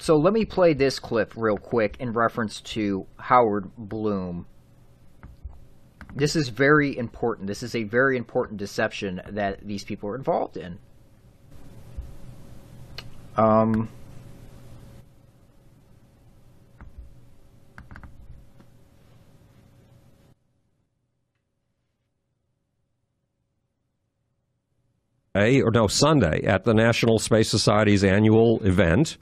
S1: So let me play this clip real quick in reference to Howard Bloom this is very important. This is a very important deception that these people are involved in. Um,
S24: or no, Sunday at the National Space Society's annual event.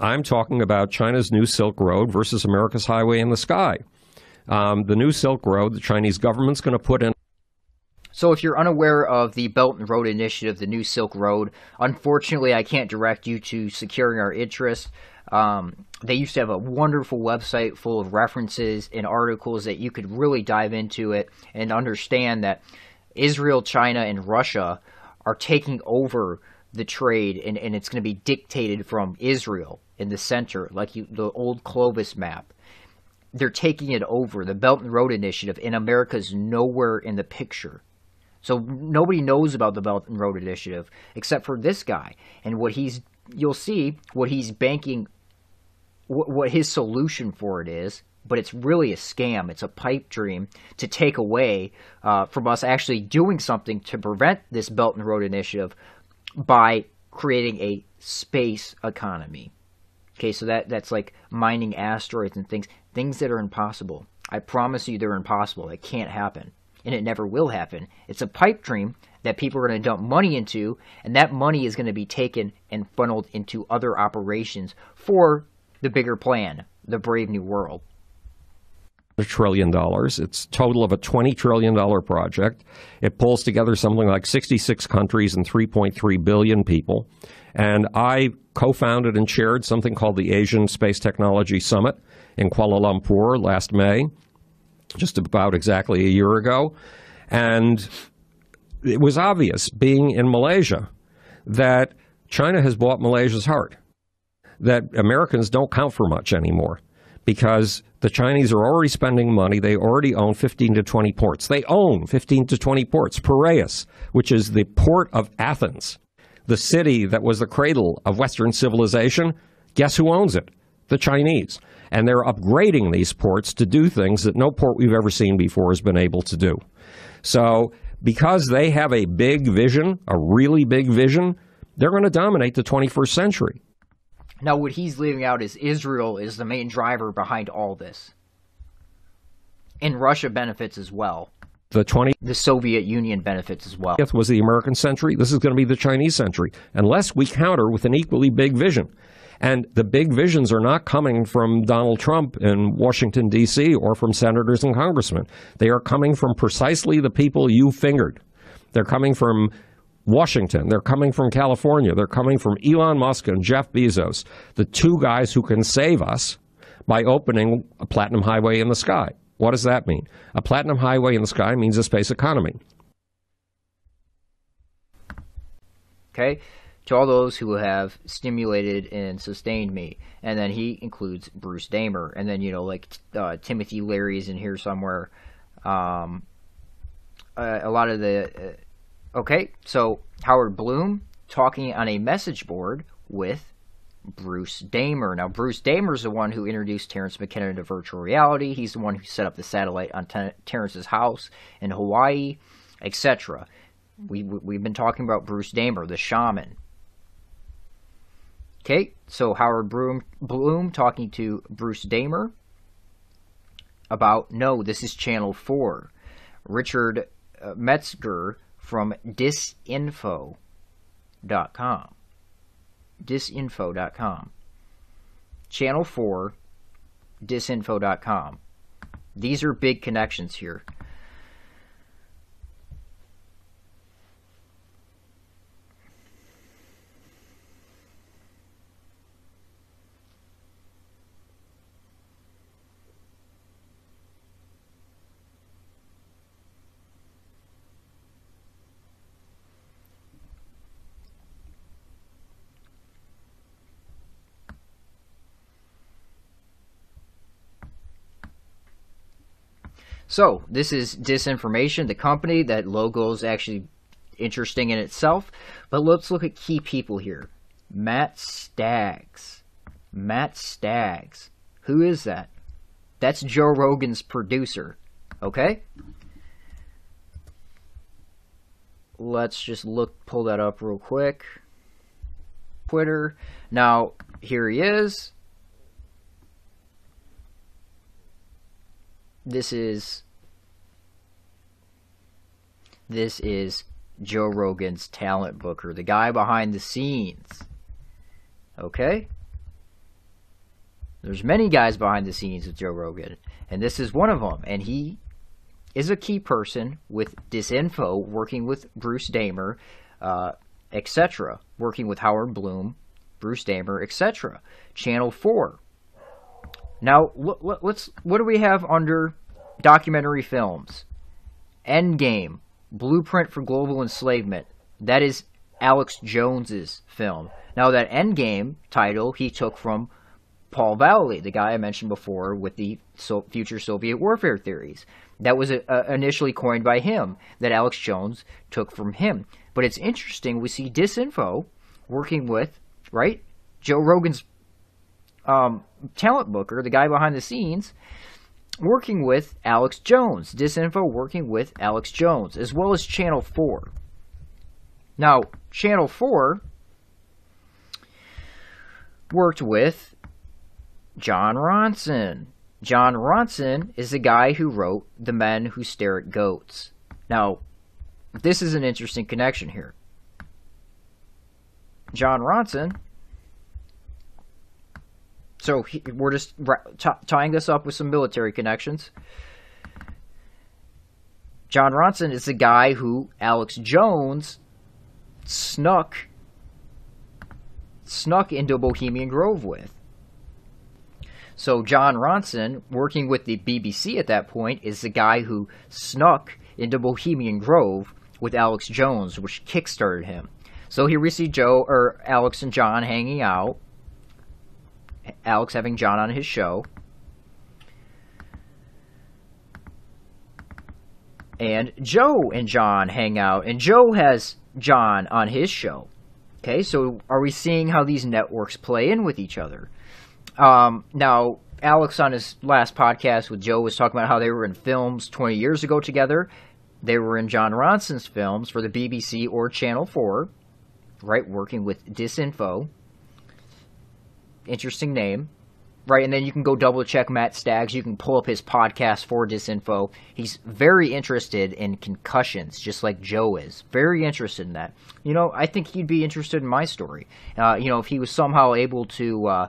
S24: I'm talking about China's new Silk Road versus America's Highway in the Sky. Um, the new Silk Road, the Chinese government's going to put in
S1: So, if you're unaware of the Belt and Road Initiative, the New Silk Road, unfortunately, I can't direct you to securing our interest. Um, they used to have a wonderful website full of references and articles that you could really dive into it and understand that Israel, China, and Russia are taking over the trade, and, and it's going to be dictated from Israel in the center, like you, the old Clovis map they're taking it over. The Belt and Road Initiative in America's nowhere in the picture. So nobody knows about the Belt and Road Initiative except for this guy. And what he's you'll see what he's banking what, what his solution for it is, but it's really a scam. It's a pipe dream to take away uh, from us actually doing something to prevent this Belt and Road Initiative by creating a space economy. Okay, so that that's like mining asteroids and things, things that are impossible. I promise you, they're impossible. It can't happen, and it never will happen. It's a pipe dream that people are going to dump money into, and that money is going to be taken and funneled into other operations for the bigger plan, the Brave New World.
S24: A trillion dollars. It's total of a twenty trillion dollar project. It pulls together something like sixty six countries and three point three billion people. And I co-founded and chaired something called the Asian Space Technology Summit in Kuala Lumpur last May, just about exactly a year ago. And it was obvious, being in Malaysia, that China has bought Malaysia's heart. That Americans don't count for much anymore because the Chinese are already spending money. They already own 15 to 20 ports. They own 15 to 20 ports. Piraeus, which is the port of Athens, the city that was the cradle of Western civilization, guess who owns it? The Chinese. And they're upgrading these ports to do things that no port we've ever seen before has been able to do. So, because they have a big vision, a really big vision, they're going to dominate the 21st century.
S1: Now, what he's leaving out is Israel is the main driver behind all this. And Russia benefits as well.
S24: The 20th
S1: The Soviet Union benefits as well.
S24: was the American century. This is going to be the Chinese century, unless we counter with an equally big vision. And the big visions are not coming from Donald Trump in Washington, D.C., or from senators and congressmen. They are coming from precisely the people you fingered. They're coming from Washington. They're coming from California. They're coming from Elon Musk and Jeff Bezos, the two guys who can save us by opening a platinum highway in the sky. What does that mean? A platinum highway in the sky means a space economy.
S1: Okay? To all those who have stimulated and sustained me. And then he includes Bruce Damer. And then, you know, like uh, Timothy Leary is in here somewhere. Um, uh, a lot of the. Okay, so Howard Bloom talking on a message board with Bruce Damer. Now, Bruce Damer is the one who introduced Terence McKenna to virtual reality. He's the one who set up the satellite on Ter- Terence's house in Hawaii, etc. We, we, have been talking about Bruce Damer, the shaman. Okay, so Howard Bloom, Bloom talking to Bruce Damer about no, this is Channel 4. Richard uh, Metzger from disinfo.com. Disinfo.com. Channel 4, disinfo.com. These are big connections here. So, this is Disinformation, the company. That logo is actually interesting in itself. But let's look at key people here. Matt Staggs. Matt Staggs. Who is that? That's Joe Rogan's producer. Okay? Let's just look, pull that up real quick. Twitter. Now, here he is. This is this is Joe Rogan's talent booker, the guy behind the scenes. Okay? There's many guys behind the scenes with Joe Rogan, and this is one of them. And he is a key person with Disinfo, working with Bruce Damer, uh, etc., working with Howard Bloom, Bruce Damer, etc. Channel 4. Now, let's what do we have under documentary films? Endgame, Blueprint for Global Enslavement. That is Alex Jones's film. Now, that Endgame title he took from Paul Vallely, the guy I mentioned before with the so- future Soviet warfare theories. That was a, a, initially coined by him, that Alex Jones took from him. But it's interesting, we see Disinfo working with, right, Joe Rogan's um, talent booker, the guy behind the scenes, working with Alex Jones. Disinfo working with Alex Jones, as well as Channel 4. Now, Channel 4 worked with Jon Ronson. Jon Ronson is the guy who wrote The Men Who Stare at Goats. Now, this is an interesting connection here. Jon Ronson so he, we're just tying this up with some military connections. Jon Ronson is the guy who Alex Jones snuck snuck into Bohemian Grove with. So Jon Ronson, working with the BBC at that point, is the guy who snuck into Bohemian Grove with Alex Jones, which kickstarted him. So here we see Joe or Alex and Jon hanging out. Alex having Jon on his show. And Joe and Jon hang out, and Joe has Jon on his show. Okay, so are we seeing how these networks play in with each other? Um, now, Alex on his last podcast with Joe was talking about how they were in films 20 years ago together. They were in Jon Ronson's films for the BBC or Channel 4, right, working with Disinfo interesting name, right? And then you can go double check Matt Staggs. You can pull up his podcast for Disinfo. He's very interested in concussions, just like Joe is. Very interested in that. You know, I think he'd be interested in my story. Uh, you know, if he was somehow able to. Uh,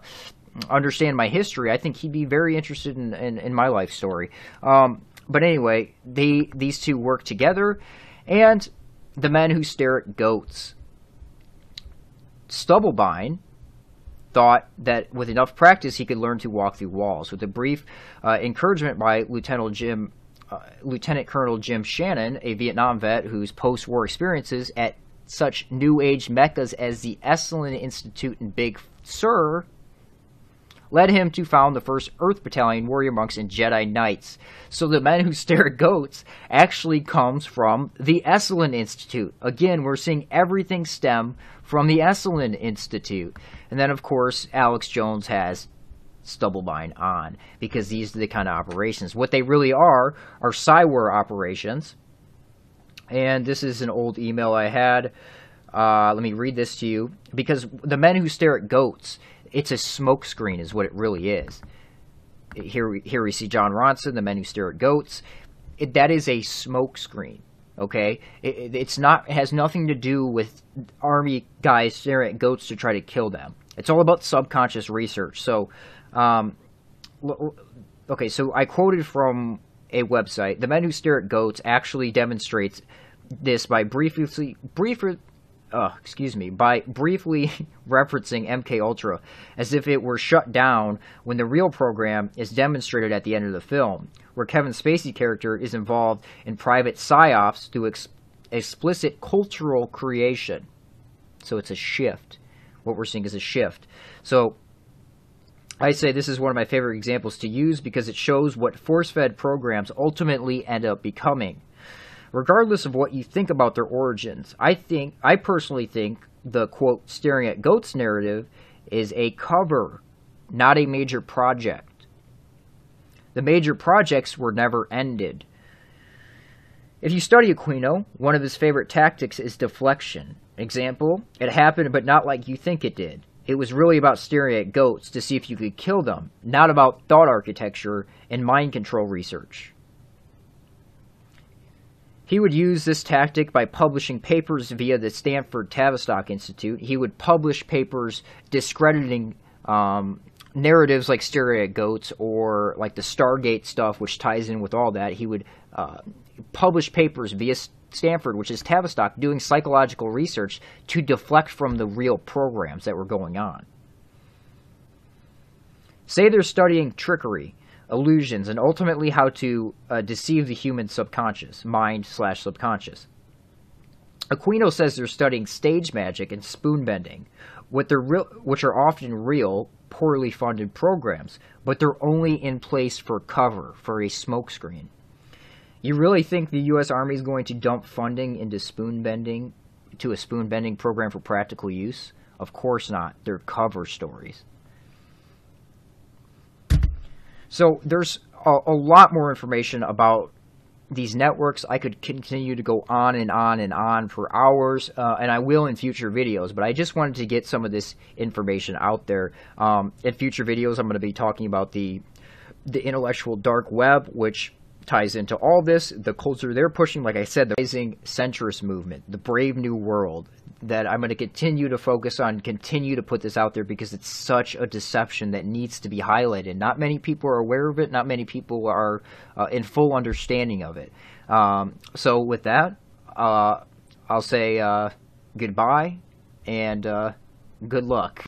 S1: understand my history, I think he'd be very interested in, in, in my life story. Um, but anyway, they these two work together, and the men who stare at goats. Stubblebine thought that with enough practice he could learn to walk through walls. With a brief uh, encouragement by Lieutenant Jim, uh, Lieutenant Colonel Jim Channon, a Vietnam vet whose post-war experiences at such new age meccas as the Esalen Institute in Big Sur led him to found the first Earth Battalion warrior monks and Jedi Knights. So the men who stare at goats actually comes from the Esalen Institute. Again, we're seeing everything stem from the Esalen Institute. And then, of course, Alex Jones has Stubblebine on because these are the kind of operations. What they really are are Psywar operations. And this is an old email I had. Uh, let me read this to you because the men who stare at goats it's a smokescreen, is what it really is. Here, we, here we see John Ronson, the men who stare at goats. It, that is a smokescreen. Okay, it, it, it's not. It has nothing to do with army guys staring at goats to try to kill them. It's all about subconscious research. So, um, okay, so I quoted from a website. The men who stare at goats actually demonstrates this by briefly, briefly, uh, excuse me, by briefly referencing MK Ultra as if it were shut down when the real program is demonstrated at the end of the film, where Kevin Spacey character is involved in private psyops through ex- explicit cultural creation. So it's a shift. What we're seeing is a shift. So I say this is one of my favorite examples to use because it shows what force-fed programs ultimately end up becoming regardless of what you think about their origins. I think I personally think the quote staring at goats narrative is a cover, not a major project. The major projects were never ended. If you study Aquino, one of his favorite tactics is deflection. Example, it happened but not like you think it did. It was really about staring at goats to see if you could kill them, not about thought architecture and mind control research. He would use this tactic by publishing papers via the Stanford Tavistock Institute. He would publish papers discrediting um, narratives like Stereo Goats or like the Stargate stuff, which ties in with all that. He would uh, publish papers via Stanford, which is Tavistock, doing psychological research to deflect from the real programs that were going on. Say they're studying trickery, illusions, and ultimately how to uh, deceive the human subconscious, mind slash subconscious. Aquino says they're studying stage magic and spoon bending, real, which are often real, poorly funded programs, but they're only in place for cover, for a smokescreen. You really think the U.S. Army is going to dump funding into spoon bending, to a spoon bending program for practical use? Of course not. They're cover stories. So there's a, a lot more information about these networks. I could continue to go on and on and on for hours, uh, and I will in future videos. But I just wanted to get some of this information out there. Um, in future videos, I'm going to be talking about the the intellectual dark web, which ties into all this. The culture they're pushing, like I said, the rising centrist movement, the brave new world, that I'm going to continue to focus on, continue to put this out there because it's such a deception that needs to be highlighted. Not many people are aware of it. Not many people are uh, in full understanding of it. Um, so with that, uh, I'll say uh, goodbye and uh, good luck.